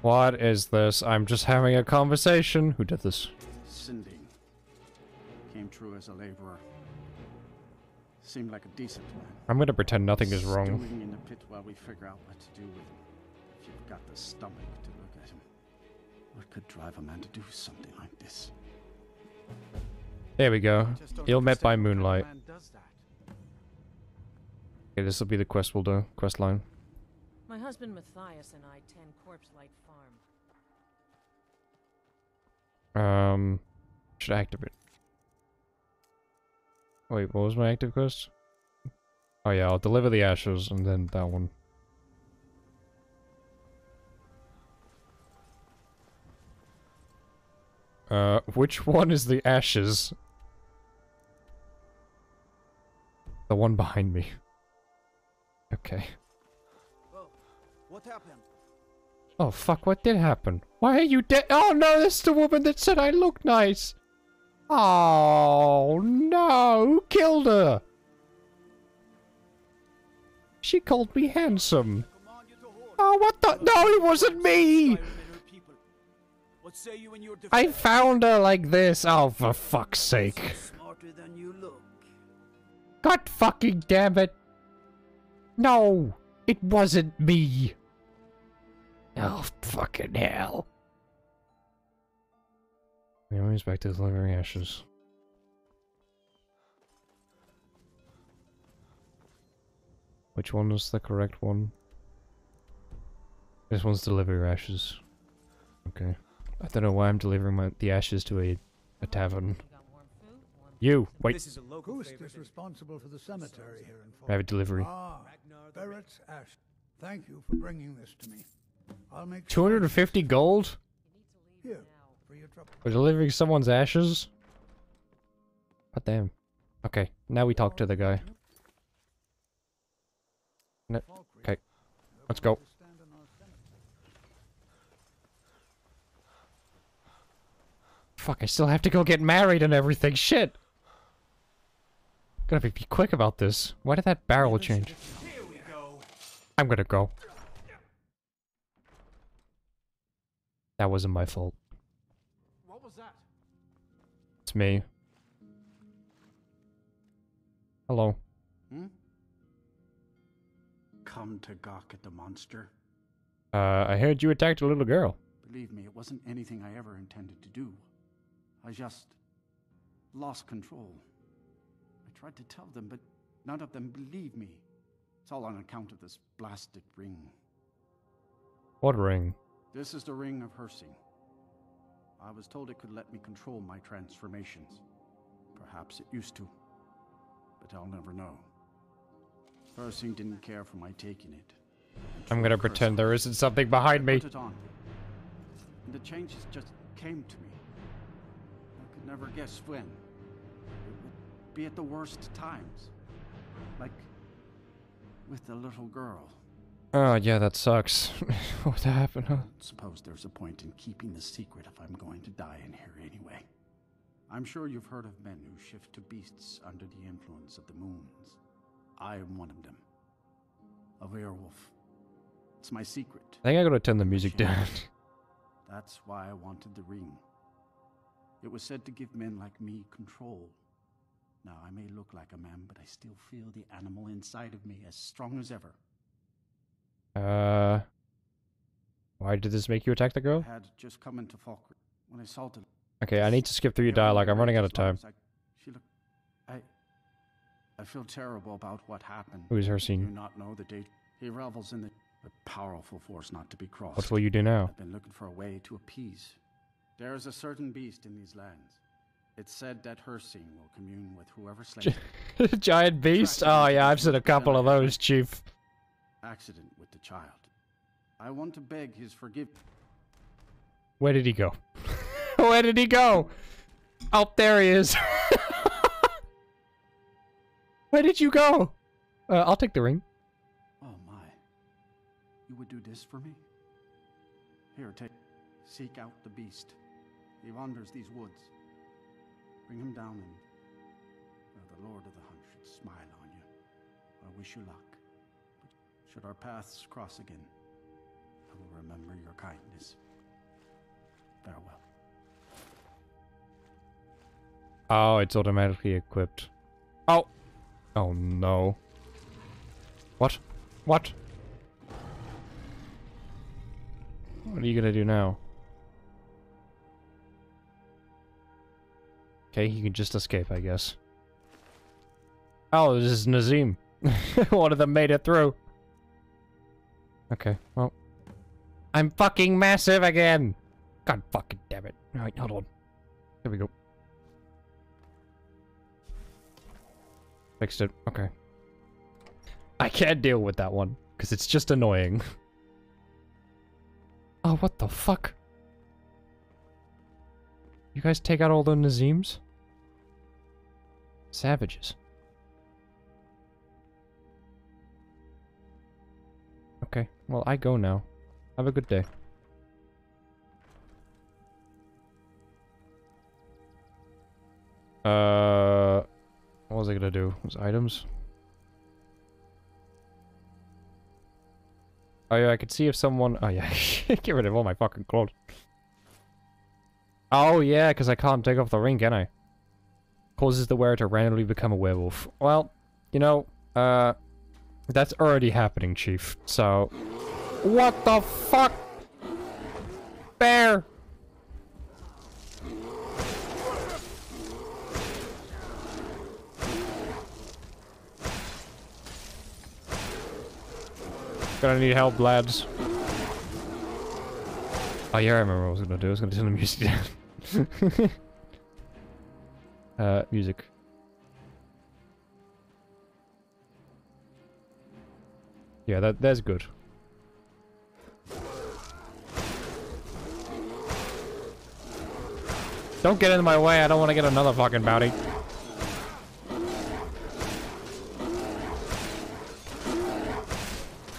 What is this? I'm just having a conversation. Who did this? Sinding came through as a laborer. Seemed like a decent man. I'm gonna pretend nothing is wrong. Stewing in the pit while we figure out what to do with him. If you've got the stomach to look at him, what could drive a man to do something like this? There we go. Just don't Ill met by understand how a moonlight. man does that. Okay, this will be the quest we'll do. Quest line. My husband Mathies and I tend Corpse Light Farm. Um, should I activate. Wait, what was my active quest? Oh yeah, I'll deliver the ashes and then that one. Uh, which one is the ashes? The one behind me. Okay. What happened? Oh fuck, what did happen? Why are you dead? Oh no, that's the woman that said I look nice! Oh no, who killed her? She called me handsome. Oh, what the? No, it wasn't me! You? I found her like this. Oh, for fuck's sake. God fucking damn it. No, it wasn't me. Oh, fucking hell. Anyways, back to delivering ashes. Which one is the correct one? This one's delivery ashes. Okay. I don't know why I'm delivering my the ashes to a, a tavern. You, wait. This is a local Who's this responsible for the cemetery here in I have a delivery. Ah, Barrett's Ash. Thank you for bringing this to me. I'll make sure 250 gold? here for your trouble. For delivering someone's ashes? God damn. Okay, now we talk to the guy. No, okay, let's go. Fuck, I still have to go get married and everything. Shit! Gotta be quick about this. Why did that barrel change? I'm gonna go. That wasn't my fault. What was that? It's me. Hello. Hmm? Come to gawk at the monster? Uh, I heard you attacked a little girl. Believe me, it wasn't anything I ever intended to do. I just lost control. I tried to tell them, but none of them believed me. It's all on account of this blasted ring. What ring? This is the ring of Hircine. I was told it could let me control my transformations. Perhaps it used to, but I'll never know. Hircine didn't care for my taking it. I'm gonna pretend there isn't something behind me. Put it on. And the changes just came to me. Never guess when. It would be at the worst times. Like with the little girl. Oh, yeah, that sucks. [LAUGHS] what happened? Huh? Suppose there's a point in keeping the secret if I'm going to die in here anyway. I'm sure you've heard of men who shift to beasts under the influence of the moons. I am one of them. A werewolf. It's my secret. I think I gotta turn the music down. [LAUGHS] That's why I wanted the ring. It was said to give men like me control. Now, I may look like a man, but I still feel the animal inside of me as strong as ever. Uh, why did this make you attack the girl? I had just come into Falkreath when I assaulted. Okay, I need to skip through your dialogue. I'm running out of time. She looked. I. I feel terrible about what happened. Who is her Do scene? you not know the date? He revels in the a powerful force not to be crossed. What will you do now? I've been looking for a way to appease. There is a certain beast in these lands. It's said that Hircine will commune with whoever slays it. [LAUGHS] Giant beast? Oh yeah, I've seen a couple of those, Chief. accident with the child. I want to beg his forgiveness. Where did he go? [LAUGHS] Where did he go? Oh, there he is. [LAUGHS] Where did you go? Uh, I'll take the ring. Oh my. You would do this for me? Here, take. Seek out the beast. He wanders these woods. Bring him down and. well, the Lord of the Hunt should smile on you. I wish you luck. But should our paths cross again, I will remember your kindness. Farewell. Oh, it's automatically equipped. Oh. Oh no. What? What? What are you gonna do now? Okay, he can just escape, I guess. Oh, this is Nazeem. [LAUGHS] One of them made it through. Okay, well. I'm fucking massive again! God fucking damn it. Alright, hold on. There we go. Fixed it. Okay. I can't deal with that one, because it's just annoying. [LAUGHS] oh, what the fuck? You guys take out all the Nazeems? Savages. Okay, well, I go now. Have a good day. Uh, what was I gonna do? Was items? Oh yeah, I could see if someone. Oh yeah, [LAUGHS] get rid of all my fucking clothes. Oh yeah, because I can't take off the ring, can I? Causes the wearer to randomly become a werewolf. Well, you know, uh, that's already happening, Chief. So, what the fuck, bear? Gonna need help, lads. Oh yeah, I remember what I was gonna do. I was gonna turn the music down. [LAUGHS] [LAUGHS] uh, music. Yeah, that that's good. Don't get in my way. I don't want to get another fucking bounty.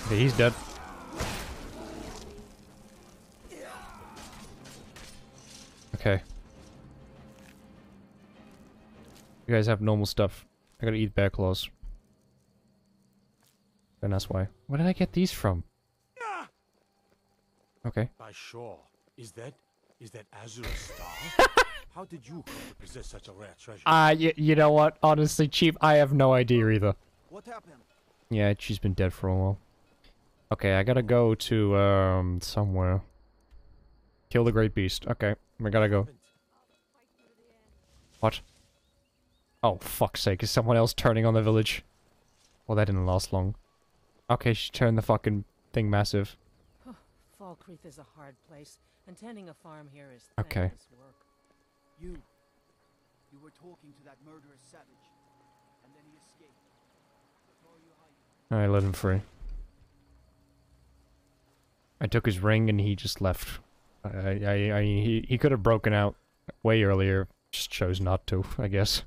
Okay, he's dead. Okay. You guys have normal stuff. I gotta eat bear claws. And that's why. Where did I get these from? Okay. By sure. Is that is that Azura's star? [LAUGHS] How did you possess such a rare treasure? Uh, y you know what? Honestly, Chief, I have no idea either. What happened? Yeah, she's been dead for a while. Okay, I gotta go to, um, somewhere. Kill the Great Beast. Okay, we gotta go. What? Oh, fuck's sake, is someone else turning on the village? Well, that didn't last long. Okay, she turned the fucking thing massive. Falkreath is a hard place, and tending a farm here is Okay. thankless work. You. You were talking to that murderous savage, and then he escaped. Before you hide. I let him free. I took his ring and he just left. I, I, I he, he could have broken out way earlier, just chose not to, I guess.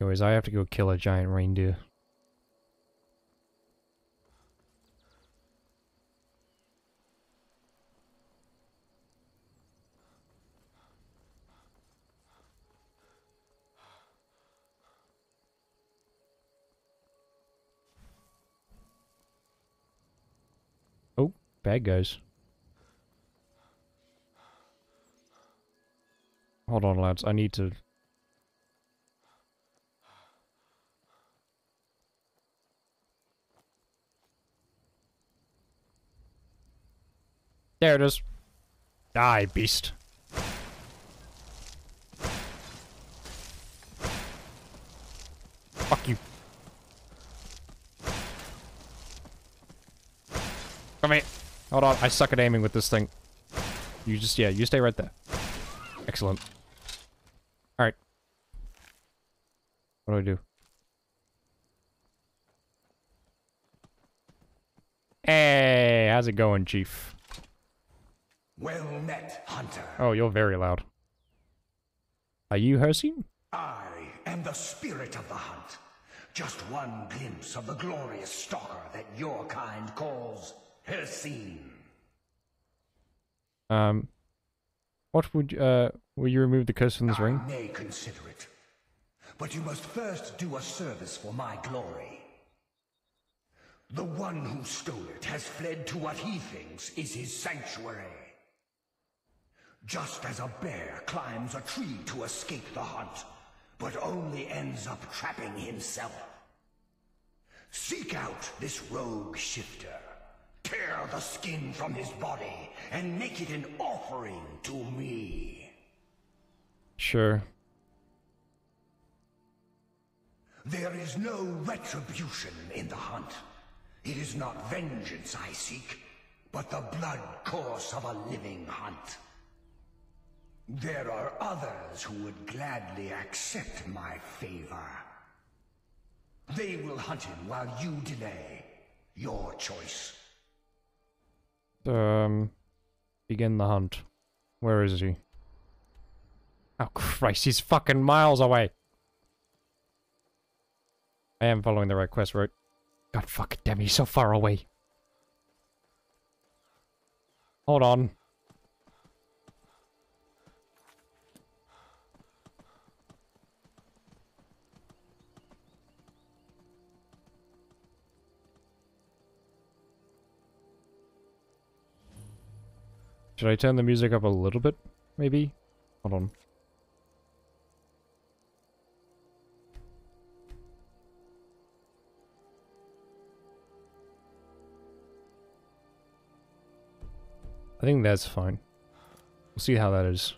Anyways, I have to go kill a giant reindeer. Bad guys. Hold on, lads. I need to... There it is. Die, beast. Fuck you. Come here. Hold on, I suck at aiming with this thing. You just, yeah, you stay right there. Excellent. Alright. What do I do? Hey, how's it going, Chief? Well met, Hunter. Oh, you're very loud. Are you Hircine? I am the spirit of the hunt. Just one glimpse of the glorious stalker that your kind calls Hircine. Um, what would, uh, will you remove the curse from this I ring? may consider it. But you must first do a service for my glory. The one who stole it has fled to what he thinks is his sanctuary. Just as a bear climbs a tree to escape the hunt, but only ends up trapping himself. Seek out this rogue shifter. Tear the skin from his body and make it an offering to me. Sure. There is no retribution in the hunt. It is not vengeance I seek, but the blood course of a living hunt. There are others who would gladly accept my favor. They will hunt him while you delay. Your choice. Um, begin the hunt. Where is he? Oh Christ, he's fucking miles away. I am following the right quest route. God fucking damn, he's so far away. Hold on. Should I turn the music up a little bit? Maybe? Hold on. I think that's fine. We'll see how that is.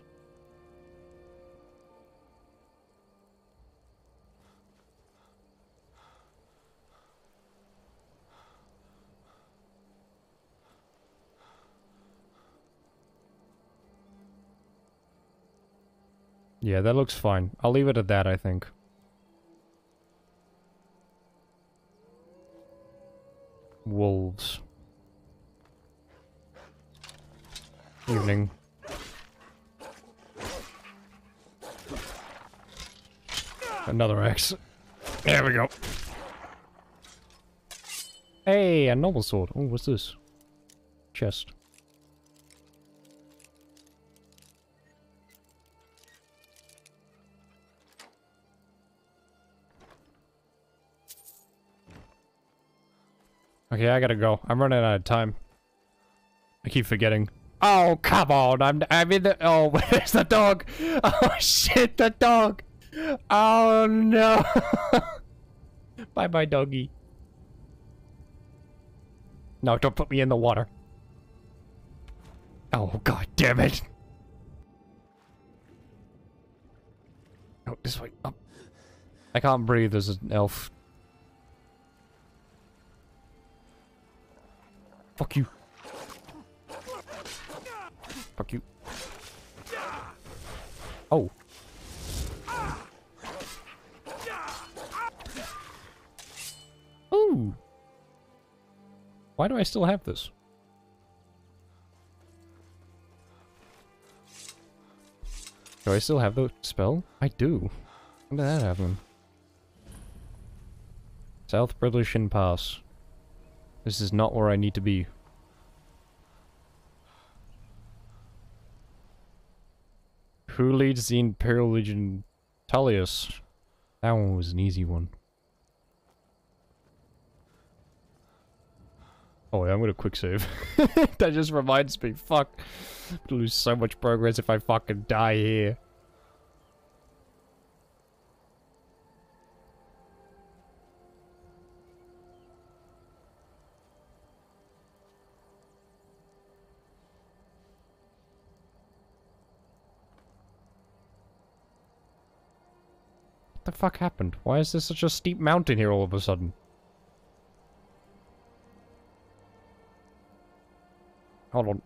Yeah, that looks fine. I'll leave it at that, I think. Wolves. Evening. Another axe. There we go. Hey, a noble sword. Oh, what's this? Chest. Okay, I gotta go. I'm running out of time. I keep forgetting. Oh, come on. I'm, I'm in the... Oh, [LAUGHS] where's the dog? [LAUGHS] Oh, shit, the dog. Oh, no. [LAUGHS] Bye-bye, doggy. No, don't put me in the water. Oh, god damn it. Oh, this way. Up. I can't breathe as an elf. Fuck you. Fuck you. Oh. Ooh. Why do I still have this? Do I still have the spell? I do. When did that happen? South Brittleshin Pass. This is not where I need to be. Who leads the Imperial Legion? Tullius. That one was an easy one. Oh yeah, I'm gonna quick save. [LAUGHS] that just reminds me, fuck. I'm gonna lose so much progress if I fucking die here. Fuck happened? Why is there such a steep mountain here all of a sudden? Hold on.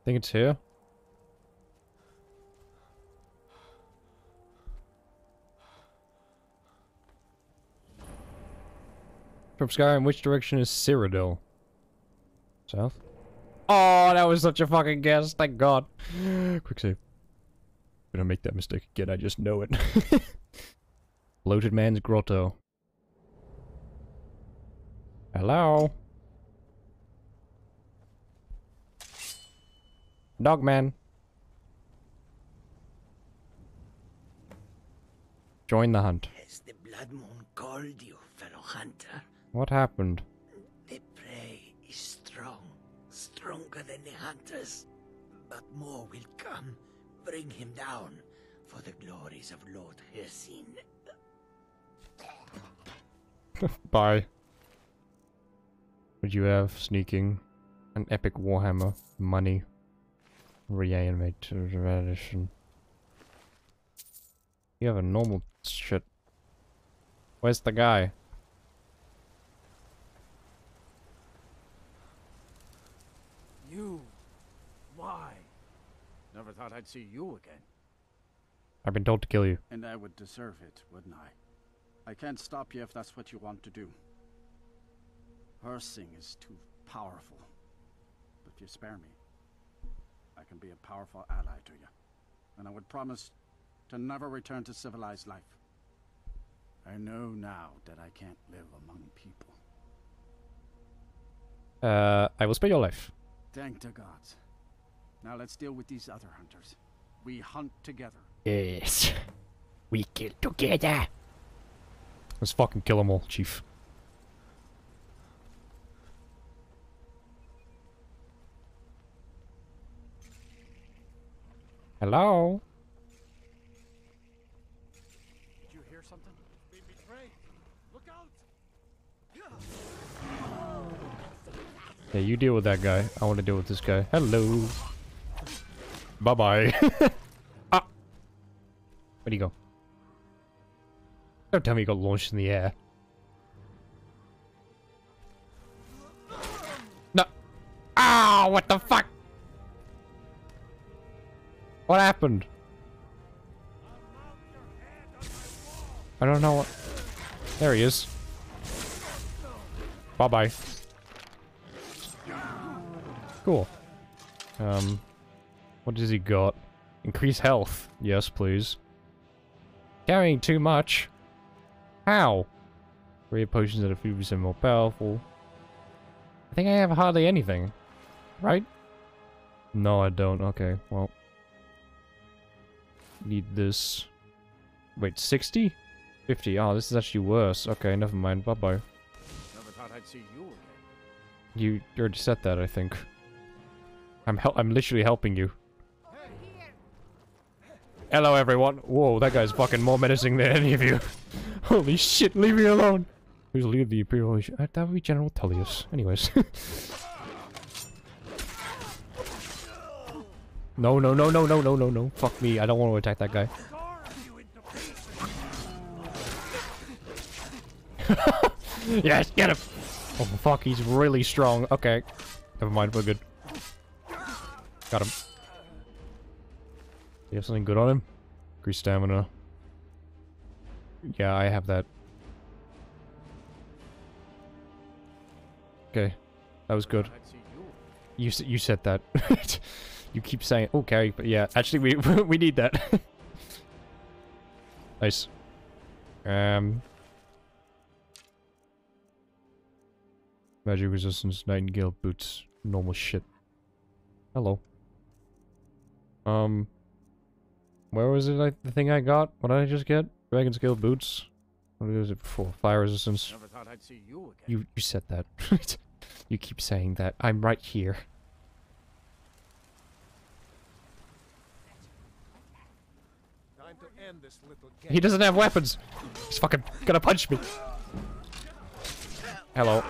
I think it's here. From Skyrim, which direction is Cyrodiil? South? Oh, that was such a fucking guess. Thank God. [GASPS] Quick save. Gonna make that mistake again. I just know it. [LAUGHS] Bloated Man's Grotto. Hello? Dogman. Join the hunt. Has the Blood Moon called you, fellow hunter? What happened? The prey is strong, stronger than the hunters. But more will come. Bring him down for the glories of Lord Hircine. [LAUGHS] Bye. Would you have sneaking? An epic warhammer. Money. Reanimate edition. You have a normal shit. Where's the guy? You? Why? Never thought I'd see you again. I've been told to kill you. And I would deserve it, wouldn't I? I can't stop you if that's what you want to do. Hircine is too powerful. But if you spare me, I can be a powerful ally to you. And I would promise to never return to civilized life. I know now that I can't live among people. Uh, I will spare your life. Thank the gods. Now let's deal with these other hunters. We hunt together. Yes. We kill together. Let's fucking kill them all, Chief. Hello? Did you hear something? We betrayed. Look out! Yeah, you deal with that guy. I want to deal with this guy. Hello. Bye-bye. [LAUGHS] ah! Where'd he go? Don't tell me he got launched in the air. No! Ah! What the fuck? What happened? I don't know what... There he is. Bye-bye. Cool. Um, what does he got? Increase health. Yes, please. Carrying too much. How? Three potions that are 50% more powerful. I think I have hardly anything. Right? No, I don't. Okay, well. Need this. Wait, 60? 50. Oh, this is actually worse. Okay, never mind. Bye-bye. Never thought I'd see you again. You already said that, I think. I'm hel I'm literally helping you. Hello, everyone. Whoa, that guy's fucking more menacing than any of you. [LAUGHS] Holy shit, leave me alone. Who's the leader of the Imperial that would be General Tullius. Anyways. [LAUGHS] no, no, no, no, no, no, no, no. Fuck me. I don't want to attack that guy. [LAUGHS] yes, get him. Oh, fuck. He's really strong. Okay. Never mind. We're good. Got him. You have something good on him? Increase stamina. Yeah, I have that. Okay, that was good. You you said that. [LAUGHS] you keep saying, "Oh, Gary," but yeah, actually, we [LAUGHS] we need that. [LAUGHS] nice. Um. Magic resistance, nightingale boots, normal shit. Hello. Um. Where was it? I, the thing I got? What did I just get? Dragon scale boots. What was it before? Fire resistance. Never thought I'd see you again. You you said that. [LAUGHS] you keep saying that. I'm right here. Time to end this little He doesn't have weapons. He's fucking gonna punch me. Hello.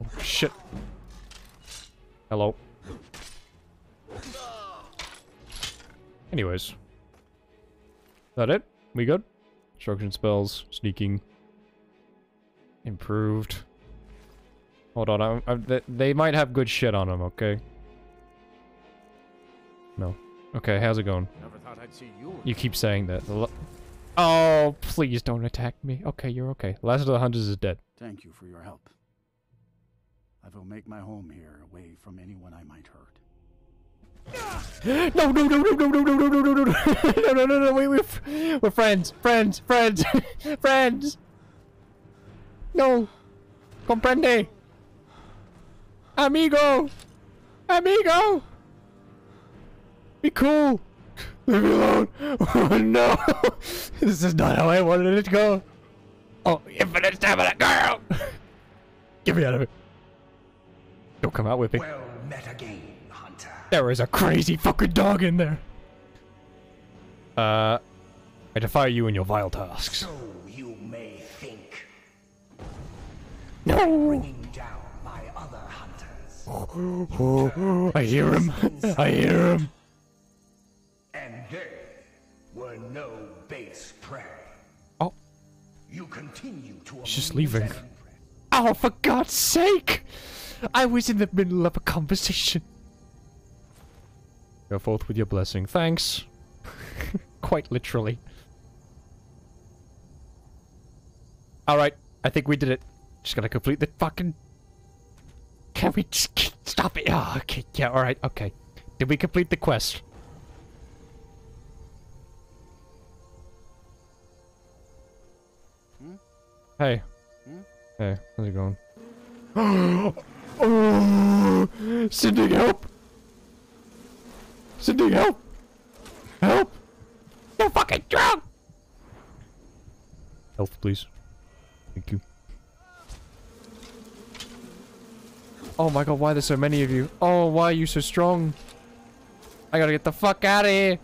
Oh, shit. Hello. Anyways. That it? We good? Instruction spells, sneaking. Improved. Hold on, I, I, they, they might have good shit on them, okay? No. Okay, how's it going? Never thought I'd see you. You keep saying that. Oh. oh, please don't attack me. Okay, you're okay. Last of the hunters is dead. Thank you for your help. I will make my home here away from anyone I might hurt. No, no, no, no, no, no, no, no, no, no, no, no, no, no, no, wait, we're, we're friends, friends, friends, friends. No. Comprende. Amigo. Amigo. Be cool. Leave me alone. Oh, no. This is not how I wanted it to go. Oh, infinite stamina, girl. Get me out of it. Don't come out with me. Well met again, Hunter. There is a crazy fucking dog in there. Uh, I defy you and your vile tasks. So you may think. No. Bringing down my other hunters. Oh, I hear him. I hear him. And they were no base prey. Oh. You continue to He's just leaving. Oh, for God's sake! I was in the middle of a conversation. Go forth with your blessing. Thanks. [LAUGHS] Quite literally. Alright, I think we did it. Just gotta complete the fucking... Can we just stop it? Oh, okay, yeah, alright, okay. Did we complete the quest? Hmm? Hey. Hmm? Hey, how's it going? [GASPS] [GASPS] [LAUGHS] oh, sending help! Sending help! Help! You're fucking drunk! Health, please. Thank you. Oh my god, why are there so many of you? Oh, why are you so strong? I gotta get the fuck out of here!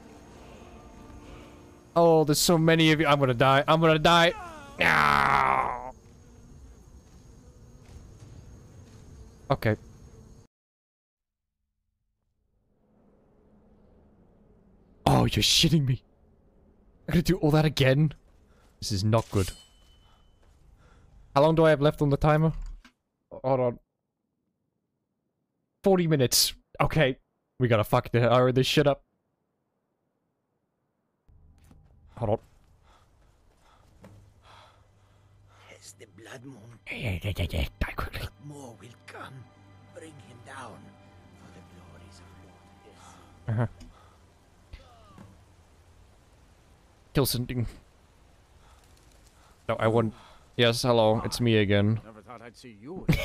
Oh, there's so many of you. I'm gonna die. I'm gonna die. Okay. Oh, you're shitting me. I gotta do all that again? This is not good. How long do I have left on the timer? Hold on. 40 minutes. Okay. We gotta fuck the, hurry this shit up. Hold on. As the blood moon. Die quickly. more will come. Bring him down for the glories of Lord Is. Uh-huh. Kill something. No, I won't. Yes, hello, it's me again. [LAUGHS] Never thought I'd see you [LAUGHS] again.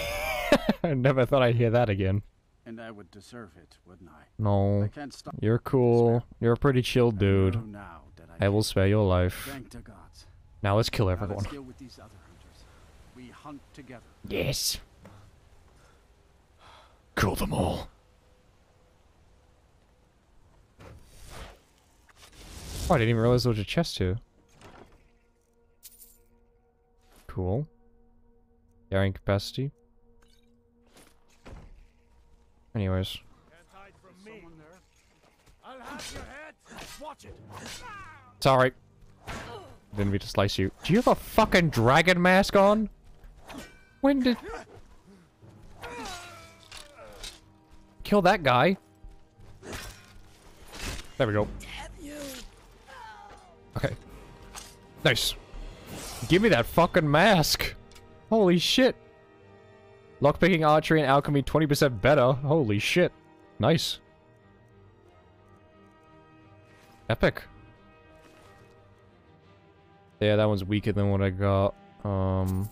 I never thought I'd hear that again. and I would deserve it, wouldn't I? No, I can't stop. you're cool. You're a pretty chill know dude. now that I I will spare your life. Thank the gods. Now let's kill Now everyone. let's deal with these other hunters. We hunt together. Yes. Kill them all. Oh, I didn't even realize there was a chest here. Cool. Carrying capacity. Anyways. Alright. Didn't mean to slice you. Do you have a fucking dragon mask on? When did... Kill that guy. There we go. Okay. Nice. Give me that fucking mask. Holy shit. Lockpicking, archery, and alchemy 20% better. Holy shit. Nice. Epic. Yeah, that one's weaker than what I got. Um...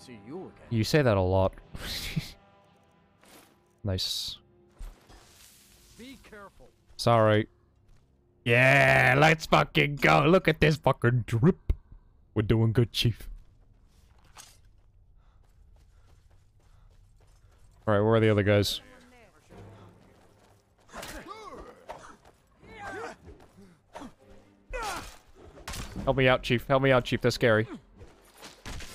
Never thought see you again. You say that a lot. [LAUGHS] nice. Be careful. Sorry. Yeah, let's fucking go. Look at this fucking drip. We're doing good, Chief. Alright, where are the other guys? Help me out, Chief. Help me out, Chief. They're scary.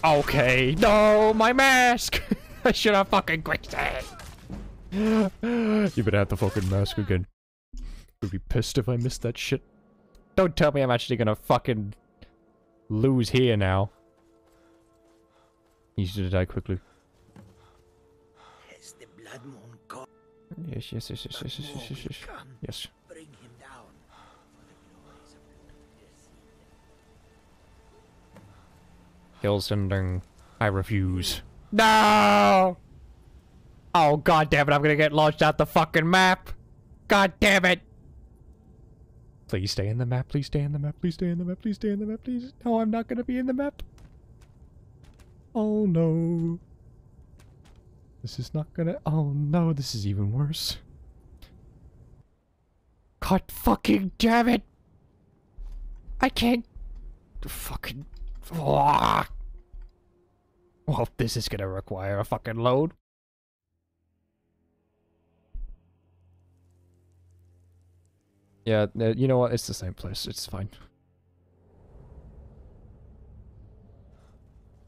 Okay. No, my mask! [LAUGHS] I should have fucking quit it. You've been at the fucking mask again. Would be pissed if I missed that shit. Don't tell me I'm actually gonna fucking lose here now. He's gonna die quickly. Yes, yes, yes, yes, yes, yes, yes, yes. yes. Kill Sinding. I refuse. No! Oh god damn it, I'm gonna get launched out the fucking map! God damn it! Please stay in the map, please stay in the map, please stay in the map, please stay in the map, please. No, I'm not gonna be in the map. Oh no. This is not gonna. Oh no, this is even worse. God fucking damn it! I can't. Fucking. Well, this is gonna require a fucking load. Yeah, uh, you know what? It's the same place. It's fine.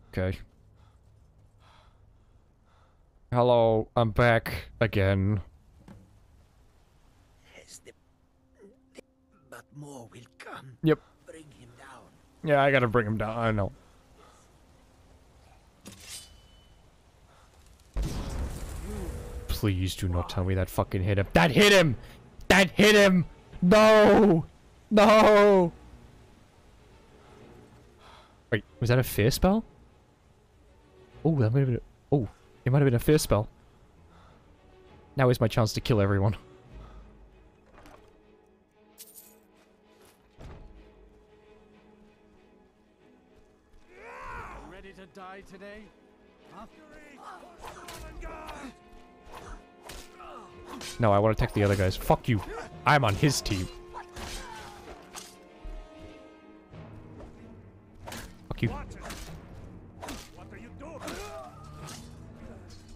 Okay. Hello, I'm back again. The, the- but more will come. Yep. Yeah, I gotta bring him down. I know. Please do not tell me that fucking hit him. That hit him! That hit him! No! No! Wait, was that a fear spell? Oh, that might have been. A, oh, it might have been a fear spell. Now is my chance to kill everyone. Die today? No, I want to attack the other guys. Fuck you. I'm on his team. Fuck you.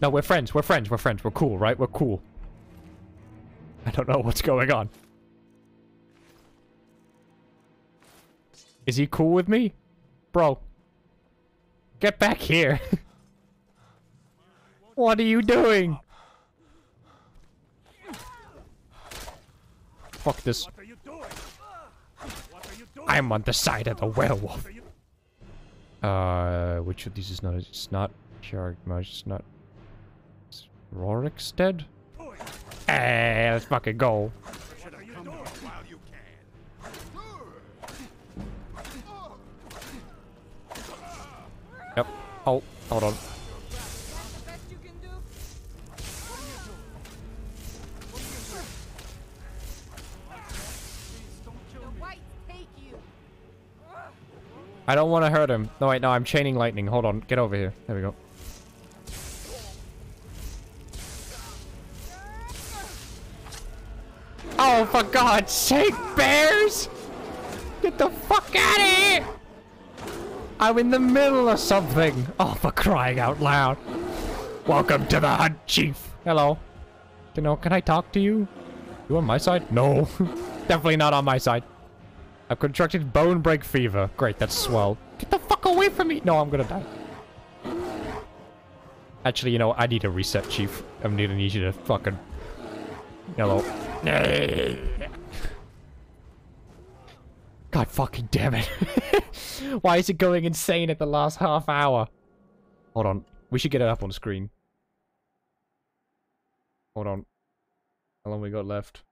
No, we're friends. We're friends. We're friends. We're cool, right? We're cool. I don't know what's going on. Is he cool with me? Bro. Get back here. what are you doing? Fuck this. I'm on the side of the werewolf. Uh, which of these is not? It's not Sharkmarsh. It's not. It's Rorikstead. Hey, let's fucking go. Oh, hold on. I don't want to hurt him. No, wait, no, I'm chaining lightning. Hold on. Get over here. There we go. Oh, for God's sake, bears! Get the fuck out of here! I'm in the middle of something. Oh, for crying out loud. Welcome to the hunt, chief. Hello. You know, can I talk to you? You on my side? No. [LAUGHS] Definitely not on my side. I've contracted bone break fever. Great, that's swell. Get the fuck away from me! No, I'm gonna die. Actually, you know, I need a reset, Chief. I'm gonna need you to fucking... Hello. [LAUGHS] God fucking damn it. [LAUGHS] Why is it going insane at the last half hour? Hold on. We should get it up on screen. Hold on. How long we got left?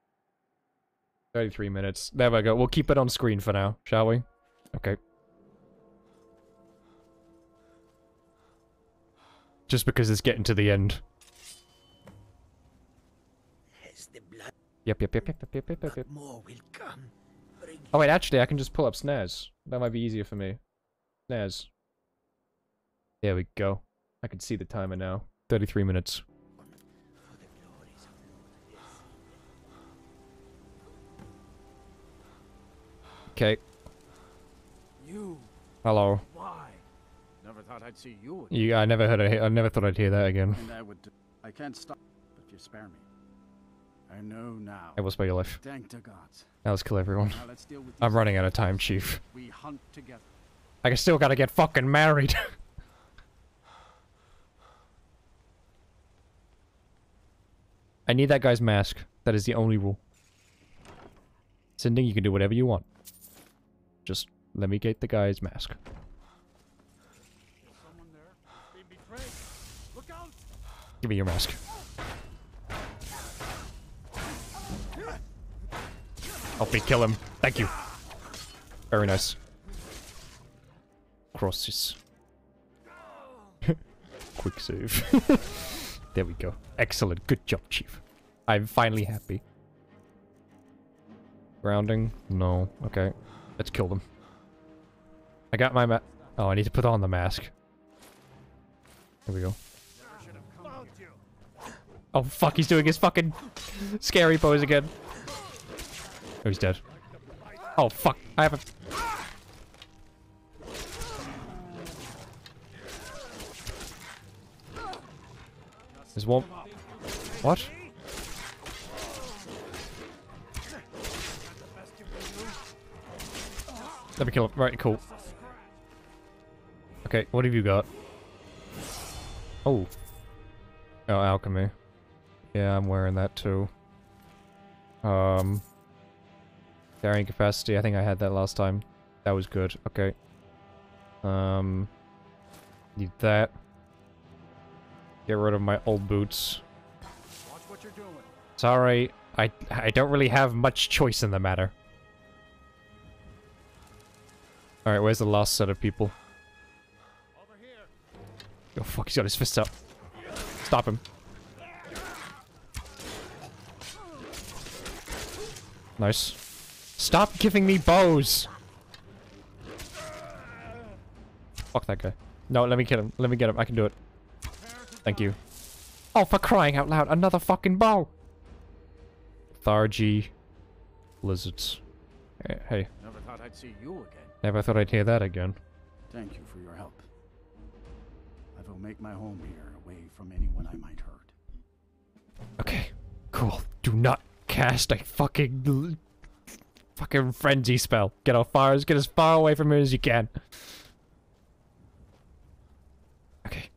33 minutes. There we go. We'll keep it on screen for now, shall we? Okay. Just because it's getting to the end. Has the blood Yep, yep, yep, yep, yep, yep, yep, yep. more will come. Oh wait, actually, I can just pull up snares. That might be easier for me. Snares. There we go. I can see the timer now. 33 minutes. Okay. You. Hello. Why? Never thought I'd see you again. You, I never heard. I, I never thought I'd hear that again. And I would. I can't stop, but you spare me. I know now. I will spare your life. Thank the gods. Now let's kill everyone. Let's I'm running out of time, Chief. We hunt together. I still gotta get fucking married. [LAUGHS] I need that guy's mask. That is the only rule. Sinding, you can do whatever you want. Just let me get the guy's mask. Give me your mask. Help me kill him. Thank you. Very nice. Crosses. [LAUGHS] Quick save. [LAUGHS] there we go. Excellent. Good job, Chief. I'm finally happy. Grounding? No. Okay. Let's kill them. I got my ma- Oh, I need to put on the mask. Here we go. Oh, fuck, he's doing his fucking scary pose again. Oh, he's dead. Oh, fuck. I have a... There's one... What? Let me kill him. Right, cool. Okay, what have you got? Oh. Oh, alchemy. Yeah, I'm wearing that too. Um... Carrying capacity, I think I had that last time. That was good. Okay. Um... Need that. Get rid of my old boots. Watch what you're doing. Sorry, I I don't really have much choice in the matter. Alright, where's the last set of people? Over here. Oh fuck, he's got his fists up. Stop him. Nice. Stop giving me bows! Fuck that guy. No, let me kill him. Let me get him. I can do it. Thank you. Oh, for crying out loud, another fucking bow! Thargy. Lizards. Hey, hey, Never thought I'd see you again. never thought I'd hear that again. Thank you for your help. I will make my home here, away from anyone I might hurt. Okay, cool. Do not cast a fucking... Fucking frenzy spell. Get as far as get as far away from here as you can. Okay.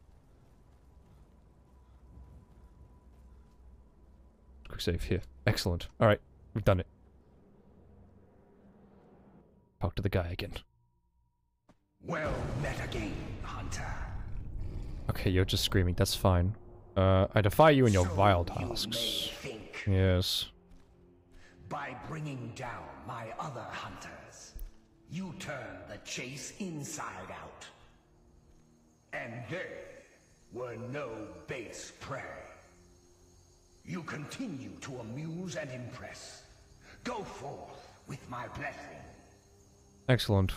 Quick save here. Excellent. Alright, we've done it. Talk to the guy again. Well met again, Hunter. Okay, you're just screaming. That's fine. Uh, I defy you and your vile tasks. Yes. By bringing down my other hunters, you turn the chase inside out. And they were no base prey. You continue to amuse and impress. Go forth with my blessing. Excellent.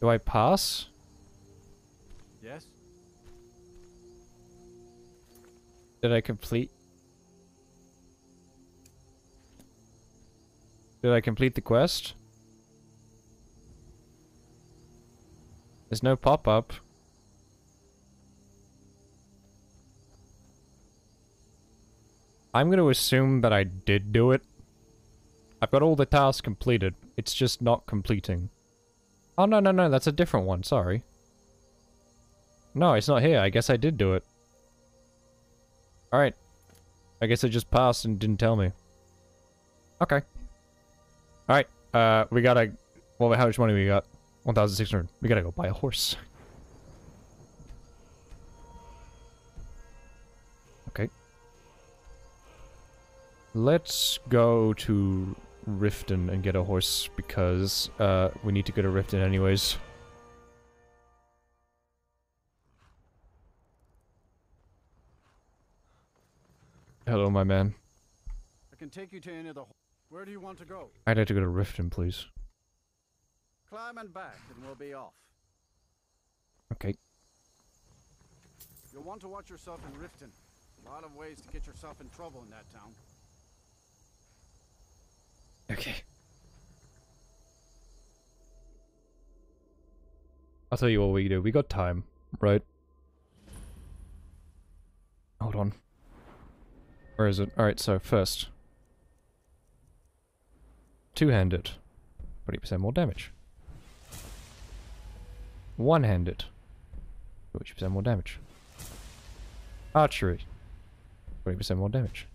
Do I pass? Yes? Did I complete? Did I complete the quest? There's no pop-up. I'm going to assume that I did do it. I've got all the tasks completed. It's just not completing. Oh, no, no, no, that's a different one. Sorry. No, it's not here. I guess I did do it. Alright. I guess it just passed and didn't tell me. Okay. Alright. Uh, we gotta... Well, how much money we got? 1,600. We gotta go buy a horse. Okay. Let's go to Riften and get a horse because uh, we need to go to Riften anyways. Hello, my man. I can take you to any of the. Where do you want to go? I'd like to go to Riften, please. Climb and back, and we'll be off. Okay. You'll want to watch yourself in Riften. A lot of ways to get yourself in trouble in that town. Okay. I'll tell you what we do. We got time, right? Hold on. Where is it? Alright, so first. Two-handed. 20% more damage. One-handed. 20% more damage. Archery. 20% more damage.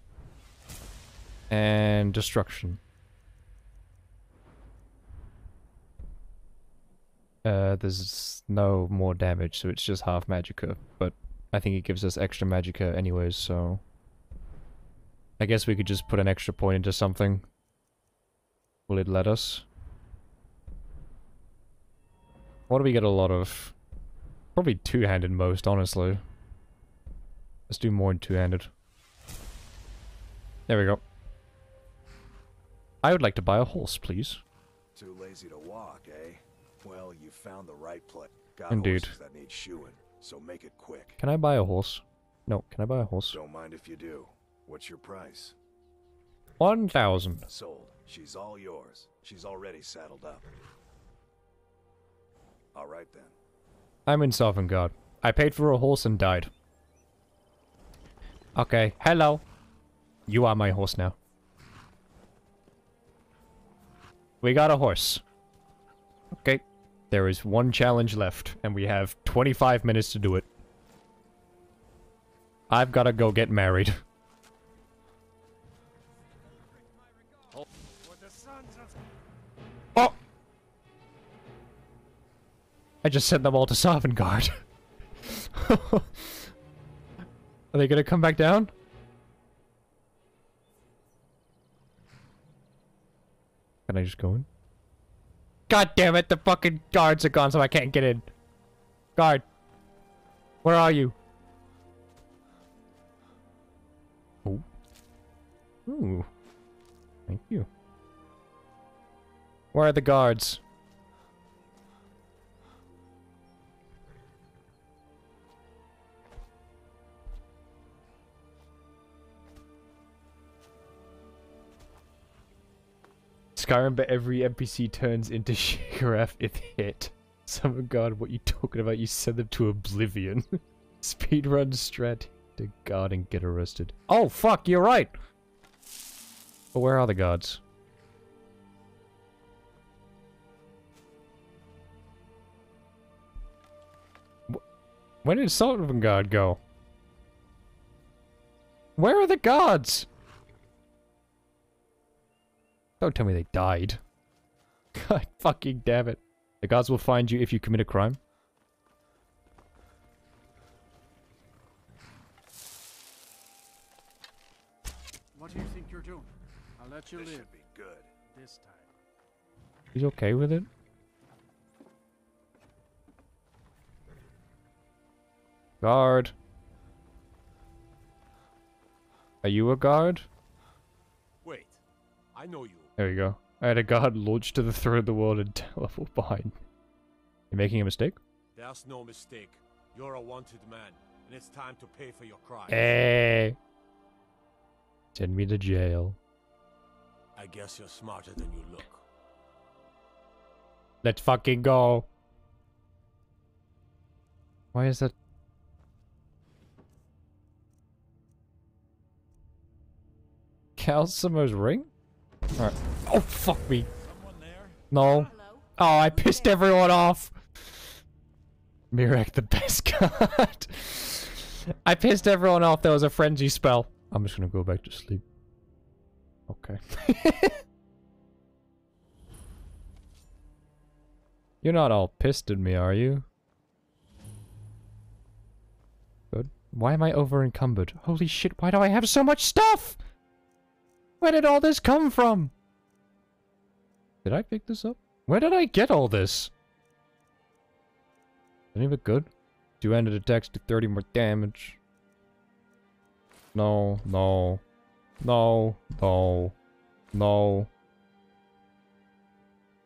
And destruction. Uh, there's no more damage, so it's just half magicka, but I think it gives us extra magicka anyways, so... I guess we could just put an extra point into something. Will it let us? What do we get a lot of? Probably two-handed most, honestly. Let's do more in two-handed. There we go. I would like to buy a horse, please. Too lazy to walk, eh? Well, you found the right place. Got Indeed. that need shoeing, so make it quick. Can I buy a horse? No, can I buy a horse? Don't mind if you do. What's your price? 1,000. Sold. She's all yours. She's already saddled up. All right then. I'm in Sovngarde. I paid for a horse and died. Okay, hello. You are my horse now. We got a horse. Okay. There is one challenge left, and we have 25 minutes to do it. I've gotta go get married. [LAUGHS] I just sent them all to Sovngarde. [LAUGHS] Are they gonna come back down? Can I just go in? God damn it, the fucking guards are gone so I can't get in. Guard. Where are you? Oh. Ooh. Thank you. Where are the guards? Skyrim, but every NPC turns into [LAUGHS] Sheogorath if hit. Some god, what you talking about? You send them to oblivion. [LAUGHS] Speedrun strat to guard and get arrested. Oh fuck, you're right! But where are the guards? Wh- Where did Sovngarde go? Where are the guards? Don't tell me they died. [LAUGHS] God fucking damn it. The guards will find you if you commit a crime. What do you think you're doing? I'll let you This live. should be good. This time. He's okay with it? Guard. Are you a guard? Wait, I know you. There you go. I had a guard [LAUGHS] launch to the throat of the world and teleport behind. You're making a mistake? There's no mistake. You're a wanted man, and it's time to pay for your crimes. Hey. Eh. Send me to jail. I guess you're smarter than you look. Let's fucking go. Why is that? Calcimo's ring? Alright. Oh, fuck me. No. Oh, I pissed everyone off. Mirek, the best [LAUGHS] card. I pissed everyone off. There was a frenzy spell. I'm just gonna go back to sleep. Okay. [LAUGHS] You're not all pissed at me, are you? Good. Why am I over encumbered? Holy shit, why do I have so much stuff? Where did all this come from? Did I pick this up? Where did I get all this? Any of it good? Two ended attacks do 30 more damage. No, no. No, no. No.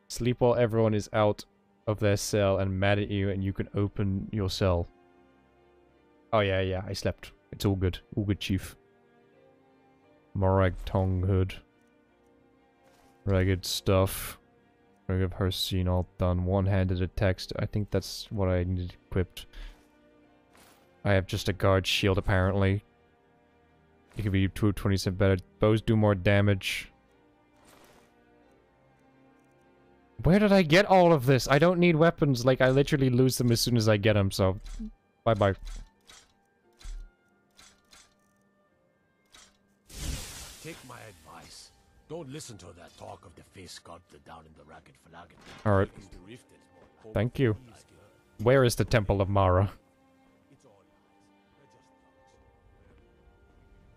Sleep while everyone is out of their cell and mad at you and you can open your cell. Oh yeah, yeah, I slept. It's all good. All good, chief. Morag Tong hood. Ragged stuff. Rig of her scene all done. One-handed attacks. I think that's what I needed equipped. I have just a guard shield apparently. It could be 227 better. Bows do more damage. Where did I get all of this? I don't need weapons. Like, I literally lose them as soon as I get them, so... Bye-bye. Don't listen to that talk of the face sculptor down in the ragged flagon. Alright. He's the rifted more Thank you. Where is the Temple of Mara?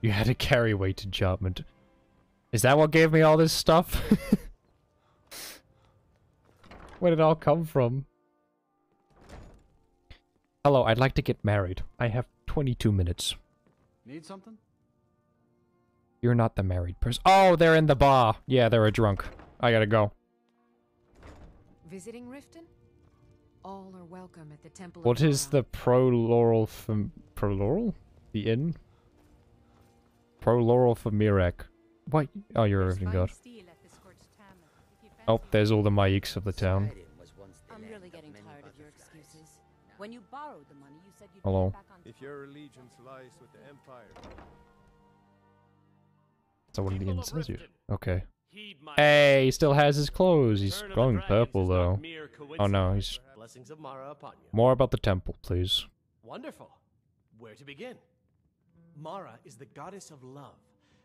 You had a carry weight enchantment. Is that what gave me all this stuff? [LAUGHS] Where did it all come from? Hello, I'd like to get married. I have 22 minutes. Need something? You're not the married person. Oh, they're in the bar. Yeah, they're a drunk. I gotta go. Visiting Riften? All are welcome at the Temple What of is the Pro Laurel from Pro Laurel? The inn? Pro Laurel for Mirek. What? Oh, you're a Riven God. Oh, there's all the Maiks of the town. I'm really getting tired of your excuses. When you borrowed the money, you said you'd Hello. back on If your allegiance lies with the Empire, So what the inn says you. Okay. Hey, he still has his clothes. He's going purple though. Oh no, he's Blessings of Mara upon you. more about the temple, please. Wonderful. Where to begin? Mara is the goddess of love.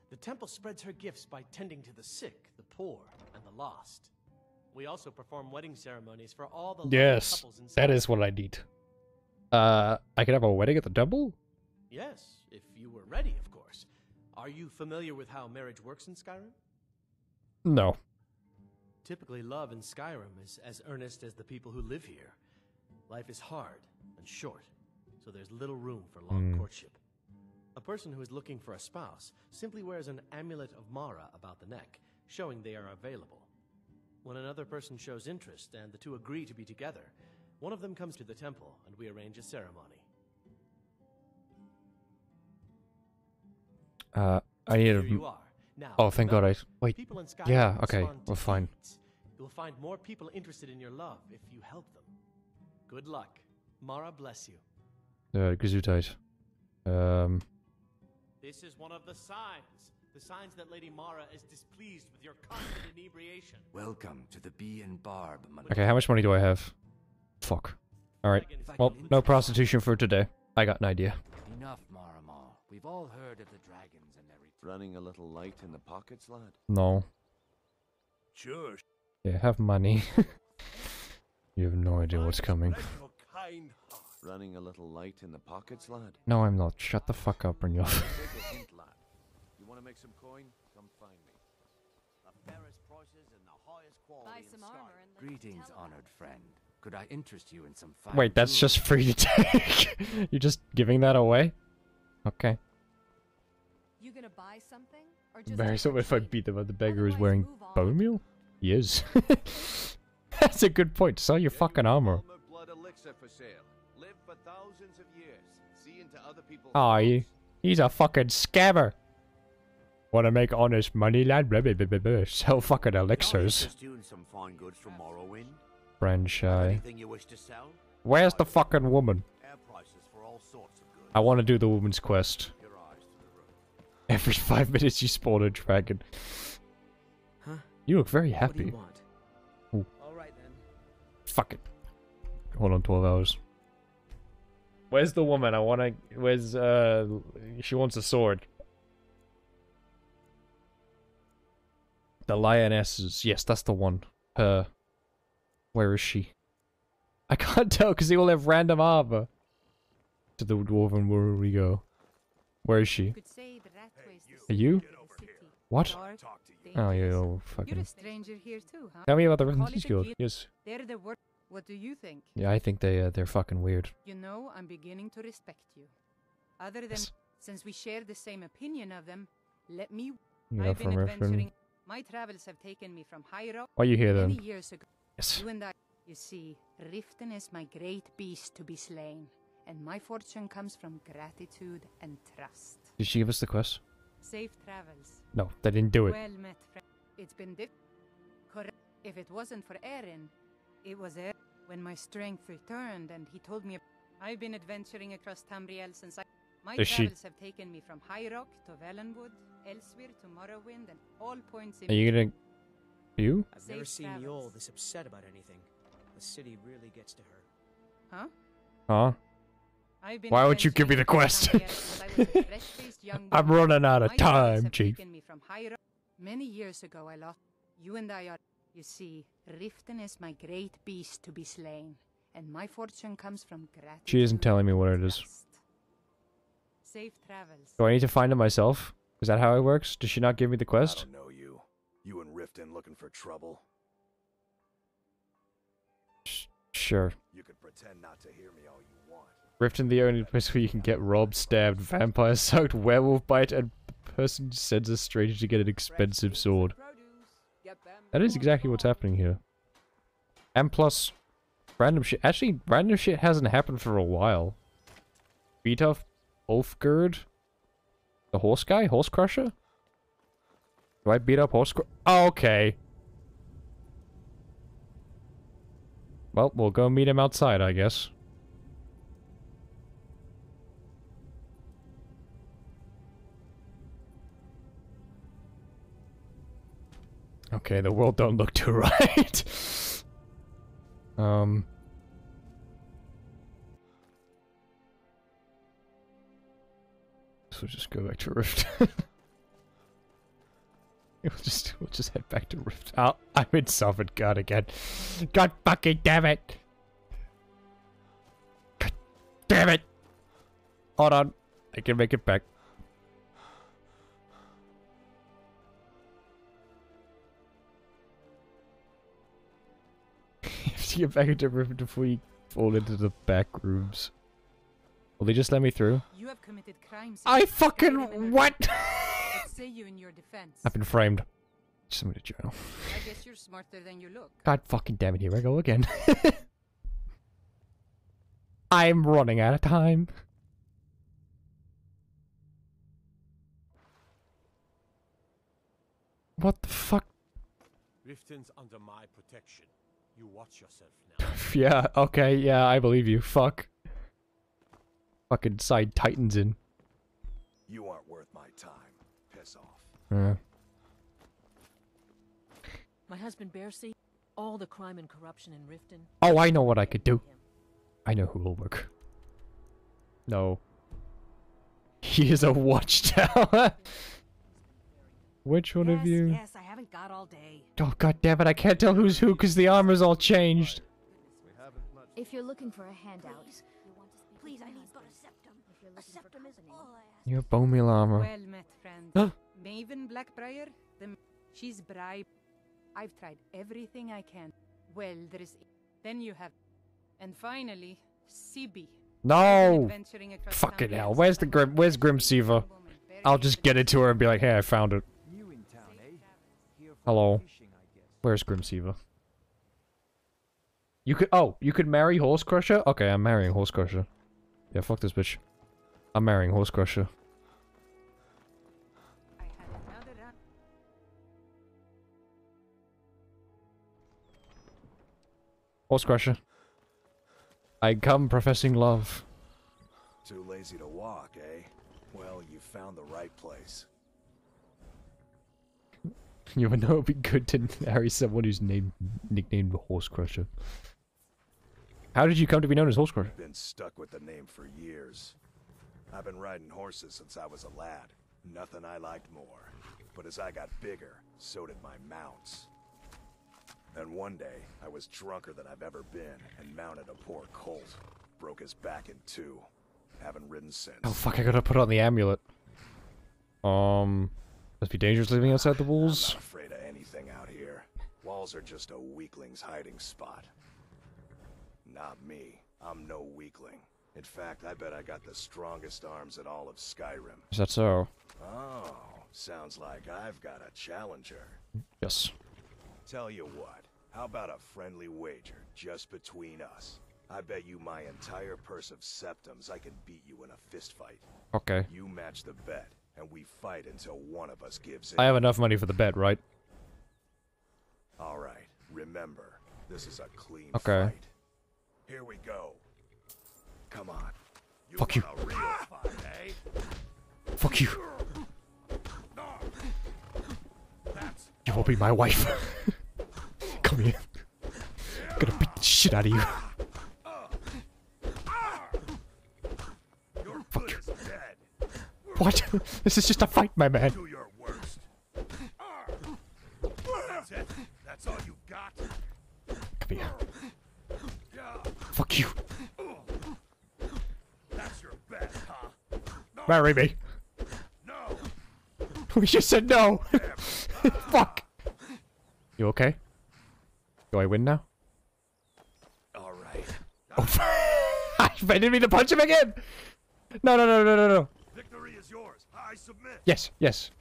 The temple spreads her gifts by tending to the sick, the poor, and the lost. We also perform wedding ceremonies for all the loving Yes, couples in that what I need. Uh, I could have a wedding at the temple? Yes, if you were ready, of course. Are you familiar with how marriage works in Skyrim? No. Typically, love in Skyrim is as earnest as the people who live here. Life is hard and short, so there's little room for long Hmm. courtship. A person who is looking for a spouse simply wears an amulet of Mara about the neck, showing they are available. When another person shows interest and the two agree to be together, one of them comes to the temple and we arrange a ceremony. Uh, I need Here a... you are. Now, Oh, thank God I... Wait. in Yeah, okay, respond We're fine. You'll find more people interested in your love if you help them. Good luck. Mara bless you. Uh, Gesundheit. Um, This is one of the signs. The signs that Lady Mara is displeased with your constant inebriation. Welcome to the Bee and Barb, my okay, how much money do I have? Fuck. Alright. Well, no prostitution for today. I got an idea. Enough, Maramal. We've all heard of the dragons and everything. Running a little light in the pockets, lad? No. Sure. Yeah, have money. [LAUGHS] you have no idea what's coming. Running a little light in the pockets, lad? No, I'm not. Shut the fuck up, Brynjolf. Take a. [LAUGHS] You want to make some coin? Come find me. The fairest prices and the highest quality Buy in some armor and Greetings, honored friend. Could I interest you in some fine Wait, that's jewelry? just free to take. [LAUGHS] You're just giving that away? Okay. You gonna buy something? Or just Very so if I beat them up, the beggar is wearing bone meal? He is. [LAUGHS] That's a good point. Sell your fucking armor. blood elixir for sale. Live for thousands of years. See into other people's Aw, he, he's a fucking scammer. Wanna make honest money, lad? Blah, blah, blah, blah, blah. Sell fucking elixirs. Just doing some fine goods from Morrowind. Franchise. Anything you wish to sell? Where's the fucking woman? I want to do the woman's quest. Your eyes to the road. Every five minutes you spawn a dragon. Huh? You look very happy. want? All right then. Fuck it. Hold on, 12 hours. Where's the woman? I wanna... Where's, uh... She wants a sword. The lionesses. Yes, that's the one. Her. Where is she? I can't [LAUGHS] tell because they all have random armor. To the dwarven where we go. Where is she? Could say that Ratway's the Are you? city. What? Or Oh, you You're a fucking. stranger here too, huh? Tell me about the Call Refugee it Guild. guild. Yes. They're the wor- What do you think? Yeah, I think they uh, they're fucking weird. You know, I'm beginning to respect you. Other than Yes. since we share the same opinion of them, let me. You I've know, been from Riften. adventuring. My travels have taken me from High Rock. Why you here, many then? years ago. Yes. You and I. You see, Riften is my great beast to be slain, and my fortune comes from gratitude and trust. Did she give us the quest? Safe travels. No, they didn't do it. Well met, friend. It's been diff. Correct. If it wasn't for Aerin, it was Aerin when my strength returned, and he told me I've been adventuring across Tamriel since I. My Is she- travels have taken me from High Rock to Valenwood, elsewhere to Morrowind, and all points in. Are you gonna? You? I've never Safe seen Mjoll travels. this upset about anything. The city really gets to her. Huh? Huh? I've been Why would you give me the quest? adventuring across Tamriel since I was a fresh-faced [LAUGHS] young I'm running out of time, have Chief. taken me from High Rock. Many years ago, I lost. You and I are. You see, Riften is my great beast to be slain, and my fortune comes from gratitude. She isn't telling me what it is. Safe travels. Do I need to find it myself? Is that how it works? Does she not give me the I quest? don't know you. You and Riften looking for trouble. Sure. You could pretend not to hear me all you want. Riften, the only place where you can get robbed, stabbed, vampire sucked, werewolf bite, and the person sends a stranger to get an expensive sword. That is exactly what's happening here. And plus, random shit. Actually, random shit hasn't happened for a while. Beat off Ulfgerd? The horse guy? Horse crusher? Do I beat up horse oh, okay. Well, we'll go meet him outside, I guess. Okay, the world don't look too [LAUGHS] right. um. So we'll just go back to Rift. [LAUGHS] we'll just we'll just head back to Rift. Oh, I'm in Sovngarde again. God fucking damn it! God damn it! Hold on, I can make it back. To get back into room before you fall into the back rooms. Will they just let me through? You have committed crimes. I fucking- guide of Energy. what? What [LAUGHS] say you in your defense? I've been framed. Just send me to jail. I guess you're smarter than you look. God fucking damn it, here I go again. [LAUGHS] I'm running out of time. What the fuck? Riften's under my protection. You watch yourself now. [LAUGHS] yeah, okay, yeah, I believe you. Fuck. Fucking side Titans in. You aren't worth my time. Piss off. Yeah. My husband Bercy, all the crime and corruption in Riften. Oh, I know what I could do. I know who will work. No. He is a watchtower. [LAUGHS] Which one yes, of you? Yes, I haven't got all day. Oh god damn it, I can't tell who's who because the armor's all changed. If you're looking for a handout, Please, I need but a septim. A septim is all I ask. You have bone meal armor. Well met, friend. Huh? Maven Blackbriar, the she's bribed. I've tried everything I can. Well, there is. Then you have, and finally, Sibbi. No! adventuring across Fucking hell, where's the Grim where's Grimsever? I'll just get it to her and be like, hey, I found it. Hello. Where's Grimsever? You could oh, you could marry Horse Crusher? Okay, I'm marrying Horse Crusher. Yeah, fuck this bitch. I'm marrying Horse Crusher. Horse Crusher. I come professing love. Too lazy to walk, eh? Well, you found the right place. You would know it'd be good to marry someone who's named nicknamed the Horse Crusher. How did you come to be known as Horse Crusher? Been stuck with the name for years. I've been riding horses since I was a lad. Nothing I liked more. But as I got bigger, so did my mounts. Then one day, I was drunker than I've ever been and mounted a poor colt. Broke his back in two. Haven't ridden since. Oh fuck, I gotta put on the amulet. Um Must be dangerous living outside the I'm walls. not afraid of anything out here. Walls are just a weakling's hiding spot. Not me. I'm no weakling. In fact, I bet I got the strongest arms in all of Skyrim. Is that so? Oh, sounds like I've got a challenger. Yes. Tell you what, how about a friendly wager just between us? I bet you my entire purse of septims I can beat you in a fistfight. Okay. You match the bet, and we fight until one of us gives in. I have enough money for the bet, right? All right, remember, this is a clean Okay. fight. Here we go. Come on. You Fuck you. Fight, eh? Fuck you. That's you will be my wife. [LAUGHS] Come here. I'm gonna beat the shit out of you. your foot is dead. What? [LAUGHS] this is just a fight, my man. Do your worst. That's it. That's all you got. Come here. Fuck you. That's your bet, huh? Marry me. No. [LAUGHS] We just said no. [LAUGHS] Fuck. You okay? Do I win now? All right. Oh, I didn't mean to punch him again. No, no, no, no, no, no. Victory is yours. I submit. Yes, yes.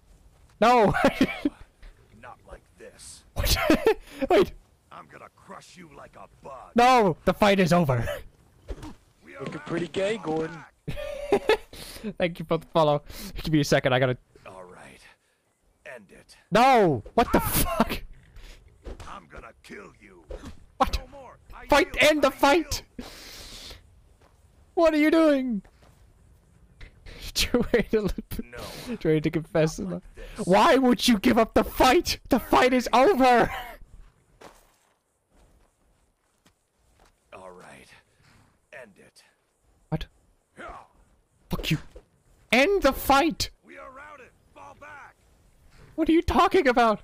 No. [LAUGHS] Not like this. what? [LAUGHS] Wait. I'm gonna crush you like a bug. No. The fight is over. Looking pretty gay, Gordon. [LAUGHS] Thank you for the follow. Give me a second. I gotta. All right. End it. No. What the fuck? I'm gonna kill you. What? No more. Fight. yield. End the fight. What are you doing? [LAUGHS] Trying to, trying [LAUGHS] to confess. Why would you give up the fight? The fight is over. [LAUGHS] All right. End it. What? Fuck you. End the fight. We are routed. Fall back. What are you talking about?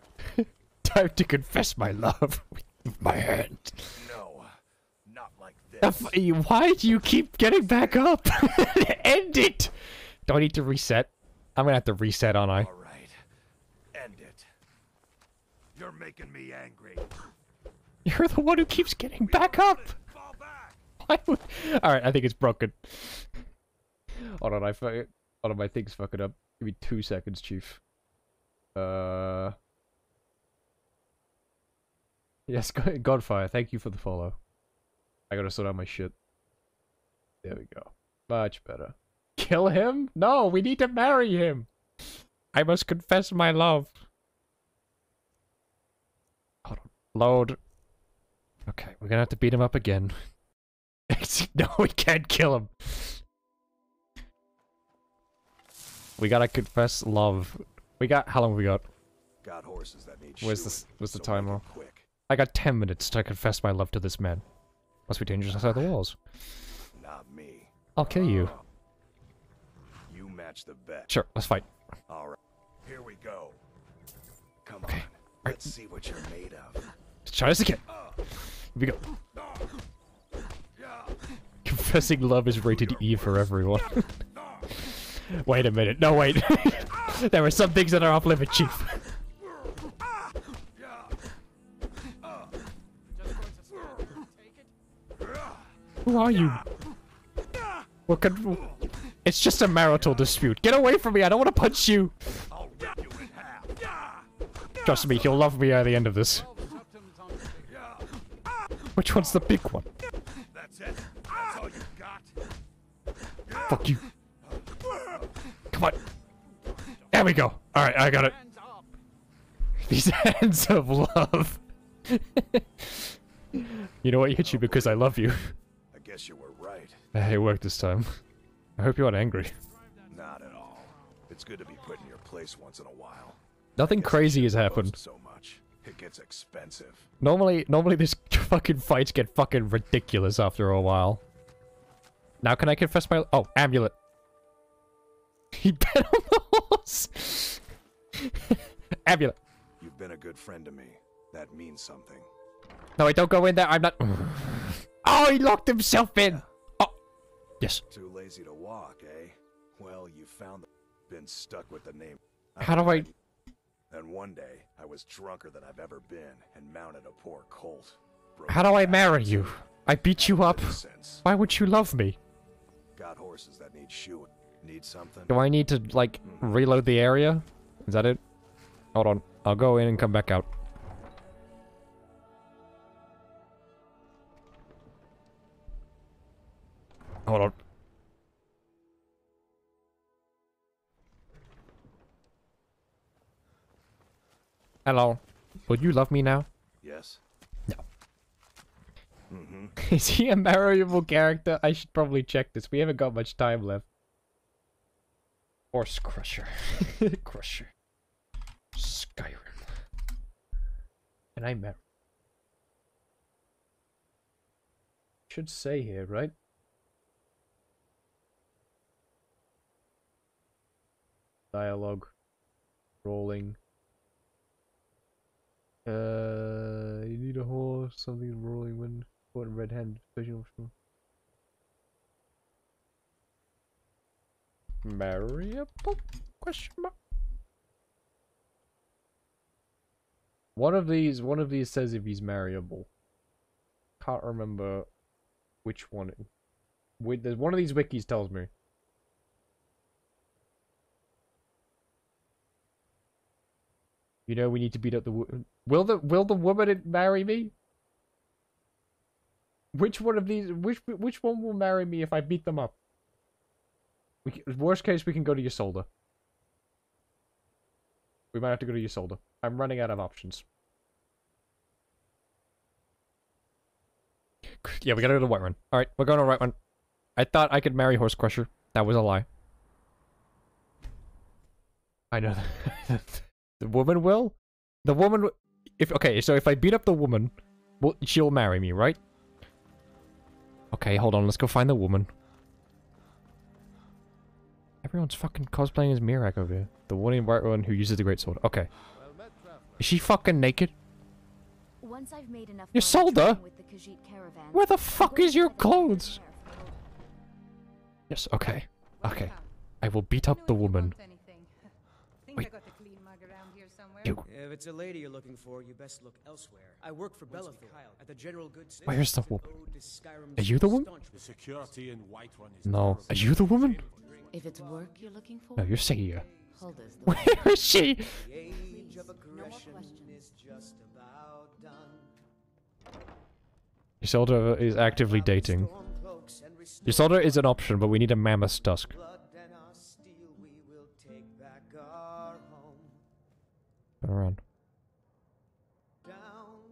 Time to confess my love with my hand. No. Not like this. why do you keep getting back up? End it. Do I need to reset? I'm gonna have to reset, aren't I? All right. End it. You're making me angry. [LAUGHS] You're the one who keeps getting back up. [LAUGHS] Would... All right, I think it's broken. Hold on, I fuck it. Hold on, my thing's fucking up. Give me two seconds, chief. Uh. Yes, Godfire. Thank you for the follow. I gotta sort out my shit. There we go. Much better. Kill him? No, we need to marry him. I must confess my love. Hold on. Load. Okay, we're gonna have to beat him up again. [LAUGHS] no, we can't kill him. We gotta confess love. We got how long we got? Got horses that need Where's this? Where's the so timer? Quick. I got ten minutes to confess my love to this man. Must be dangerous outside the walls. Not me. I'll kill you. Oh. Match the bet. Sure, let's fight. All right. Here we go. Come on. Let's see what you're made of. Let's try this again. Uh. Here we go. Confessing love is rated E for everyone. wait a minute. No, wait. [LAUGHS] there are some things that are off limit, Chief. Who are you? What could... It's just a marital dispute. Get away from me. I don't want to punch you. Trust me, he'll love me at the end of this. Which one's the big one? That's it. That's all you got. Fuck you. Come on. There we go. Alright, I got it. These [LAUGHS] hands of love. you know what? You hit you because I love you. I guess you were right. It worked this time. I hope you aren't angry. [LAUGHS] Not at all. It's good to be put in your place once in a while. Nothing crazy has happened. So much. It gets expensive. Normally, normally these [LAUGHS] fucking fights get fucking ridiculous after a while. Now can I confess my- oh, amulet. [LAUGHS] He bet on the horse! amulet. You've been a good friend to me. That means something. No, I don't go in there, I'm not- Oh, he locked himself in! Oh, yes. Too lazy to walk, eh? Well, you found the... [LAUGHS] Been stuck with the name. How do I- And one day, I was drunker than I've ever been and mounted a poor colt. How do I marry you? I beat you up. Why would you love me? Got horses that need shoeing. Need something? Do I need to, like, reload the area? Is that it? Hold on. I'll go in and come back out. Hold on. Hello. Would you love me now? Yes. No. Mm-hmm. [LAUGHS] Is he a marriable character? I should probably check this. We haven't got much time left. Horse Crusher. [LAUGHS] Crusher. Skyrim. And I marry. Should say here, right? Dialogue. Rolling. Uh, you need a horse, something rolling wind, foot and red hand, special optional. Marriable? Question mark. One of these, one of these says if he's marriable. Can't remember which one. it- Wait, there's one of these wikis tells me. You know, we need to beat up the. Will the will the woman marry me? Which one of these? Which which one will marry me if I beat them up? We can, worst case, we can go to Ysolda. We might have to go to Ysolda. I'm running out of options. [LAUGHS] Yeah, we gotta go to Whiterun. Alright, we're going to Whiterun. I thought I could marry Horse Crusher. That was a lie. I know [LAUGHS] that. The woman will? The woman... If Okay, so if I beat up the woman, well, she'll marry me, right? Okay, hold on. Let's go find the woman. Everyone's fucking cosplaying as Mirak over here. The one in Whiterun who uses the Great Sword. Okay. Is she fucking naked? Once I've made enough You money sold her? the caravan, Where the fuck is your head out to clothes? there for a little Yes, okay. Okay. I will beat up the woman. Wait. You. If it's a lady you're looking for, you best look elsewhere. I work for Belethor at the General Goods. Store. Oh, Where's the woman? Ode to Skyrim's Are you the woman? The security in Whiterun is No. Are you the woman? If it's work you're looking for, No, you're Seiya. Hulda's the Where is she? The age of aggression is just about done. Ysolda is actively dating. Ysolda is an option, but we need a mammoth tusk. Turn around. Down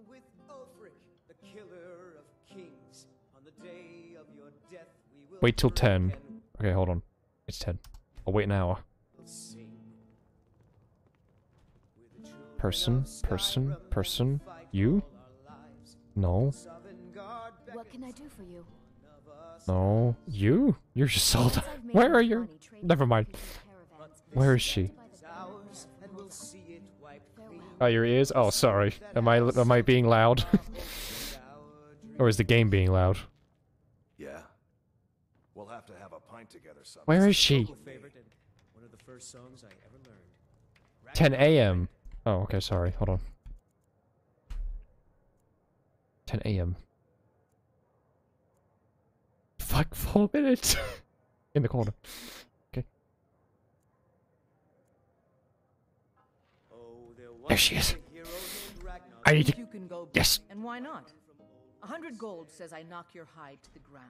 with Ulfric, the killer of kings. On the day of your death, we will Wait till 10. Okay, hold on. It's 10. I'll wait an hour. Person, person, person. You? No. What can I do for you? No. You? You're Ysolda. Where are you? Never mind. Where is she? Oh, your ears? Oh, sorry. Am I am I being loud? [LAUGHS] or is the game being loud? Yeah. We'll have to have a pint together sometime. Where is she? Local favorite and one of the first songs I ever learned. 10 a.m. Oh, okay, sorry. Hold on. 10 a.m. Fuck, four minutes. [LAUGHS] In the corner. There she is. I need to. You can go Yes. And why not? A hundred gold says I knock your hide to the ground.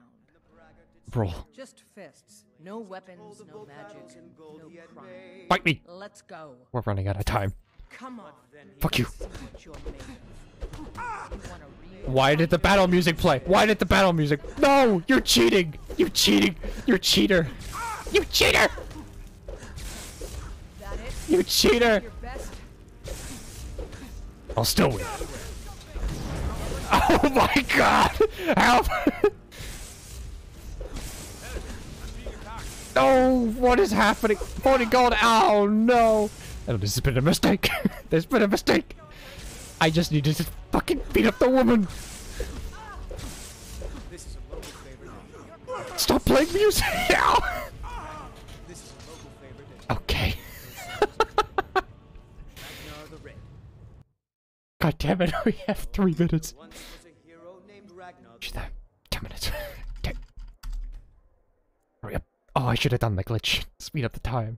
Roll. Just fists. No weapons, no magic, no crime. Fight me. Let's go. We're running out of time. Come on. Fuck you. See what you're made of. You want a real Why did the battle music play? Why did the battle music? No! You're cheating! You cheating! You're cheater! You cheater! that it? You cheater! I'll still win. Oh my god! Help! [LAUGHS] No! What is happening? Forty gold! Oh no! Oh, this has been a mistake. [LAUGHS] There's been a mistake. I just needed to fucking beat up the woman. [LAUGHS] This is a local favorite. Stop playing music now. This is a local favorite. and Okay. Damn it, [LAUGHS] we have three minutes. Once was a hero named Ragnar. She's there. Ten minutes. [LAUGHS] Okay. Hurry up. Oh, I should have done the glitch. Speed up the time.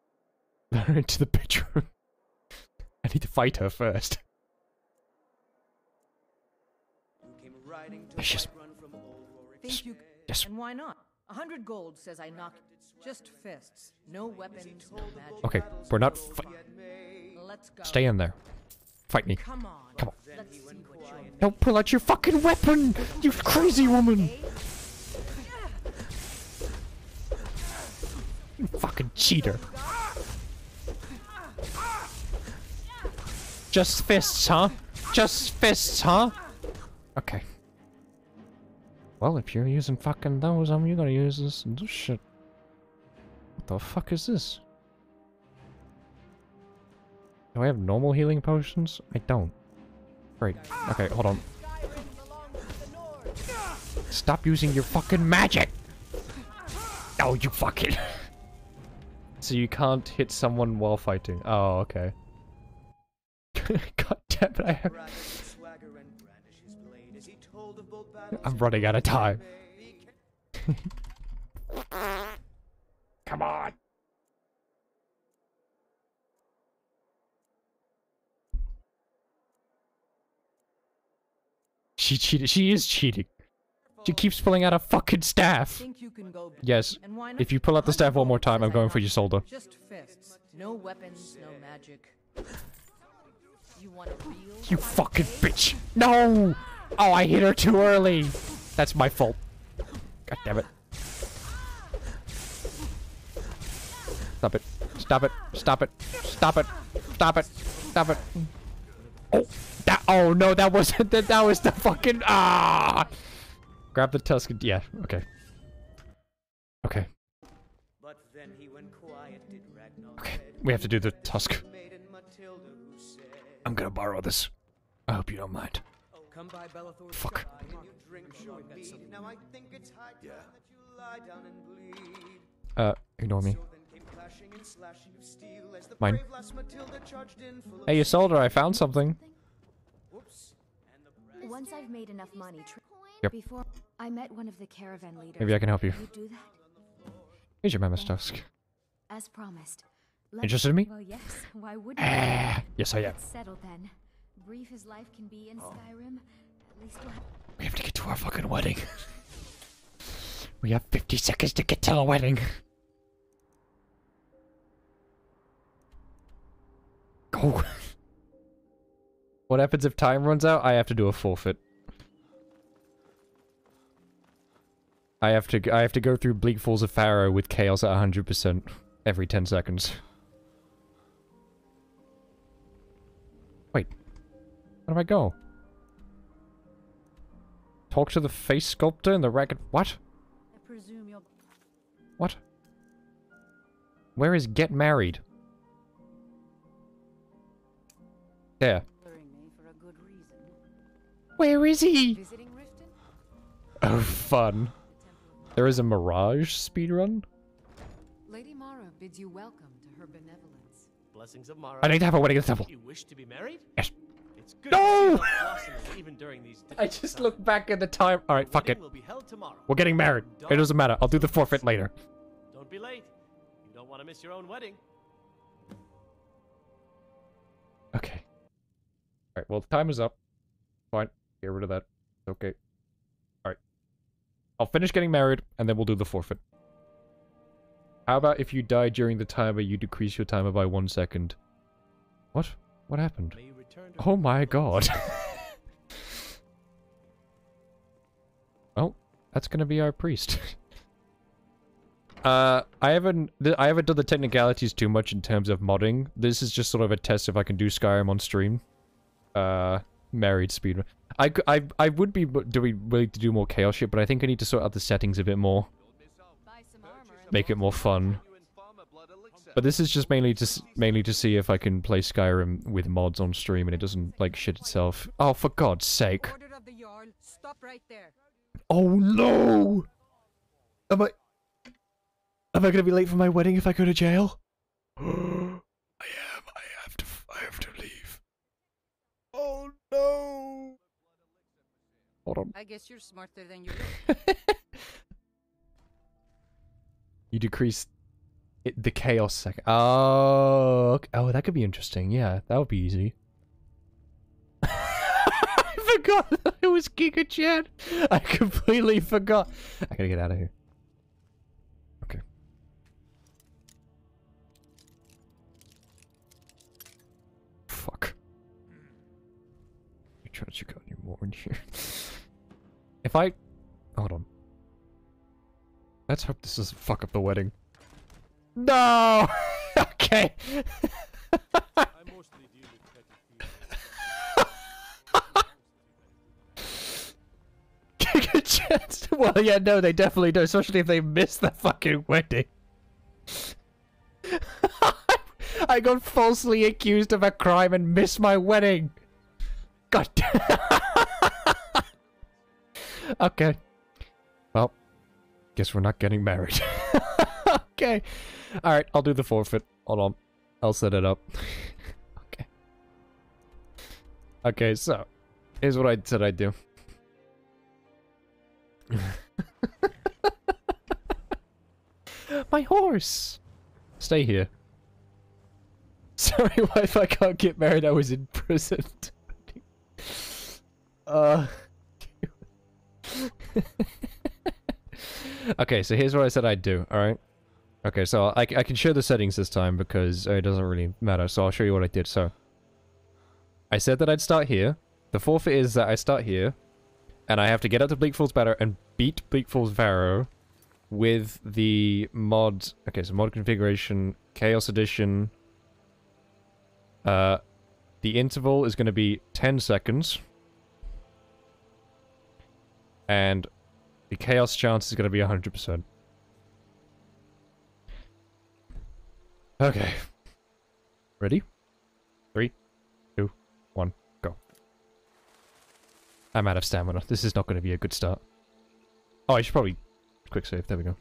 [LAUGHS] Let her into the bedroom. I need to fight her first. riding just- Whiterun from old Rorik. Think you Yes. And why not? A hundred gold says I knock just fists. No weapons, no magic. Okay, we're not Let's go. Stay in there. Fight me. Come on. Come on. Let's see what you're Don't pull out your fucking weapon! You crazy woman! You fucking cheater. Just fists, huh? Just fists, huh? Okay. Well, if you're using fucking those, I'm you gonna use this and this shit. What the fuck is this? Do I have normal healing potions? I don't. Great. Okay, hold on. Stop using your fucking magic! Oh, you fucking... [LAUGHS] so you can't hit someone while fighting. Oh, okay. [LAUGHS] God damn it, I have... I'm running out of time. [LAUGHS] Come on! She cheated. She is cheating. She keeps pulling out a fucking staff. Think you can go Yes. And why not? If you pull out the staff one more time, I'm going for your shoulder. Just fists. No weapons, no magic. You want a real You fucking bitch. No! Oh, I hit her too early. That's my fault. God damn it. Stop it. Stop it. Stop it. Stop it. Stop it. Stop it. Oh, that. Oh no, that wasn't. That, that was the fucking. Ah! Grab the tusk. and- Yeah. Okay. Okay. But then he went quiet, did Okay. We have to do the tusk. Maiden Matilda who said, I'm gonna borrow this. I hope you don't mind. Come by Belethor's Fuck. sky and you drink your mead. Now I think it's high you lie down and bleed. Uh, ignore me. Mine. brave lass Matilda charged in full of Hey, you soldier, I found something. Once I've made enough money, Yep. before I met one of the caravan leaders. Maybe I can help you. You do that Here's your mammoth tusk. as promised. Let- Interested in me? Well, yes. Why wouldn't Ah, yes, I am. Let's settle then. Brief as life can be in Skyrim, at least we'll have. We have to get to our fucking wedding. [LAUGHS] we have 50 seconds to get to the wedding. [LAUGHS] What happens if time runs out? I have to do a forfeit. I have to I have to go through Bleak Falls of Pharaoh with chaos at 100% every 10 seconds. Wait. Where do I go? Talk to the face sculptor in the ragged... What? I presume you'll What? Where is get married? There. bothering me for a good reason. Where is he? Oh, fun. There is a Mirage speedrun? Lady Mara bids you welcome to her benevolence. Blessings of Mara. I need to have a wedding at the temple. You wish to be married? Yes. It's good No! to see love blossoming even during these [LAUGHS] I just look back at the time. Alright, fuck it. will be held tomorrow. We're getting married. It doesn't matter. I'll do the forfeit later. Don't be late. You don't want to miss your own wedding. Alright, well, the time is up. Fine. Get rid of that. It's okay. Alright. I'll finish getting married, and then we'll do the forfeit. How about if you die during the timer, you decrease your timer by one second? What? What happened? May you return to Oh my god. [LAUGHS] oh, that's gonna be our priest. [LAUGHS] uh, I haven't, I haven't done the technicalities too much in terms of modding. This is just sort of a test if I can do Skyrim on stream. Uh, married speedrun. I would be doing willing to do more chaos shit, but I think I need to sort out the settings a bit more. Make it more fun. But this is just mainly to mainly to see if I can play Skyrim with mods on stream and it doesn't like shit itself. Oh, for God's sake! Order of the Jarl, stop right. Oh no! Am I? Am I gonna be late for my wedding if I go to jail? [GASPS] [GASPS] No. Hold on. I guess you're smarter than you look. [LAUGHS] you decrease it, the chaos second. Oh, oh, that could be interesting. Yeah, that would be easy. [LAUGHS] I forgot it was Giga Chad. I completely forgot. I gotta get out of here. Trying to check out any more in here. [LAUGHS] If I hold on. Let's hope this doesn't fuck up the wedding. No! [LAUGHS] okay. [LAUGHS] Take a chance. to... Well, yeah, no, they definitely do, especially if they miss the fucking wedding. I got falsely accused of a crime and missed my wedding. God [LAUGHS] okay. Well, guess we're not getting married. [LAUGHS] okay. Alright, I'll do the forfeit. Hold on. I'll set it up. [LAUGHS] okay. Okay, so. Here's what I said I'd do. My horse! Stay here. Sorry, wife, I can't get married. I was imprisoned. Uh. [LAUGHS] okay, so here's what I said I'd do, alright? Okay, so I, I can show the settings this time because it doesn't really matter, so I'll show you what I did. So, I said that I'd start here. The forfeit is that I start here, and I have to get up to Bleak Falls Barrow and beat Bleak Falls Barrow with the mod... Okay, so mod configuration, Chaos Edition. Uh, the interval is going to be 10 seconds. And the chaos chance is going to be 100%. Okay. Ready? Three, two, one, go. I'm out of stamina. This is not going to be a good start. Oh, I should probably quick save. There we go.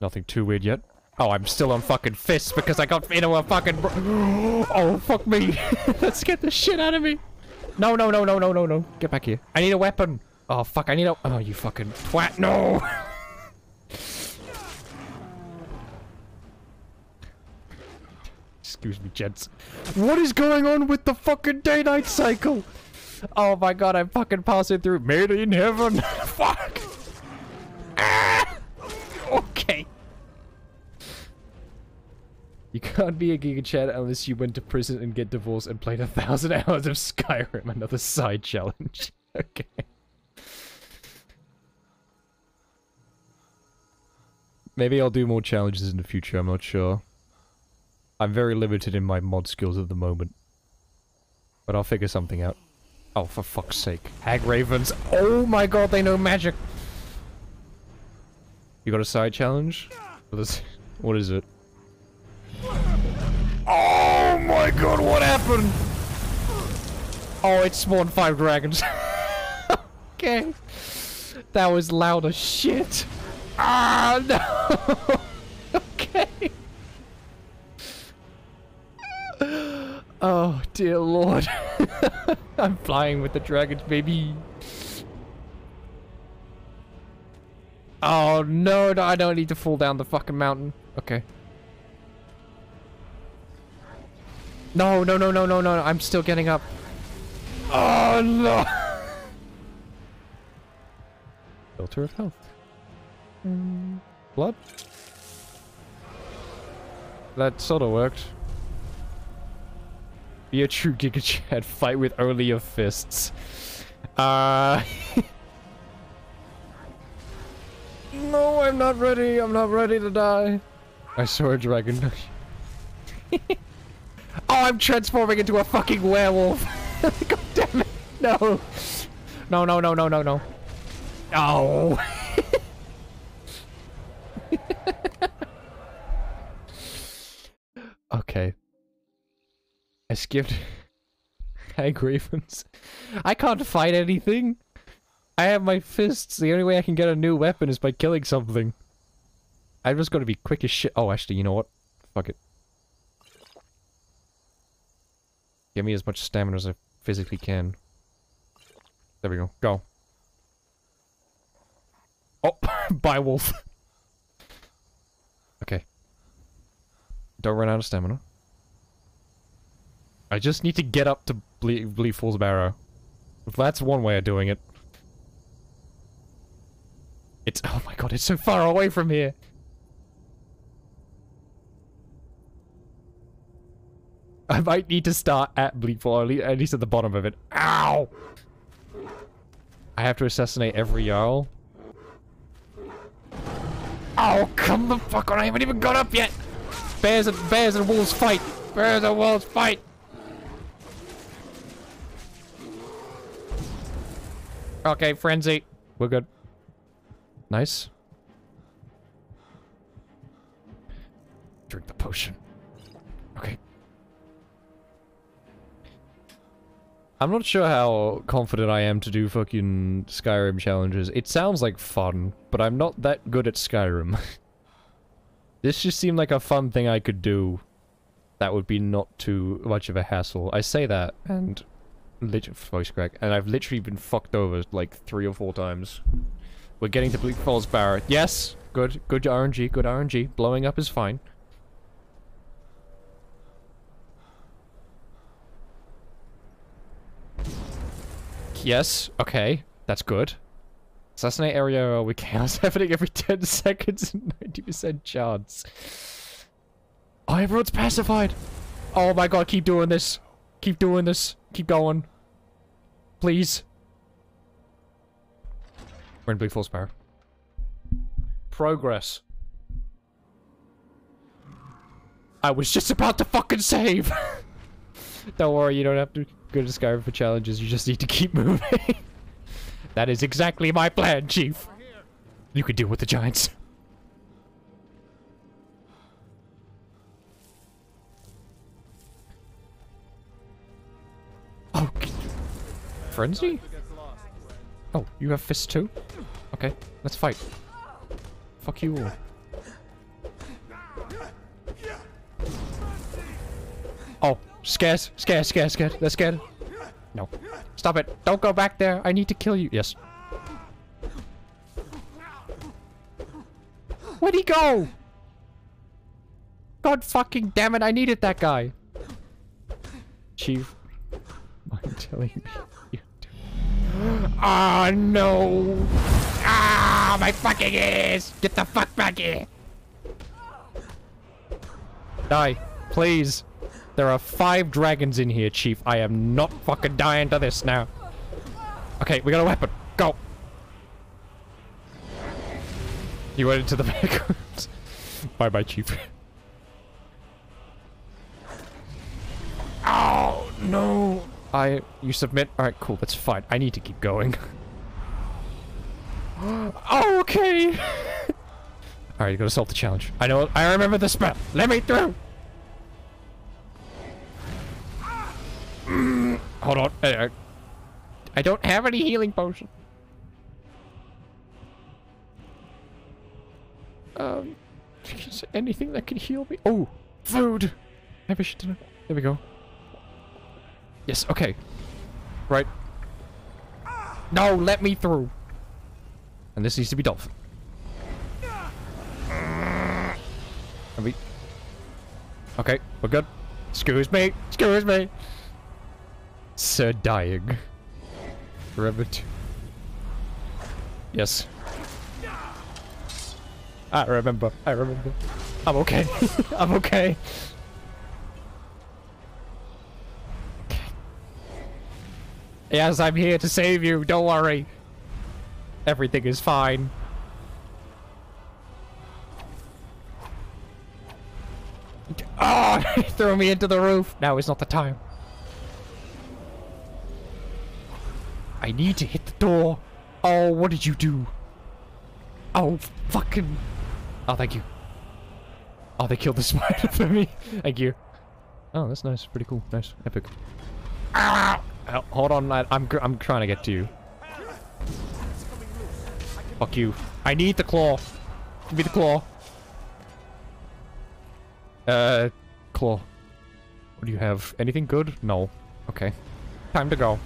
Nothing too weird yet. Oh, I'm still on fucking fists because I got into a fucking. [GASPS] oh, fuck me. [LAUGHS] Let's get the shit out of me. No, no, no, no, no, no, no. Get back here. I need a weapon. Oh, fuck. I need a. Oh, you fucking twat. No. [LAUGHS] Excuse me, gents. What is going on with the fucking day-night cycle? Oh my god, I'm fucking passing through. Made in heaven. [LAUGHS] Fuck. Ah! [LAUGHS] Okay. You can't be a Giga Chad unless you went to prison and get divorced and played a thousand [LAUGHS] hours of Skyrim. Another side challenge. [LAUGHS] okay. Maybe I'll do more challenges in the future, I'm not sure. I'm very limited in my mod skills at the moment. But I'll figure something out. Oh, for fuck's sake. Hag Ravens. Oh my god, they know magic! You got a side challenge? What is, what is it? Oh my god, what happened? Oh, it spawned five dragons. [LAUGHS] okay. That was loud as shit. Ah, no! [LAUGHS] okay. Oh, dear lord. [LAUGHS] I'm flying with the dragons, baby. Oh, no, no, I don't need to fall down the fucking mountain. Okay. No, no, no, no, no, no, I'm still getting up. Oh, no! [LAUGHS] Philter of health. Mm, blood? That sort of worked. Be a true Giga Chad. Fight with only your fists. Uh... [LAUGHS] no, I'm not ready. I'm not ready to die. I saw a dragon. [LAUGHS] oh, I'm transforming into a fucking werewolf. [LAUGHS] God damn it. No. No, no, no, no, no, no. Oh. [LAUGHS] okay. I skipped Hag Ravens. I can't fight anything. I have my fists. The only way I can get a new weapon is by killing something. I just gotta be quick as shit. Oh, actually, you know what? Fuck it. Give me as much stamina as I physically can. There we go. Go. Oh, [LAUGHS] bye, wolf. okay. Don't run out of stamina. I just need to get up to Ble Bleak Falls Barrow. That's one way of doing it. It's- oh my god, it's so far away from here! I might need to start at Bleak Falls, at least at the bottom of it. Ow! I have to assassinate every Jarl. Oh, come the fuck on, I haven't even got up yet! Bears and- bears and wolves fight! Bears and wolves fight! Okay, frenzy. We're good. Nice. Drink the potion. Okay. I'm not sure how confident I am to do fucking Skyrim challenges. It sounds like fun, but I'm not that good at Skyrim. [LAUGHS] this just seemed like a fun thing I could do that would be not too much of a hassle. I say that, and voice crack, and I've literally been fucked over like three or four times. We're getting to Bleak Falls Barrow. Yes, good, good RNG, good RNG. Blowing up is fine. Yes, okay, that's good. Assassinate area with [LAUGHS] chaos happening every 10 [LAUGHS] seconds and 90% chance. Oh, everyone's pacified! Oh my god, keep doing this. Keep doing this. Keep going. Please. We're in Falls Barrow. Progress. I was just about to fucking save! [LAUGHS] don't worry, you don't have to go to Skyrim for challenges, you just need to keep moving. [LAUGHS] that is exactly my plan, Chief. You can deal with the giants. Oh, frenzy? Oh, you have fists too? Okay, let's fight. Fuck you all. Oh, scared, scared, scared, scared. They're scared. No. Stop it. Don't go back there. I need to kill you. Yes. Where'd he go? God fucking damn it, I needed that guy. Chief. I'm telling me. Do. Oh no! Ah, my fucking ears! Get the fuck back here! Die, please. There are five dragons in here, Chief. I am not fucking dying to this now. Okay, we got a weapon. Go. You went into the [LAUGHS] back rooms. bye bye, Chief. Oh, no. I, you submit? Alright, cool, that's fine. I need to keep going. [GASPS] oh, okay. [LAUGHS] Alright, you gotta solve the challenge. I know, I remember the spell. Let me through. [CLEARS THROAT] Hold on. Uh, I don't have any healing potion. Um, anything that can heal me? Oh, food. I should do There we go. Yes, okay. Right. No, let me through. And this needs to be Dolphin. We... Okay, we're good. Excuse me, excuse me. Sir dying. To... Yes. I remember, I remember. I'm okay. [LAUGHS] I'm okay. Yes, I'm here to save you. Don't worry. Everything is fine. Oh, [LAUGHS] he threw me into the roof. Now is not the time. I need to hit the door. Oh, what did you do? Oh, fucking... Oh, thank you. Oh, they killed the [LAUGHS] spider for me. thank you. Oh, that's nice. Pretty cool. Nice. Epic. Ah! Hold on, I, am I'm trying to get to you. Fuck you. I need the claw. Give me the claw. Uh, claw. What do you have? Anything good? No. Okay. Time to go.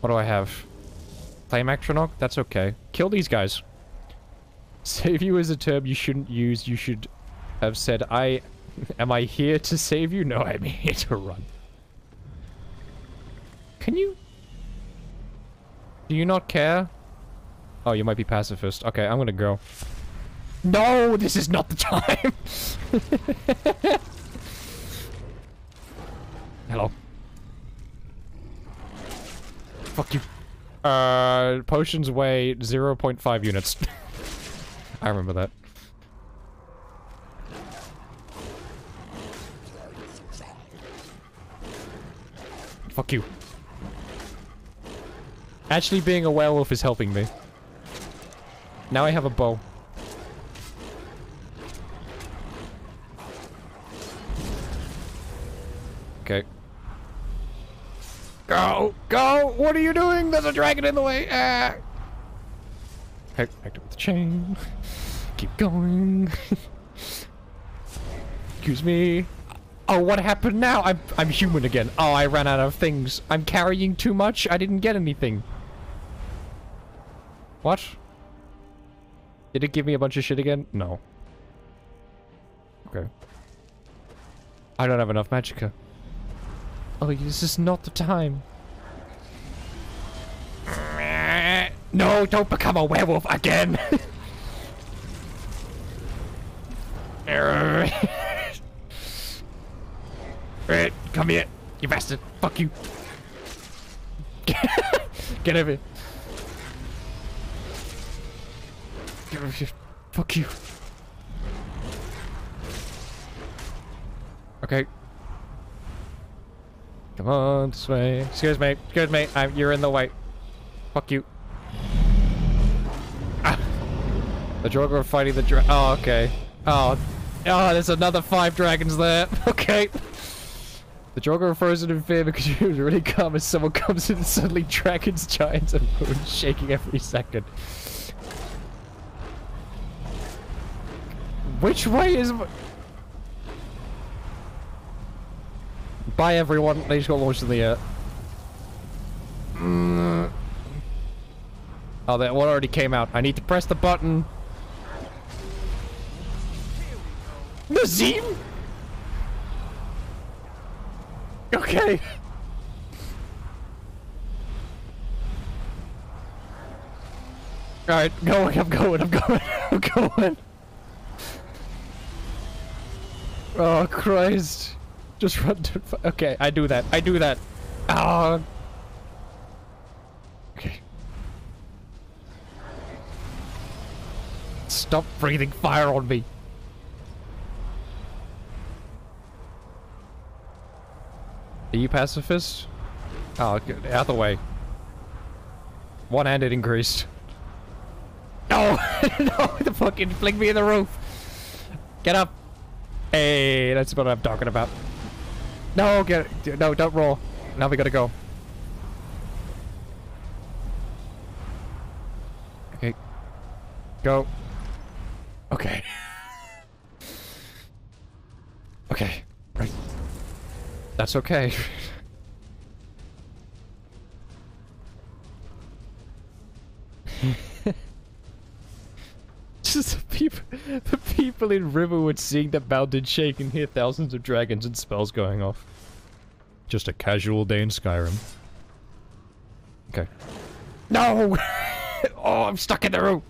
What do I have? Flame Atronach? That's okay. Kill these guys. [LAUGHS] Save you is a term you shouldn't use. You should have said, I... [LAUGHS] Am I here to save you? No, I'm here [LAUGHS] to run. Can you... Do you not care? Oh, you might be pacifist. Okay, I'm gonna go. No, this is not the time! Hello. Fuck you. Uh, potions weigh 0.5 units. [LAUGHS] I remember that. Fuck you. Actually being a werewolf is helping me. Now I have a bow. Okay. Go! Go! What are you doing? There's a dragon in the way! Ah! Okay, activate the chain. Keep going. Excuse me. Oh, what happened now? I'm I'm human again. Oh, I ran out of things. I'm carrying too much. I didn't get anything. What? Did it give me a bunch of shit again? No. Okay. I don't have enough magicka. Oh, this is not the time. [LAUGHS] No, don't become a werewolf again! [LAUGHS] Come here, you bastard. Fuck you. [LAUGHS] Get over here. Get over here. Fuck you. Okay. Come on, this way. Excuse me. Excuse me. I'm, you're in the way. Fuck you. Ah. The Draugr are fighting the dra- Oh, okay. Oh. Oh, there's another five dragons there. [LAUGHS] Okay. The Draugr are frozen in fear because [LAUGHS] you was really calm as someone comes in and suddenly dragons, giants, and moons [LAUGHS] shaking every second. Which way is... Bye everyone, they just got launched in the air. Mm. Oh, that one already came out. I need to press the button. Nazeem? Okay. Alright, going, I'm going, I'm going, I'm going. [LAUGHS] Oh, Christ. Just run to... Okay, I do that, I do that. Oh. Okay. Stop breathing fire on me. Are you pacifist? Oh, good. Out the way. One-handed increased. No! [LAUGHS] no! The fucking fling me in the roof! Get up! Hey, that's what I'm talking about. No, get no, don't roll. Now we gotta go. Okay. Go. Okay. [LAUGHS] okay. Right. That's okay. [LAUGHS] people, [LAUGHS] the people in Riverwood seeing the mountain shake and hear thousands of dragons and spells going off. Just a casual day in Skyrim. Okay. No! [LAUGHS] oh, I'm stuck in the room!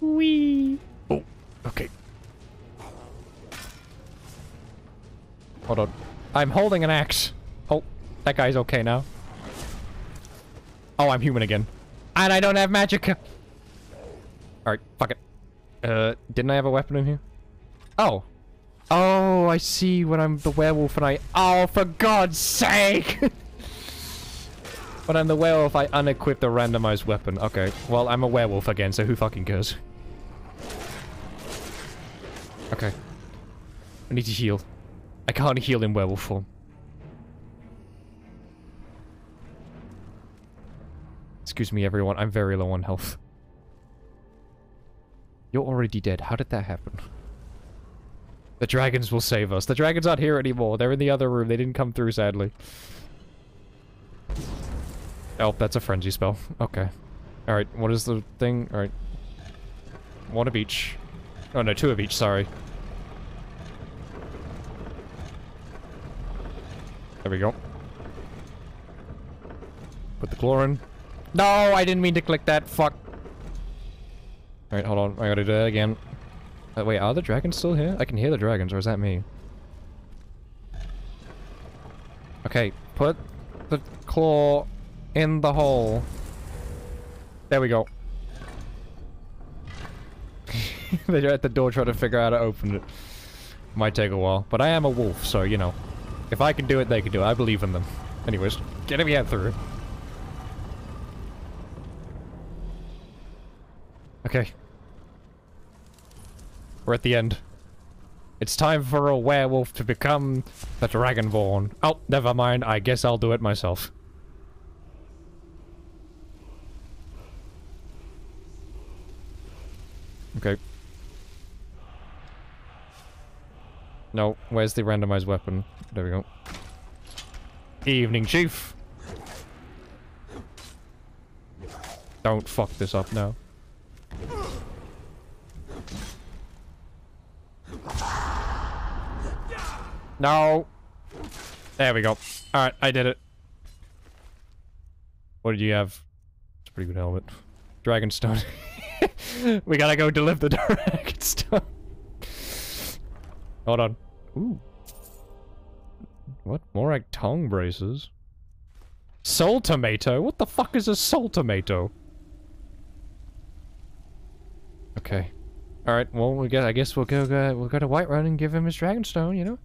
Wee. Oh, okay. Hold on. I'm holding an axe. Oh, that guy's okay now. Oh, I'm human again. And I don't have magic. Alright, fuck it. Uh, didn't I have a weapon in here? Oh. Oh, I see when I'm the werewolf and I... Oh, for God's sake! [LAUGHS] when I'm the werewolf, I unequip the randomized weapon. Okay, well, I'm a werewolf again, so who fucking cares? Okay. I need to heal. I can't heal in werewolf form. Excuse me, everyone. I'm very low on health. You're already dead. How did that happen? The dragons will save us. The dragons aren't here anymore. They're in the other room. They didn't come through, sadly. Oh, that's a frenzy spell. Okay. Alright, what is the thing? Alright. One of each. Oh no, two of each, sorry. There we go. Put the chlorine. No, I didn't mean to click that. Fuck. Alright, hold on. I gotta do that again. Uh, wait, are the dragons still here? I can hear the dragons, or is that me? Okay, put the claw in the hole. There we go. [LAUGHS] They're at the door trying to figure out how to open it. Might take a while, but I am a wolf, so, you know. If I can do it, they can do it. I believe in them. Anyways, get me out through. Okay. We're at the end. It's time for a werewolf to become the Dragonborn. Oh, never mind. I guess I'll do it myself. Okay. No, where's the randomized weapon? There we go. Evening, Chief! Don't fuck this up now. No! There we go. Alright, I did it. What did you have? It's a pretty good helmet. Dragonstone. [LAUGHS] we gotta go deliver the [LAUGHS] Dragonstone. Hold on. Ooh. What? More like tongue braces? Soul tomato? What the fuck is a soul tomato? Okay. Alright, well, we get, I guess we'll go, go, we'll go to Whiterun and give him his Dragonstone, you know?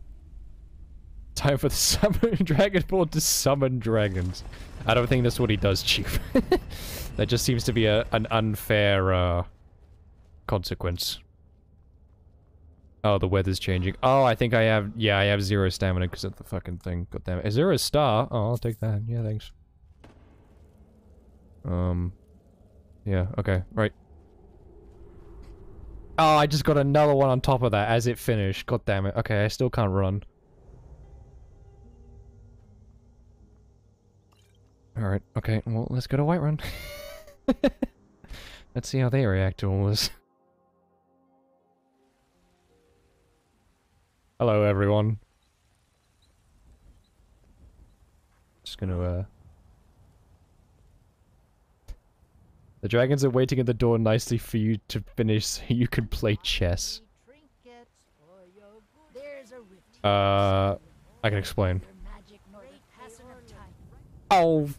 Time for the [LAUGHS] summon Dragonborn to summon dragons. I don't think that's what he does, Chief. [LAUGHS] that just seems to be a, an unfair, uh, consequence. Oh, the weather's changing. Oh, I think I have... Yeah, I have zero stamina because of the fucking thing. God damn it. Is there a star? Oh, I'll take that. Yeah, thanks. Um... Yeah, okay. Right. Oh, I just got another one on top of that as it finished. God damn it. Okay, I still can't run. Alright, okay. Well, let's go to Whiterun. [LAUGHS] let's see how they react to all this. Hello, everyone. Just gonna, uh... The dragons are waiting at the door nicely for you to finish so you can play chess. Uh... I can explain. Oh!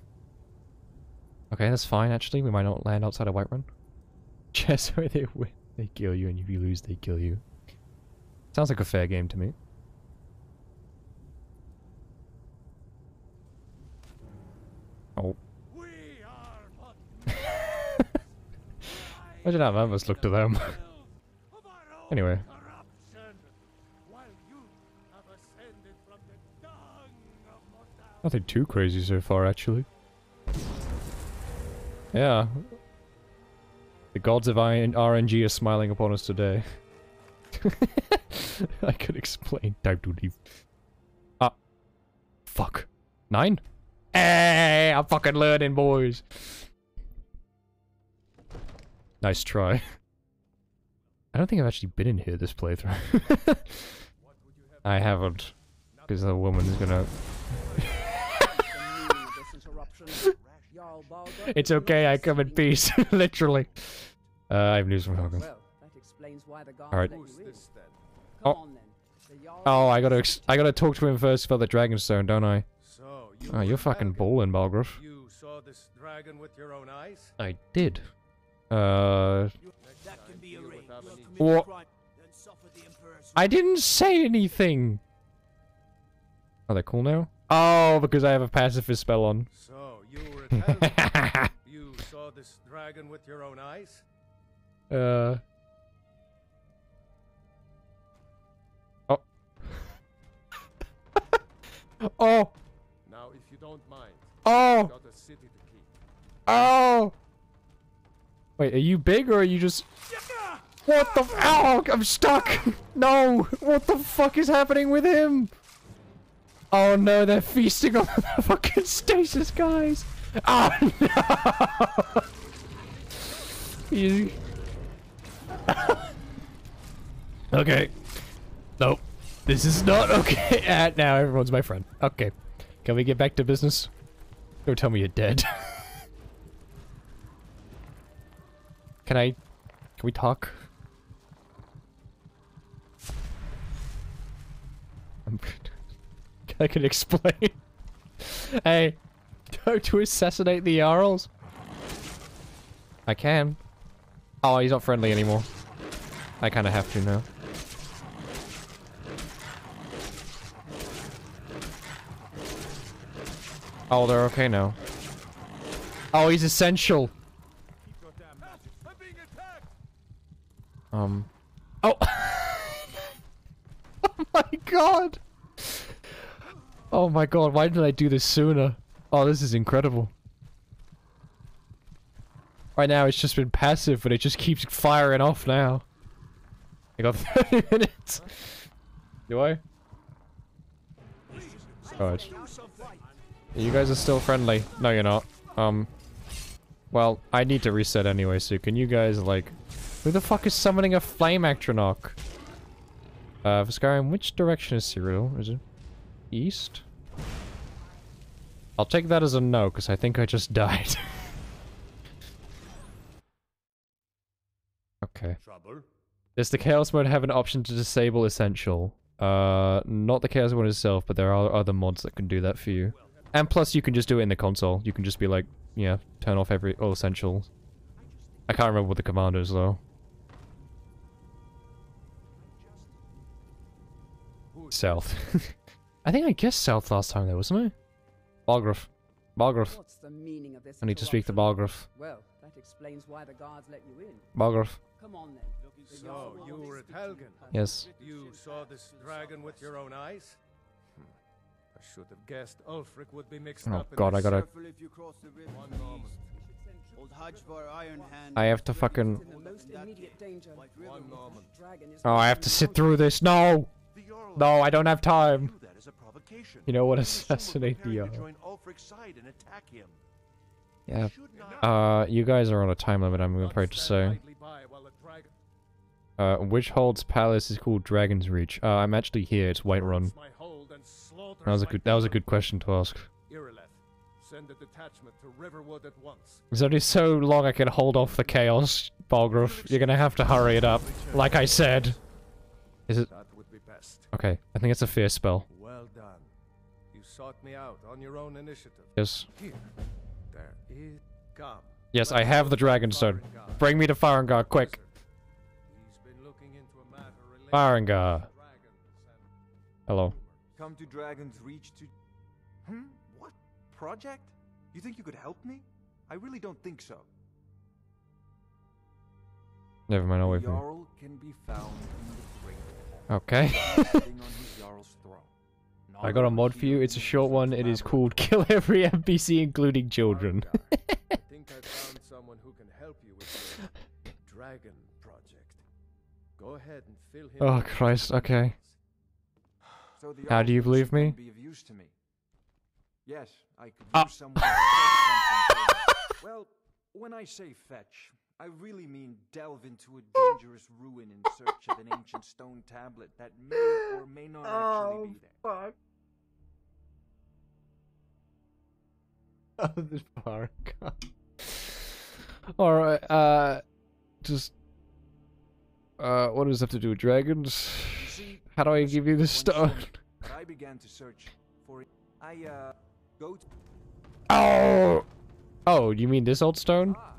Okay, that's fine, actually. We might not land outside of Whiterun. Chess, [LAUGHS] where they win, they kill you, and if you lose, they kill you. Sounds like a fair game to me. Oh. Imagine how that must look to them. [LAUGHS] anyway. Nothing too crazy so far, actually. Yeah. The gods of RNG are smiling upon us today. [LAUGHS] I could explain. Time to leave. Ah. Fuck. Nine? Hey, I'm fucking learning, boys. Nice try. I don't think I've actually been in here this playthrough. [LAUGHS] I haven't. Because the woman is gonna... [LAUGHS] it's okay, I come in peace. [LAUGHS] Literally. Uh, I have news from Helgen. Alright. Oh. Oh, I gotta I gotta talk to him first about the Dragonstone, don't I? oh, you're fucking balling, Balgruuf. You saw this dragon with your own eyes? I did. Uh... What? I didn't say anything! Are they're cool now? Oh, because I have a pacifist spell on. So, you were [LAUGHS] You saw this dragon with your own eyes? Uh... Oh! [LAUGHS] Now, if you don't mind, Oh! Got a city to keep. Oh! Wait, are you big or are you just... What the... Ow! I'm stuck! [LAUGHS] No! What the fuck is happening with him? Oh no, they're feasting on the [LAUGHS] fucking stasis guys! Oh no! [LAUGHS] Okay. Nope. This is not okay. Ah, now everyone's my friend. Okay. Can we get back to business? Don't tell me you're dead. Can I... Can we talk? [LAUGHS] I'm... Can explain. [LAUGHS] hey, [LAUGHS] go to assassinate the Jarls. I can. Oh, he's not friendly anymore. I kind of have to now. Oh, they're okay now. Oh, he's essential. Um. Oh. [LAUGHS] oh my god. Oh my god, why didn't I do this sooner? Oh, this is incredible. Right now, it's just been passive, but it just keeps firing off now. I got [LAUGHS] 30 minutes. Do I? God. You guys are still friendly. No, you're not. Um. Well, I need to reset anyway, so can you guys, like... Who the fuck is summoning a flame Atronach? Uh, Skyrim, which direction is Cyrodiil? Is it east? I'll take that as a no, because I think I just [LAUGHS] died. okay. Trouble? Does the Chaos mode have an option to disable Essential? Uh, not the Chaos mode itself, but there are other mods that can do that for you. And plus, you can just do it in the console. You can just be like, yeah, turn off every all Essentials. I can't remember what the command is, though. South. [LAUGHS] I think I guessed south last time, though, wasn't I? Balgruuf. Balgruuf. What's the meaning of this I need to speak to Balgruuf. Well, that explains why the guards let you in. Balgruuf. Come on then. The So, you wants were at Helgen? Yes. You saw this dragon with your own eyes? Hmm. I should have guessed Ulfric would be mixed Oh up in god, I gotta... If you cross the river One moment. Old Hajvar Iron I have to fucking... most immediate danger. One moment. Oh, I have to sit through this. No! The Jarl No, I don't have time. view that as a provocation. You know what? They assume we're Assassinate the preparing to Jarl. join Ulfric's side and attack him. Yeah. Uh, you guys are on a time limit, I'm afraid to say. Idly by while the dragon Uh, Witchhold's palace is called Dragonsreach. Uh, I'm actually here. It's Whiterun. my hold and slaughters That was a good. That was a good question to ask. Send a detachment to Riverwood at once. There's only so long I can hold off the chaos, Balgruuf. You're gonna have to hurry it up, like I said. Is it? Okay, I think it's a fear spell. Well done. You sought me out on your own initiative. Yes. Here. There is come. Yes, I have the to Dragonstone. Bring me to Farengar, quick. He's been looking into a matter related Farengar. to dragons and Hello. Come to Dragon's Reach to. Hmm? What? Project? You think you could help me? I really don't think so. Never mind, I'll wait for you. Okay. sitting on his Jarl's throne. I got a mod for you. It's a short one. It is called [LAUGHS] Kill Every NPC, including children. I think I [LAUGHS] found someone who can help you with your dragon project. Go ahead and fill him oh. Christ. Okay. So the How do you believe me? Be of use to me. Yes, I could use ah. someone to fetch something. [LAUGHS] Well, when I say fetch, I really mean delve into a dangerous ruin in search of an ancient stone tablet that may or may not actually be there. fuck. [LAUGHS] Oh, this Farengar. [LAUGHS] Alright, uh... Just... Uh, what does that have to do with dragons? see, How do I give you this one stone? But I began to search for it. I uh go to Oh! Oh, you mean this old stone? ah,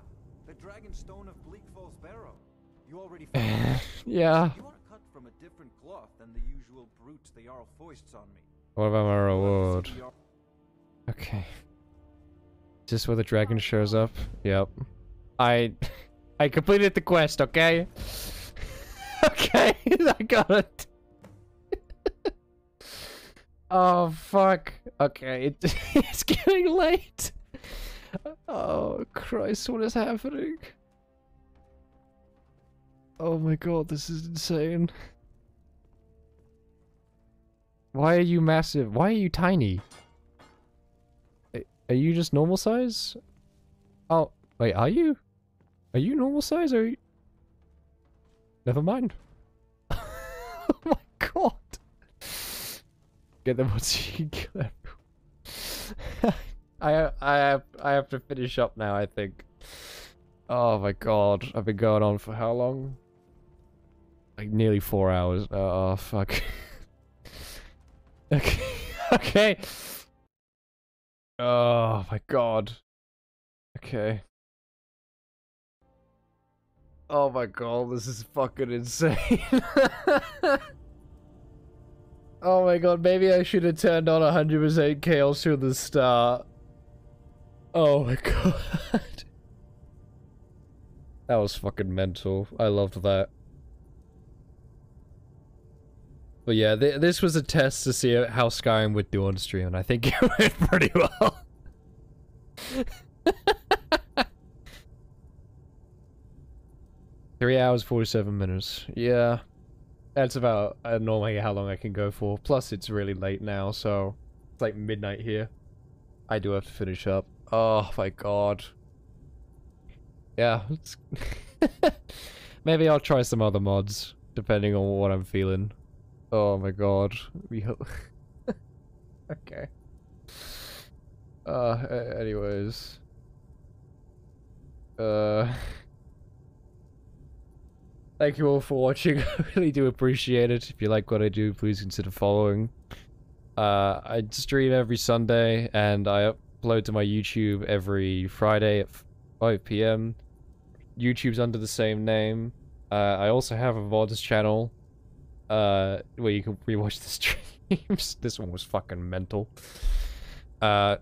me. What about my I'll have to see reward? the Jarl- Okay. Is this where the dragon shows up? Yep. I... I completed the quest, okay? [LAUGHS] okay, [LAUGHS] I got it. [LAUGHS] Oh fuck. Okay, it, it's getting late. Oh Christ, what is happening? Oh my god, this is insane. Why are you massive? Why are you tiny? Are you just normal size? Oh, wait, are you? Are you normal size or you... Never mind. [LAUGHS] oh my god. Get them on so you kill. I I have I have to finish up now, I think. Oh my god. I've been going on for how long? Like nearly four hours. Oh fuck. [LAUGHS] okay. [LAUGHS] okay. Oh my god. Okay. Oh my god, this is fucking insane. [LAUGHS] oh my god, maybe I should have turned on 100% chaos from the start. Oh my god. That was fucking mental. I loved that. But yeah, th this was a test to see how Skyrim would do on stream, and I think [LAUGHS] it went pretty well. [LAUGHS] Three hours, 47 minutes. Yeah. That's about uh, normally how long I can go for. Plus, it's really late now, so it's like midnight here. I do have to finish up. Oh my god. Yeah. [LAUGHS] Maybe I'll try some other mods, depending on what I'm feeling. Oh my god. [LAUGHS] We hope. okay. Uh, anyways. Uh. Thank you all for watching. [LAUGHS] I really do appreciate it. If you like what I do, please consider following. Uh, I stream every Sunday and I upload to my YouTube every Friday at 5 p.m. YouTube's under the same name. Uh, I also have a VODs channel uh, where you can rewatch the [LAUGHS] streams. this one was fucking mental. Uh,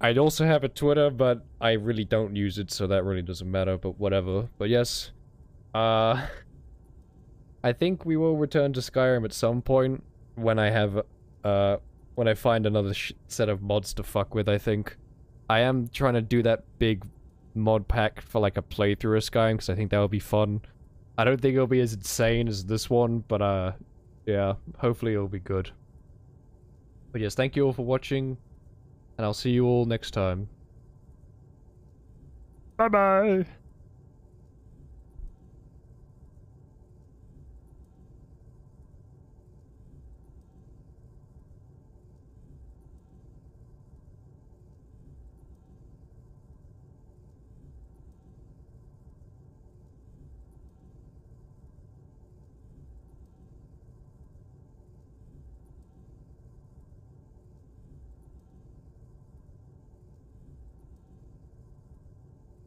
I'd also have a Twitter, but I really don't use it, so that really doesn't matter, but whatever. But yes, uh, I think we will return to Skyrim at some point when I have, uh, when I find another set of mods to fuck with, I think. I am trying to do that big mod pack for like a playthrough of Skyrim, because I think that would be fun. I don't think it'll be as insane as this one, but uh, yeah, hopefully it'll be good. But yes, thank you all for watching, and I'll see you all next time. Bye bye!